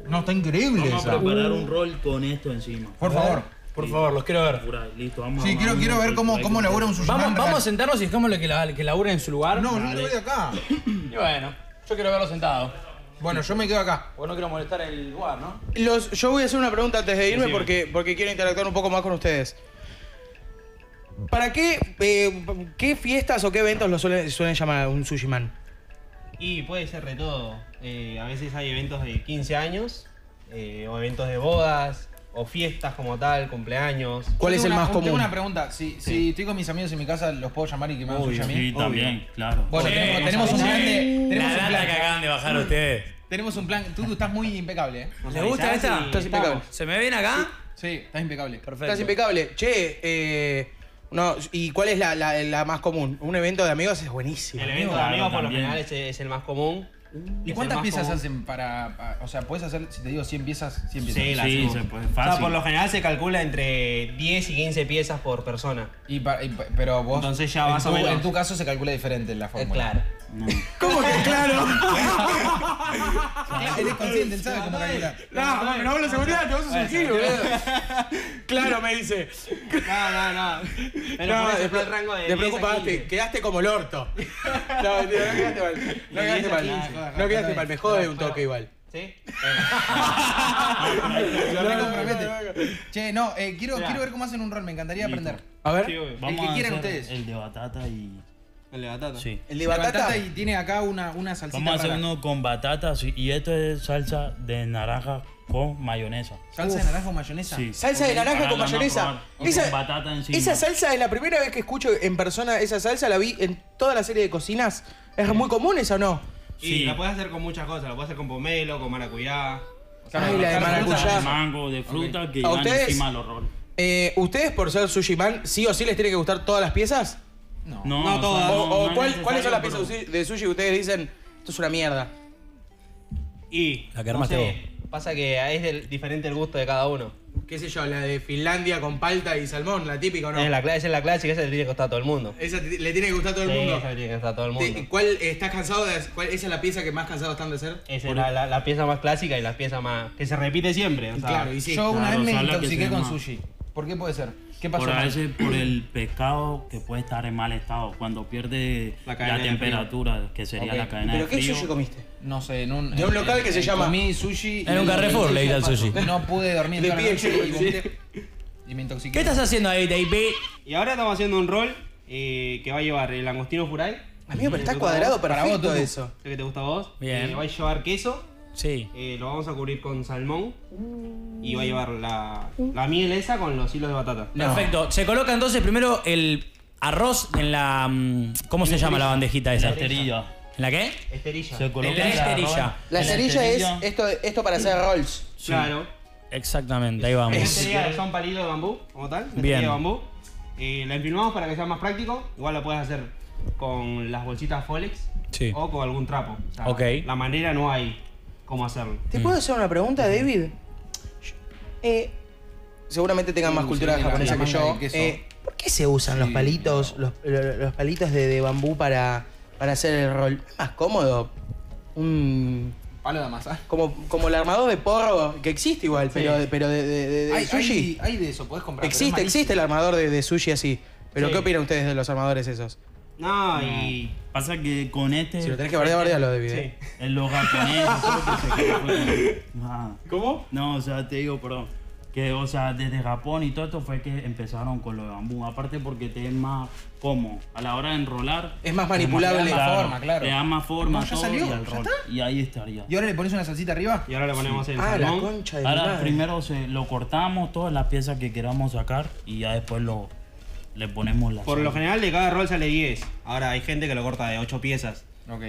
S2: No, está increíble
S15: Vamos a
S2: esa.
S15: preparar un rol con esto encima.
S2: Por favor.
S17: Por favor, los quiero ver.
S15: Pura, Listo, vamos
S2: Sí,
S15: a
S2: quiero, quiero ver cómo, cómo labura un sushi.
S17: Vamos, vamos a sentarnos y dejémosle que, la, que labure en su lugar.
S2: No, yo no voy de acá. <laughs>
S17: Y bueno, yo quiero verlo sentado.
S2: Bueno, yo me quedo acá.
S17: Porque no quiero molestar el lugar, ¿no?
S7: Los, yo voy a hacer una pregunta antes de irme porque, porque quiero interactuar un poco más con ustedes. ¿Para qué, eh, qué fiestas o qué eventos lo suelen, suelen llamar a un sushi man?
S16: Y puede ser de todo. Eh, a veces hay eventos de 15 años, eh, o eventos de bodas, o fiestas como tal, cumpleaños.
S7: ¿Cuál es el
S2: una-
S7: más común?
S2: Tengo una pregunta. Si, si estoy con mis amigos en mi casa, ¿los puedo llamar y que me hagan
S16: Obvio,
S2: sushi a
S15: Sí, también, claro.
S2: Bueno,
S3: Sí,
S2: tenemos, tenemos un
S3: sí.
S2: plan de. Tenemos
S3: La
S2: un
S3: data que
S2: plan.
S3: acaban de bajar ustedes.
S2: Tenemos un plan. Tú, tú estás muy impecable, ¿eh?
S16: Nos
S3: ¿Les gusta esta?
S7: Estás impecable.
S3: ¿Se me ven acá?
S2: Sí, estás impecable.
S3: Perfecto.
S7: Estás impecable. Che, eh, no, ¿y cuál es la, la- la más común? Un evento de amigos es buenísimo.
S16: El evento de
S15: Claro,
S16: amigos por lo general es, es el más común.
S2: ¿Y cuántas piezas
S16: común.
S2: hacen para.? pa- O sea, puedes hacer, si te digo 100 piezas, 100 piezas.
S16: Sí, la
S15: Sí, se puede,
S16: O sea,
S15: fácil.
S16: por lo general se calcula entre 10 y 15 piezas por persona.
S2: Y pa- y pa- pero vos.
S16: Entonces ya
S2: en
S16: más o
S2: tu-
S16: menos.
S2: En tu caso se calcula diferente la
S16: Es
S2: fórmula.
S16: claro.
S7: ¿Cómo que claro?
S2: Él es consciente, él sabe cómo calcular.
S7: No, pero vos lo seguridad, te vas a surgir, boludo. Claro, me dice.
S16: No, no, no. Pero
S7: No,
S16: por eso
S7: de,
S16: está el rango de
S7: de
S16: 10 a
S7: preocupaste,
S16: 15.
S7: quedaste como el orto. No, no quedaste mal. No quedaste
S16: 10 a
S7: mal.
S16: 15.
S7: No quedaste mal, me jode un toque igual.
S16: ¿Sí?
S2: Lo recompromete. Che, no, eh, quiero, quiero ver cómo hacen un rol, me encantaría aprender.
S7: A ver.
S16: Sí, obvio.
S15: Vamos
S2: que
S15: a
S2: quieran
S15: hacer
S2: ustedes.
S15: El de batata y.
S16: El de batata.
S15: Sí.
S7: El de
S2: De
S7: batata.
S2: batata y tiene acá una, una salsita
S15: Vamos a hacer
S2: rara.
S15: uno con batata sí, y esto es salsa de naranja con mayonesa.
S2: Salsa de naranja o mayonesa.
S15: Sí.
S7: Salsa de naranja
S15: Para
S7: con
S15: la más
S7: mayonesa.
S15: probar. Y
S7: Esa,
S15: con batata encima.
S7: esa salsa es la primera vez que escucho en persona esa salsa, la vi en toda la serie de cocinas. ¿Es muy común esa o no?
S16: Y
S15: Sí.
S16: la puedes hacer con muchas cosas. La puedes hacer con pomelo, con maracuyá.
S7: Ay, la de maracuyá.
S15: De mango, de fruta que
S7: ¿A
S15: van
S7: ustedes?
S15: encima los roles.
S7: Eh, ¿Ustedes por ser sushi man, sí o sí les tiene que gustar todas las piezas?
S2: No.
S15: No,
S16: No todas.
S7: ¿O,
S15: no-
S7: o
S15: no es
S7: cuál- cuáles son las piezas de sushi que ustedes dicen, esto es una mierda?
S16: Y.
S3: La que armaste
S16: Pasa que es del- diferente el gusto de cada uno.
S7: ¿Qué sé yo, la de Finlandia con palta y salmón, la típica o no?
S16: Es la, esa es la clásica, esa le tiene que gustar a todo el mundo.
S7: Esa te- le tiene que gustar a todo el
S16: Sí,
S7: mundo.
S16: esa le tiene que gustar a todo el
S7: Te-
S16: mundo.
S7: ¿Cuál estás cansado de cuál, esa es la pieza que más cansados están de hacer?
S16: Esa es la, la- la pieza más clásica y la pieza más. que se repite siempre. o sea,
S2: Claro, y
S7: sí,
S2: yo una
S15: claro,
S2: vez me
S15: que
S2: intoxiqué con sushi. ¿Por qué puede ser? ¿Qué pasó?
S15: Por, a veces por el pescado que puede estar en mal estado, cuando pierde
S16: La
S15: temperatura, que sería la cadena
S7: ¿Pero
S15: de
S7: qué
S15: frío.
S7: sushi comiste?
S2: No sé, en un.
S7: De un local que se llama-
S2: Comí sushi.
S3: En un Carrefour le di al sushi.
S2: No pude dormir
S7: Le pide
S2: y
S7: sushi.
S2: vomité. Y me intoxiqué.
S3: ¿Qué estás haciendo ahí, David?
S16: Y ahora estamos haciendo un rol eh, que va a llevar el langostino furay.
S7: Amigo, pero está
S16: ¿Te gusta
S7: cuadrado
S16: a vos? Tutu.
S7: eso.
S16: Sé que te gusta a vos.
S3: Bien.
S16: Eh, va a llevar queso.
S3: Sí.
S16: eh, lo vamos a cubrir con salmón. Y va a llevar la, la miel esa con los hilos de batata.
S3: Perfecto. Se coloca entonces primero el, arroz en la. mm, ¿Cómo se llama la bandejita esa?
S15: La esterilla.
S3: ¿En la qué?
S16: Esterilla.
S15: Se coloca
S3: En la esterilla.
S7: La
S15: en
S7: cerilla es
S15: esterilla.
S7: esto, esto para hacer rolls.
S16: Claro.
S3: Exactamente, ahí vamos.
S16: Esterilla son palitos de bambú, como tal.
S3: Bien.
S16: Esterilla de bambú. Eh, la empilmamos para que sea más práctico. Igual la puedes hacer con las bolsitas Folex
S3: Sí.
S16: o con algún trapo. O sea,
S3: Ok.
S16: La manera no hay cómo hacerlo.
S7: ¿Te puedo hacer una pregunta, David? Eh, seguramente tengan más cultura japonesa que yo. Eh, ¿Por qué se usan los palitos, los, los palitos de, de bambú para, para hacer el rol? Es más cómodo. Un.
S2: Palo de amasar.
S7: Como, como el armador de porro, que existe igual, pero, pero de, de- de- de
S2: Hay,
S7: sushi.
S2: hay, hay de eso, podés comprar. pero es
S7: existe,
S2: malísimo.
S7: existe el armador de, de sushi así. Pero
S16: Sí.
S7: ¿qué opinan ustedes de los armadores esos?
S16: No, y.
S15: Pasa que con este.
S7: Si lo tenés que bardear, bardealo, David.
S16: Sí.
S7: eh.
S15: En los japoneses, que se con-.
S7: ¿Cómo?
S15: No, o sea, te digo, perdón. Que, o sea, desde Japón y todo esto fue que empezaron con lo de bambú. Aparte porque te es más cómodo. A la hora de enrolar.
S7: Es más manipulable.
S2: le da más forma, claro.
S15: Te da más forma
S2: No, ya
S15: todo
S2: salió,
S15: y al
S2: ya
S15: rol.
S2: está.
S15: Y ahí estaría.
S2: ¿Y ahora le pones una salsita arriba?
S16: Y ahora le ponemos el
S7: Ah, la concha de
S15: Ahora
S7: madre.
S15: primero se, lo cortamos, todas las piezas que queramos sacar. Y ya después lo, le ponemos la
S16: Por lo general de cada rol sale 10. Ahora hay gente que lo corta de 8 piezas.
S2: Ok.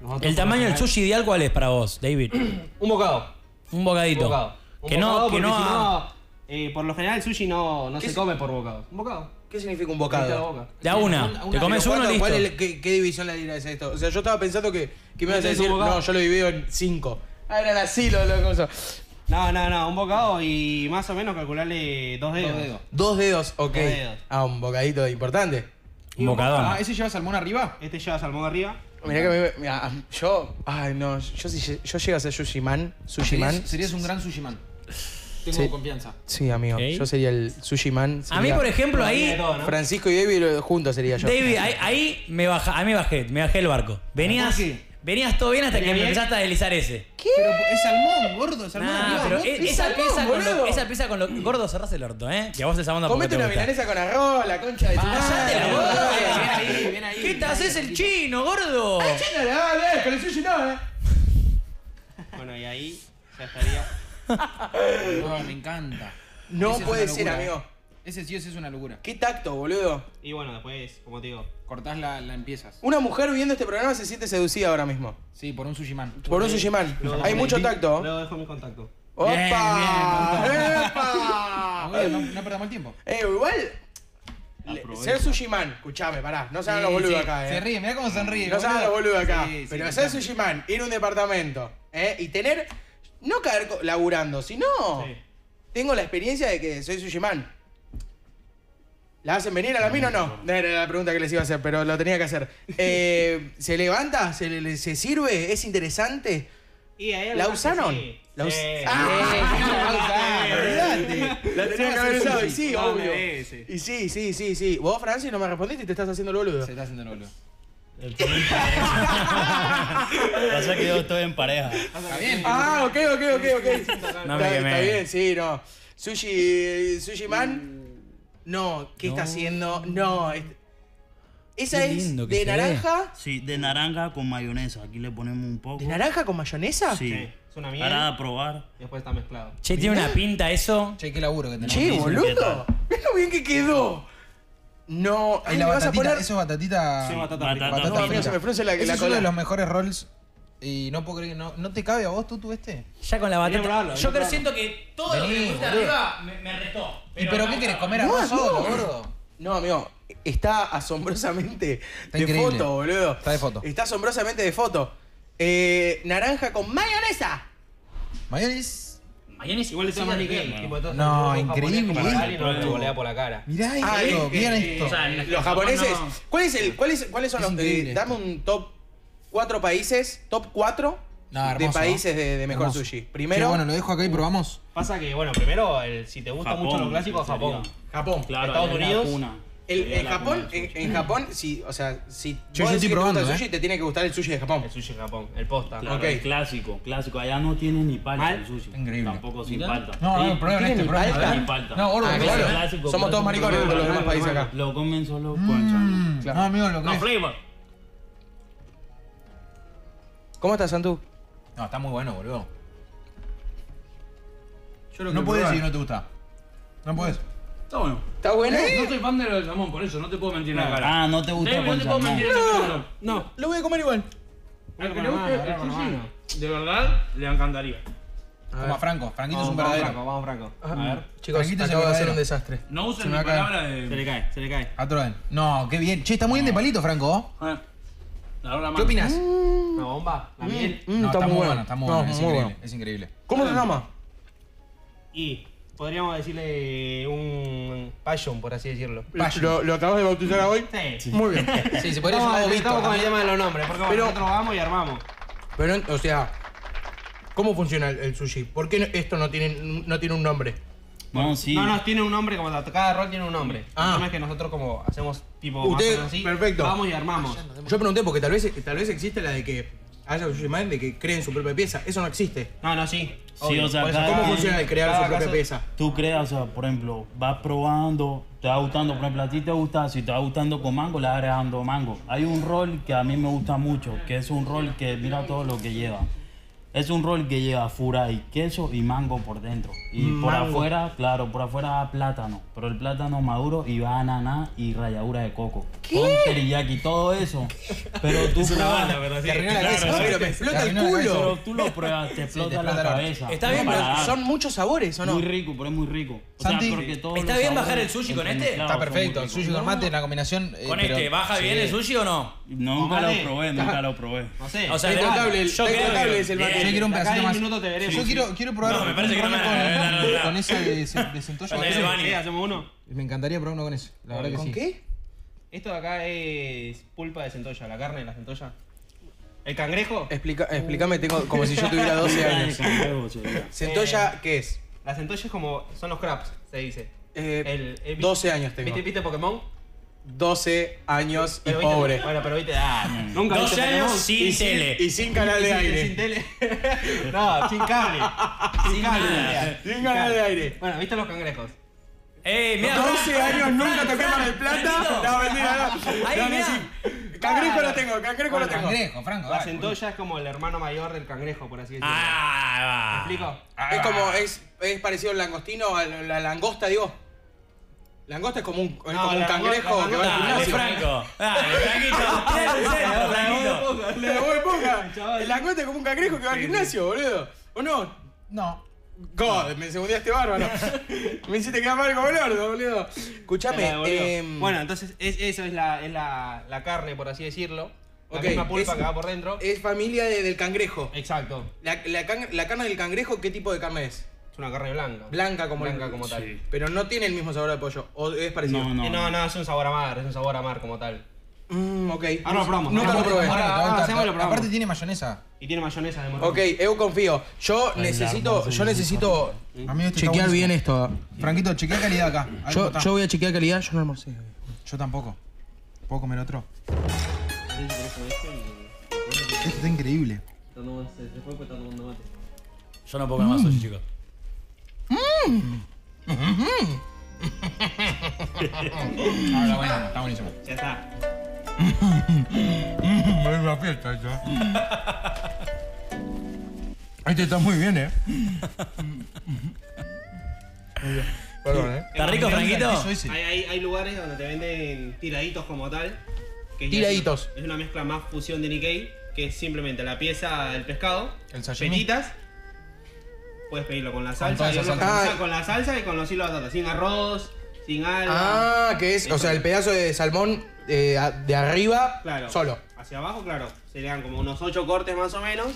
S16: Nosotros,
S3: ¿El tamaño del
S16: general-
S3: sushi ideal cuál es para vos, David? <clears throat>
S16: Un bocado.
S3: Un
S16: Un
S3: bocadito.
S16: bocado. Un
S3: Que
S16: bocado
S3: no, que
S16: porque
S3: no.
S16: si no, eh, por lo general el sushi no, no
S7: ¿Qué
S16: se
S7: es?
S16: come por bocado. Un bocado.
S7: ¿Qué significa un
S16: la
S7: bocado?
S16: boca.
S3: De a una. Te comes uno
S7: ¿cuánto-
S3: listo.
S7: ¿cuál es el- qué, qué división le dirás a esto? O sea, yo estaba pensando que, que me ibas a
S16: ¿Este es
S7: decir,
S16: bocado?
S7: no, yo lo divido en cinco. Ah, eran así los lo.
S16: No, no, no, un bocado y más o menos calcularle dos dedos.
S2: Dos dedos.
S7: Dos dedos, ok.
S16: Dos dedos.
S7: Ah, un bocadito importante.
S3: Un bocadón.
S2: Ah, ¿ese lleva salmón arriba?
S16: Este lleva salmón arriba.
S7: Mirá que me, mira, yo, ay no, yo si yo llego a ser sushi man, sushi man.
S2: Serías, serías un gran sushi man. Tengo
S7: Sí.
S2: confianza.
S7: Sí, amigo,
S3: Ok.
S7: yo sería el sushi man.
S3: A mí,
S7: sería-
S3: por ejemplo, ahí.
S7: Francisco y David juntos sería yo.
S3: David, ahí, ahí me baja, a mí bajé, me bajé el barco. Venías,
S2: ¿Por qué?
S3: Venías todo bien hasta que empezaste a deslizar ese.
S2: Pero es salmón, gordo, salmón
S3: Nah,
S2: arriba.
S3: pero
S2: ¿no?
S3: e-
S7: es
S3: esa,
S7: salmón,
S3: pieza con lo, esa pieza con lo gordo cerrás el orto, ¿eh? Que a vos esa onda
S7: Comete
S3: te
S7: una
S3: gusta.
S7: milanesa con arroz, la concha de tu
S3: Cállate la
S7: madre.
S3: boca.
S2: Bien ahí, bien ahí.
S3: ¿Qué te haces el chino, gordo?
S7: Chino, dale, con el sushi no, eh.
S16: Bueno, y ahí ya estaría.
S2: No, <laughs> me encanta.
S7: No
S2: Ese
S7: puede ser, amigo.
S2: Ese sí, ese es una locura.
S7: Qué tacto, boludo.
S16: Y bueno, después, como te digo.
S2: Cortás la, la empiezas.
S7: Una mujer viendo este programa se siente seducida ahora mismo.
S2: Sí, por un sushi man.
S7: Por un sushi man.
S16: Luego
S7: Hay mucho tacto.
S16: Luego dejo mi contacto.
S7: ¡Opa!
S2: Bien, bien,
S7: ¡Epa!
S2: Muy bien, no, no perdamos el tiempo.
S7: Eh, igual. le-
S15: Aprovecha.
S7: Ser sushi man, escuchame, pará, no se hagan los
S2: Sí,
S7: boludos
S2: sí,
S7: acá, eh.
S2: Se ríe, mirá cómo sonríe.
S7: No se hagan los boludos acá.
S2: Sí, sí,
S7: pero ser
S2: encanta.
S7: sushi man, ir a un departamento, eh, y tener. No caer co- laburando, sino.
S16: Sí.
S7: Tengo la experiencia de que soy sushi man. ¿La hacen venir a la mina o no? No era la pregunta que les iba a hacer, pero lo tenía que hacer. <laughs> Eh, ¿Se levanta? ¿Se, le- se sirve? ¿Es interesante?
S16: Y ahí
S7: ¿La
S16: algunas que
S7: usaron?
S16: sí.
S7: ¿La us-
S16: Sí. <laughs>
S7: Ah,
S2: olvidate. <laughs>
S7: La tenía que haber usado, y sí, obvio. Y sí, sí, sí, sí. Vos, Francis, no me respondiste y te estás haciendo el boludo.
S2: Se está haciendo el boludo.
S15: Pareja. Pasa que yo estoy en pareja.
S2: Está bien.
S7: Ah, ok, ok, ok, ok.
S3: No me
S7: está,
S3: quemé.
S7: está bien, sí, no. Sushi, Sushi Man. No, ¿qué está haciendo? No. es- Esa
S3: Qué
S7: es
S3: lindo que
S7: de
S3: se
S7: naranja.
S15: Sí, de naranja con mayonesa. Aquí le ponemos un poco.
S7: ¿De naranja con mayonesa?
S15: Sí.
S16: Es una miel.
S15: Para probar.
S16: Y después está mezclado.
S3: Che, tiene una pinta eso.
S2: Che, qué laburo que tenemos.
S7: Che,
S15: ¿qué
S7: boludo. Mirá lo bien que quedó. No,
S2: Ahí la
S7: le vas a poner.
S2: eso es batatita.
S16: Sí, batata
S15: Batata
S16: frita.
S7: No, amigo, se me la,
S2: Ese
S7: la
S2: es uno de los mejores rolls. Y no puedo creer que no. ¿No te cabe a vos, tú, tú este?
S3: Ya con la
S16: a
S3: batata. Yo
S16: a
S3: creo siento que todo lo que
S2: Vení,
S3: me pusiste
S2: boludo.
S3: arriba me, me restó.
S2: ¿Y pero qué querés? ¿Comer
S7: No,
S2: arroz
S7: no.
S2: solo, gordo?
S7: No, amigo, está asombrosamente
S2: Está
S7: de
S2: increíble.
S7: foto, boludo.
S2: Está de foto.
S7: Está asombrosamente de foto. Eh, naranja con mayonesa.
S2: Mayonesa.
S3: Mayonesa
S16: Igual
S3: de
S16: Nikkei.
S3: qué?
S16: Tipo, todos
S2: No,
S16: japoneses
S2: increíble.
S16: como no le volea por la cara.
S2: Mirá
S7: Ah,
S2: esto, miren esto.
S3: O sea, en- en
S7: Los japoneses.
S3: no-
S7: ¿Cuál es el, cuál es- ¿Cuáles son
S2: Es
S7: los.
S2: increíble.
S7: eh, dame un top 4 países, top 4
S2: No,
S7: de
S2: hermoso,
S7: países de, de mejor
S2: Hermoso.
S7: sushi. Primero,
S2: bueno, lo dejo acá y probamos.
S16: Pasa que, bueno, primero, el, si te
S15: Japón,
S16: mucho los clásicos,
S15: sería.
S16: Japón.
S7: Japón.
S15: Claro,
S16: Estados
S15: es
S16: Unidos.
S7: El, en Japón, en, Japón, si, o sea, si
S2: Yo estoy
S7: que te gusta
S2: probando,
S7: el
S2: ¿eh?
S7: sushi, te tiene que gustar el sushi de Japón.
S16: El sushi de Japón, el posta.
S15: Claro, el clásico, clásico. Allá no tiene ni palta el sushi.
S2: Increíble.
S15: Tampoco sin palta.
S2: No, no, prueben
S7: ¿tiene
S2: este,
S7: ni
S2: prueben.
S7: palta?
S2: a ver.
S15: Ni palta.
S2: No, gordo,
S7: Ah,
S2: claro.
S15: Clásico,
S7: Somos todos
S15: clásico.
S7: maricones de los demás países acá.
S15: Lo comen solo con salmón.
S7: Claro.
S2: No, amigo, lo
S15: No flavor.
S7: ¿Cómo estás, Santu?
S2: No, está muy bueno, boludo.
S7: Yo lo
S2: No puedes decir que no te gusta. No puedes.
S17: Está bueno.
S9: ¿Está bueno?
S17: No soy fan de lo del salmón, por eso no te puedo mentir en la cara.
S15: Ah, no te gusta
S17: no
S15: con
S17: te puedo mentir en la cara.
S7: No, lo voy a comer igual.
S17: Al que le guste el
S16: mano.
S17: de verdad, le encantaría.
S2: Como a Franco. Franquito es
S16: Vamos,
S2: un
S16: vamos,
S2: verdadero.
S16: Franco, vamos, Franco.
S7: Ah,
S17: A ver.
S7: Chicos,
S2: Franquito el
S7: de hacer
S2: verdadero.
S7: un desastre.
S17: No
S7: Se
S17: usen mi
S7: a
S17: palabra
S16: Se
S17: de.
S16: le cae, se le cae.
S2: A Troen. No, qué bien. Che, está muy bien de palito, Franco.
S17: Ah, la
S2: ¿Qué opinas?
S16: Una bomba, la miel.
S7: Mm,
S2: No,
S7: está muy bueno.
S2: Está muy
S7: No,
S2: bueno. Es
S7: muy
S2: increíble.
S7: bueno.
S2: Es increíble.
S7: ¿Cómo se llama?
S16: Y podríamos decirle un passion, por así decirlo.
S7: ¿Lo, lo acabas de bautizar hoy?
S16: Sí.
S7: Muy bien. <laughs>
S2: Sí, se podría
S16: Estamos,
S2: llamar
S16: estamos con el
S2: también.
S16: tema de los nombres, porque
S7: Pero-
S16: nosotros vamos y armamos.
S7: Pero, o sea, ¿cómo funciona el, el sushi? ¿Por qué no- esto no tiene, no tiene un nombre?
S15: No, sí.
S16: No, no, tiene un nombre, como cada rol tiene un nombre.
S7: Ah.
S16: El tema es que nosotros como hacemos tipo más o
S7: Usted,
S16: menos así,
S7: perfecto.
S16: vamos y armamos.
S7: Yo pregunté porque tal vez, tal vez existe la de que haya sushi man de que creen su propia pieza. Eso no existe.
S16: No, no, sí.
S15: Sí, o sea,
S16: por eso-
S15: cada-
S7: ¿Cómo funciona el crear
S16: cada
S7: su propia
S16: caso-
S7: pieza?
S15: Tú creas, o sea, por ejemplo, vas probando, te va gustando, por ejemplo, a ti te gusta, si te va gustando con mango, le vas agregando mango. Hay un rol que a mí me gusta mucho, que es un rol que mira todo lo que lleva. Es un rol que lleva fura y queso y mango por dentro. Y por
S7: Mango.
S15: afuera, claro, por afuera va plátano, pero el plátano maduro y va ananá y ralladura de coco. Con teriyaki, todo eso. Pero tú pruebas-
S16: pero
S2: Te arruinó la.
S7: No, pero me
S2: Te
S7: explota el culo.
S15: Pero tú lo pruebas, te explota la
S2: la
S15: cabeza.
S7: Está bien, pero son muchos sabores, ¿o no?
S15: Muy rico, pero es muy rico. O
S2: Santi,
S15: sea, porque todos
S17: ¿está bien bajar el sushi con este?
S15: claro,
S2: Está perfecto.
S15: ricos.
S2: Sushi con mate, la combinación. eh,
S17: Con
S2: pero-
S17: este, ¿baja bien
S2: Sí.
S17: el sushi o no?
S15: Nunca lo probé, nunca lo probé.
S16: No sé.
S17: O sea,
S7: el- es el mate.
S2: Yo quiero un pedacito más.
S16: te.
S2: Yo quiero, quiero probar
S17: No, me parece que no me-
S2: con,
S17: no, no, no,
S2: con esa de, de.
S17: Con ese
S16: Sí, hacemos uno.
S2: Me encantaría probar uno con ese. La verdad que
S7: ¿Con
S2: sí.
S7: qué?
S16: Esto de acá es pulpa de centolla, la carne de la centolla. El cangrejo.
S7: Explica, explícame, tengo como si yo tuviera 12 <laughs> años. Centolla, ¿qué es?
S16: La centolla es como. son los crabs, se dice.
S7: Eh,
S16: El, el-
S7: 12 años tengo.
S16: ¿Viste, ¿Viste Pokémon?
S7: 12 años y pobre.
S16: Bueno, pero viste. Ah, nunca
S17: 12
S16: viste
S17: años sin
S7: Y sin,
S17: tele.
S7: y sin canal de
S16: Sin-
S7: aire.
S16: Sin tele. <laughs> no, sin cable. <laughs> Sin cable.
S7: Sin canal de aire.
S16: Bueno, ¿viste los cangrejos?
S17: ¡Ey, mira!
S7: 12 años nunca toqué Mar del Plata. No, mentira, no.
S17: Ahí,
S7: No, no,
S17: mirá.
S7: sí. Cangrejo lo tengo, cangrejo lo tengo.
S2: Cangrejo, Franco.
S16: La centolla es como el hermano mayor del cangrejo, por así decirlo.
S17: Ah,
S16: ¿Me explico?
S7: Es como, es, es parecido al langostino, a la langosta, digo. Langosta es como un, es
S16: No,
S7: como un
S16: la
S7: cangrejo que va al
S17: Dale,
S7: gimnasio.
S17: Franco. Dale, Franquito. <laughs>
S7: Le voy poca. <laughs> El langosta es como un cangrejo que va al gimnasio, boludo. ¿O no?
S2: No.
S7: God, me segundeaste bárbaro. <laughs> me hiciste quedar mal como el boludo. Escuchame, eh,
S16: bueno, entonces es, eso es, la, es la, la carne, por así decirlo. La
S7: ok,
S16: misma pulpa
S7: es-
S16: que va por dentro.
S7: Es familia de- del cangrejo.
S16: Exacto.
S7: La, la can- la carne del cangrejo, ¿qué tipo de carne es?
S16: Es una carne blanca.
S7: Blanca como
S16: Blanca
S7: el-
S16: como tal.
S15: Sí.
S7: Pero no tiene el mismo sabor de pollo. ¿O es parecido?
S15: No,
S16: No, no, no, es un sabor a mar, es un sabor a mar como tal.
S7: Mm, ok.
S16: Ahora lo probamos.
S7: Nunca lo probé.
S16: Ahora, ahora hacemos y lo probamos.
S2: Aparte tiene mayonesa.
S16: Y tiene mayonesa de morrón.
S7: Ok, eu confío. Yo necesito, yo necesito
S2: Amigo, este
S7: chequear bien esto.
S2: Franquito, chequea calidad acá.
S7: Yo, yo voy a chequear calidad, yo no almorcé.
S2: Yo tampoco. ¿Puedo comer otro? Esto está increíble.
S17: Yo no puedo comer más sushi, chicos.
S2: Ah, está buenísimo, está buenísimo.
S16: Ya está. <laughs>
S2: Es una fiesta. Este está muy bien, eh.
S7: Perdón, eh.
S17: ¿Está rico, Franquito?
S16: Hay, hay, hay lugares donde te venden tiraditos como tal. que
S7: Tiraditos.
S16: Es una, es una mezcla más fusión de Nikkei, que es simplemente la pieza del pescado,
S2: El sashimi.
S16: petitas. Puedes pedirlo con la salsa, y
S7: salsa.
S16: con, la salsa y con los hilos de batata, sin arroz, sin alga.
S7: Ah, que es, o sea, el pedazo de salmón eh, de arriba
S16: Claro.
S7: solo.
S16: Hacia abajo, claro. Serían como unos 8 cortes más o menos.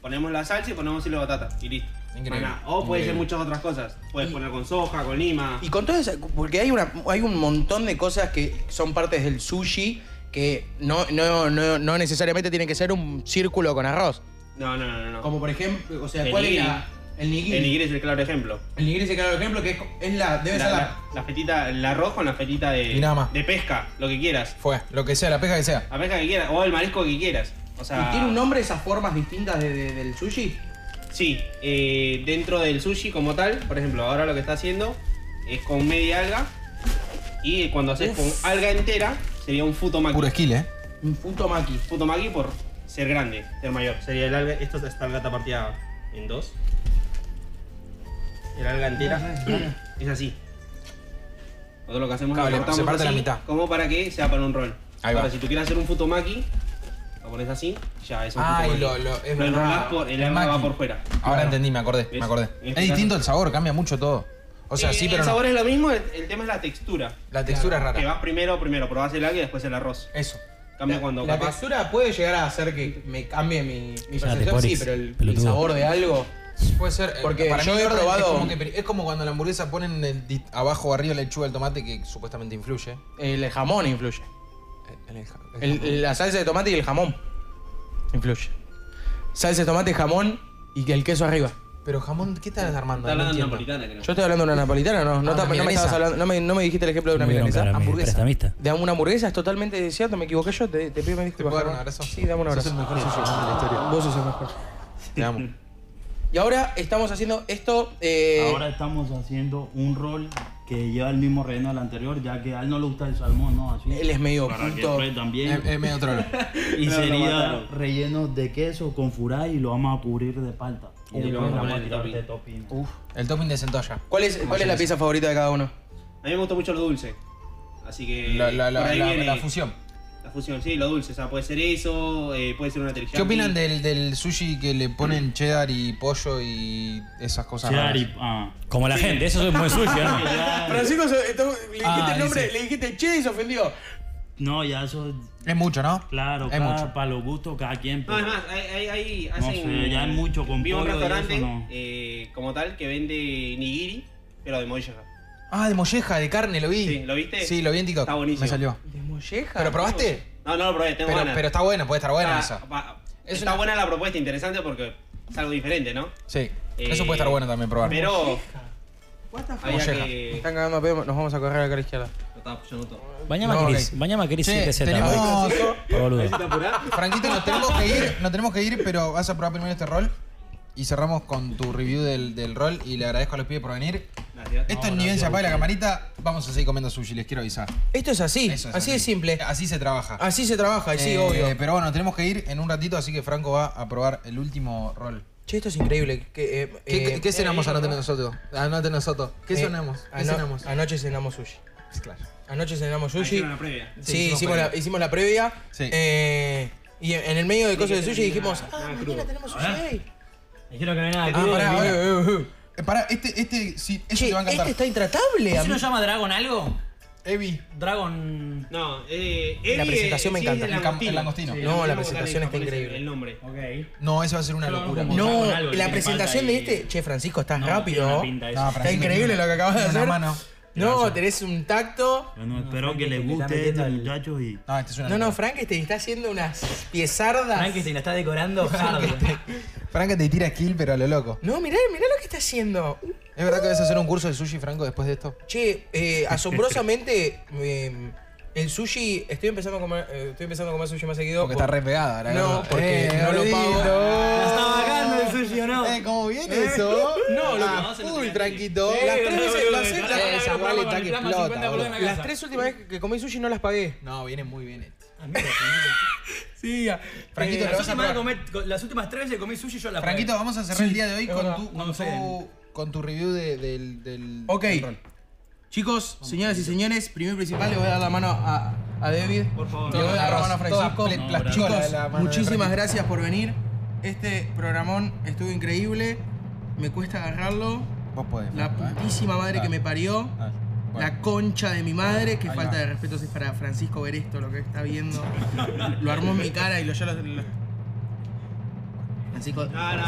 S16: Ponemos la salsa y ponemos hilo de batata. Y listo.
S2: Increíble.
S16: O puede ser muchas otras cosas. Puedes poner con soja, con lima.
S7: Y con todo eso, porque hay, una, hay un montón de cosas que son partes del sushi que no, no, no, no necesariamente tienen que ser un círculo con arroz.
S16: No, no, no, no.
S7: Como por ejemplo, o sea, ¿cuál la- El nigiri.
S16: El nigiri es el claro ejemplo.
S7: El nigiri es el claro ejemplo que es, es la, debe
S16: La,
S7: ser la,
S16: la- la fetita, el arroz con la fetita de,
S2: Y nada más.
S16: de pesca, lo que quieras.
S2: Fue, lo que sea, la pesca que sea.
S16: La pesca que quieras, o el marisco que quieras. O sea,
S7: ¿Y tiene un nombre esas formas distintas de- de- del sushi?
S16: Sí, eh, dentro del sushi como tal, por ejemplo, ahora lo que está haciendo es con media alga. Y cuando haces con alga entera, sería un futomaki.
S2: Puro skill, eh.
S7: Un futomaki.
S16: Futomaki por ser grande, ser mayor. Sería el alga, esto está alga está partida en dos. El alga entera es así. Nosotros lo que hacemos
S2: Claro,
S16: es
S2: se la
S16: así,
S2: mitad.
S16: como para que sea para un rol.
S2: Ahí
S16: Ahora,
S2: va.
S16: si tú quieres hacer un futomaki, lo pones así, ya es un
S2: Ah, y
S16: futomaki.
S2: lo, lo, es
S16: Lo
S2: verdad.
S16: enrolás por, el alma va por fuera.
S2: Ahora entendí, me acordé,
S16: ¿Ves?
S2: me acordé.
S16: En este
S2: Es distinto el sabor, cambia mucho todo. O sea,
S16: Eh,
S2: sí, pero
S16: El
S2: no.
S16: sabor es lo mismo, el, el tema es la textura.
S2: La textura es rara.
S16: Que vas primero, primero probás el alga y después el arroz.
S2: Eso.
S16: Cambia cuando
S7: La
S16: capaz-
S7: textura puede llegar a hacer que me cambie mi, mi percepción, sí, pero el, el
S3: pelotudo.
S7: sabor de algo.
S2: Puede ser.
S7: Porque
S2: para
S7: yo
S2: mí
S7: he
S2: orden
S7: probado-
S2: Es como, que- es como cuando en la hamburguesa ponen el di- abajo o arriba la lechuga el tomate que supuestamente influye.
S7: El jamón influye.
S2: El- el-
S7: El- el- la salsa de tomate y el jamón influye. Salsa de tomate, jamón y el queso arriba.
S2: Pero jamón, ¿qué estás armando?
S16: Está
S2: No
S16: hablando de
S2: entiendo.
S16: napolitana, creo.
S7: Yo estoy hablando de una napolitana, ¿no? No,
S2: Ah,
S7: te-
S2: una
S7: no me
S2: milanesa.
S7: estabas hablando, no me, no me dijiste el ejemplo de una
S3: Me vieron
S7: milanesa.
S3: mi
S2: hamburguesa.
S3: prestamista.
S7: De una hamburguesa es totalmente cierto, me equivoqué yo, te, te pido me disculpas.
S2: puedo dar un
S7: Germán.
S2: abrazo?
S7: Sí, dame un
S2: Sos
S7: abrazo.
S2: el mejor sushi de la historia.
S7: Vos sos el mejor.
S2: Te amo. <laughs>
S7: Y ahora estamos haciendo esto. eh,
S15: Ahora estamos haciendo un rol que lleva el mismo relleno del anterior, ya que a él no le gusta el salmón, ¿no? Así.
S7: Él es medio
S15: Para que también.
S2: Es, es medio trolo. <laughs>
S15: Y
S16: No, lo
S15: sería relleno de queso con furay y lo vamos a cubrir de palta.
S16: Y
S15: después
S16: vamos a
S15: tirar de topping.
S7: Uf.
S2: El topping de centolla.
S7: ¿Cuál es, ¿Cuál es la pieza favorita de cada uno?
S16: A mí me gusta mucho lo dulce. Así que.
S2: La, la, la,
S16: por ahí
S2: la-
S16: viene
S2: la fusión.
S16: La fusión, sí, lo dulce. O sea, puede ser eso, eh, puede ser una teriyaki.
S2: ¿Qué opinan del, del sushi que le ponen cheddar y pollo y esas cosas
S15: Cheddar
S2: raras?
S15: y- ah.
S3: Como la gente, eso es muy sushi, ¿no? <laughs>
S7: Francisco, le dijiste
S2: Ah,
S7: el nombre,
S2: dice.
S7: le dijiste che y se ofendió.
S15: No, ya eso.
S2: Es mucho, ¿no?
S15: Claro,
S2: Es
S15: cada-
S2: mucho.
S15: para los gustos, cada quien.
S16: No,
S15: pues.
S16: es más, hay, hay, hay-
S15: No ya hay mucho con
S16: Vi un restaurante
S15: eso no.
S16: eh, como tal que vende nigiri, pero de molleja.
S2: Ah, de molleja, de carne, lo vi.
S16: Sí, ¿lo viste?
S2: Sí, lo vi en TikTok.
S16: Está buenísimo.
S2: Me salió.
S7: ¿De molleja?
S2: ¿Pero probaste?
S16: No, no lo probé, tengo
S2: Pero,
S16: ganas.
S2: pero está buena, puede estar buena esa.
S16: va-
S2: Es
S16: está
S2: una-
S16: buena la propuesta, interesante porque es algo diferente, ¿no?
S2: Sí.
S16: Eh,
S2: Eso puede estar bueno también probar.
S16: Pero. Había
S2: Molleja.
S7: Me
S16: que.
S7: están cagando a pedo, nos vamos a correr acá a la izquierda.
S3: Bañame
S2: No,
S3: a Cris,
S2: ok.
S3: bañame a Cris
S2: Che,
S3: 7Z.
S2: tenemos-. Franquito, nos tenemos que ir, nos tenemos que ir, pero vas a probar primero este rol. Y cerramos con tu review del, del rol y le agradezco a los pibes por venir.
S16: Gracias.
S2: Esto es nivel se apaga la camarita. Vamos a seguir comiendo sushi, les quiero avisar.
S7: Esto es así,
S2: Eso es
S7: así de simple.
S2: Así se trabaja.
S7: Así se trabaja, y sí,
S2: Eh,
S7: obvio.
S2: Pero bueno, tenemos que ir en un ratito, así que Franco va a probar el último rol.
S7: Che, esto es increíble. Eh,
S2: ¿Qué, qué-
S7: eh,
S2: qué cenamos
S7: eh,
S2: anoche nosotros? Anoche nosotros. ¿Qué
S7: eh,
S2: cenamos? ¿Qué
S7: ano-
S2: cenamos?
S7: Anoche cenamos sushi.
S2: Claro.
S7: Anoche cenamos
S16: Ah,
S7: sushi.
S16: hicieron la previa.
S7: Sí,
S2: Sí, hicimos
S7: la,
S2: previa.
S7: hicimos la previa.
S2: Sí.
S7: Eh, y en el medio del coso de sushi dijimos, ah,
S16: nada
S7: mañana
S16: crudo.
S7: tenemos sushi. ey".
S3: Me dijeron que no hay nada
S2: Ah,
S3: crudo,
S2: pará, eh, pará, este, este, sí, ese
S7: Che,
S2: te va a encantar.
S7: este está intratable.
S3: ¿Eso
S7: amigo.
S3: no llama Dragon algo?
S2: Evi.
S3: Dragon.
S16: No, eh.
S7: La
S16: Evi,
S7: presentación me
S16: sí,
S7: encanta.
S16: el
S2: El cam- el langostino.
S16: Sí,
S7: No, la presentación está increíble.
S16: El nombre.
S3: Ok.
S2: No, eso va a ser una locura.
S3: como-
S7: No,
S3: algo,
S7: la presentación de
S3: ahí.
S7: este. Che, Francisco, estás
S3: No,
S7: rápido.
S3: tiene una pinta eso.
S2: No,
S7: Está
S2: Francisco,
S7: increíble lo que acabas de hacer.
S2: una mano.
S7: No,
S3: Gracias.
S7: tenés un tacto.
S15: Bueno, espero que
S3: está
S15: guste este
S3: al-
S15: muchacho y.
S2: No, este es una
S7: No, no. Frankenstein está haciendo unas piezardas.
S3: Frankenstein la está decorando hard.
S2: Te tira skill, pero a lo loco.
S7: No, mirá, mirá lo que está haciendo.
S2: ¿Es verdad que vas a hacer un curso de sushi, Franco, después de esto?
S7: Che, eh, asombrosamente, <laughs> eh, el sushi, estoy empezando a comer, eh, estoy empezando a comer sushi más seguido.
S2: Porque
S7: por-
S2: está re pegada, la
S7: No, porque
S2: Eh,
S7: no lo pago.
S3: ¿Está bajando el sushi o no?
S2: Eh, ¿cómo viene
S7: ¿Eh?
S2: eso?
S7: No, lo
S2: ah,
S3: que-
S2: full, tranquito.
S7: Las tres
S3: no,
S7: veces- las-
S2: esa que explota,
S3: 50 boludo en la
S2: boludo.
S7: Las tres últimas veces que comí sushi no las pagué.
S2: No, viene muy bien esto.
S7: Sí, ya.
S2: Franquito,
S7: Eh,
S3: Las últimas, comer- las últimas tres veces que comí sushi yo la pagué.
S2: Franquito, vamos a cerrar el día de hoy con tu,
S3: No
S2: con,
S3: sé.
S2: tu, con tu review de- del, del,
S7: Ok.
S2: del rol.
S7: Chicos, señoras y señores, primero y principal le voy a dar la mano a, a David.
S15: Por favor.
S7: Le voy a dar la mano a Francisco.
S15: No,
S7: Chicos,
S2: la mano
S7: muchísimas gracias por venir. Este programón estuvo increíble. Me cuesta agarrarlo.
S2: Vos podés.
S7: La
S2: ¿eh?
S7: putísima madre que me parió.
S2: Ah, bueno.
S7: La concha de mi madre, que
S2: Ahí
S7: falta
S2: va.
S7: de respeto es para Francisco ver esto, lo que está viendo. lo armó en mi cara y lo ya lo. lo- Francisco.
S16: No, no, no,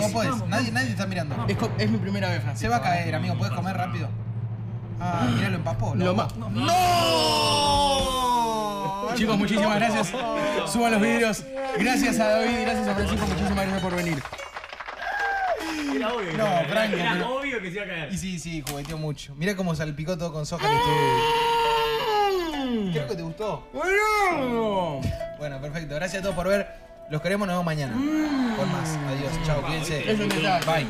S16: no,
S2: podés. Nadie, nadie está mirando.
S7: Es, es mi primera vez, Francisco.
S2: Se va a caer, amigo. ¿Puedes comer rápido? Ah, mirá, lo empapó.
S7: Lo ¡No! Chicos, muchísimas gracias. Suban los vídeos. Gracias a David, gracias a Francisco, muchísimas gracias por venir.
S3: Era obvio. que
S2: No,
S3: se iba a caer.
S2: Franco,
S3: Era
S2: pero-
S3: obvio que se iba a caer.
S2: Y sí, sí, jugueteó mucho. Mira cómo salpicó todo con soja que estoy... Creo que te gustó.
S7: Bueno.
S2: Bueno, perfecto. Gracias a todos por ver. Los queremos, nos vemos mañana. Con más. Adiós. Chao, cuídense. Bye.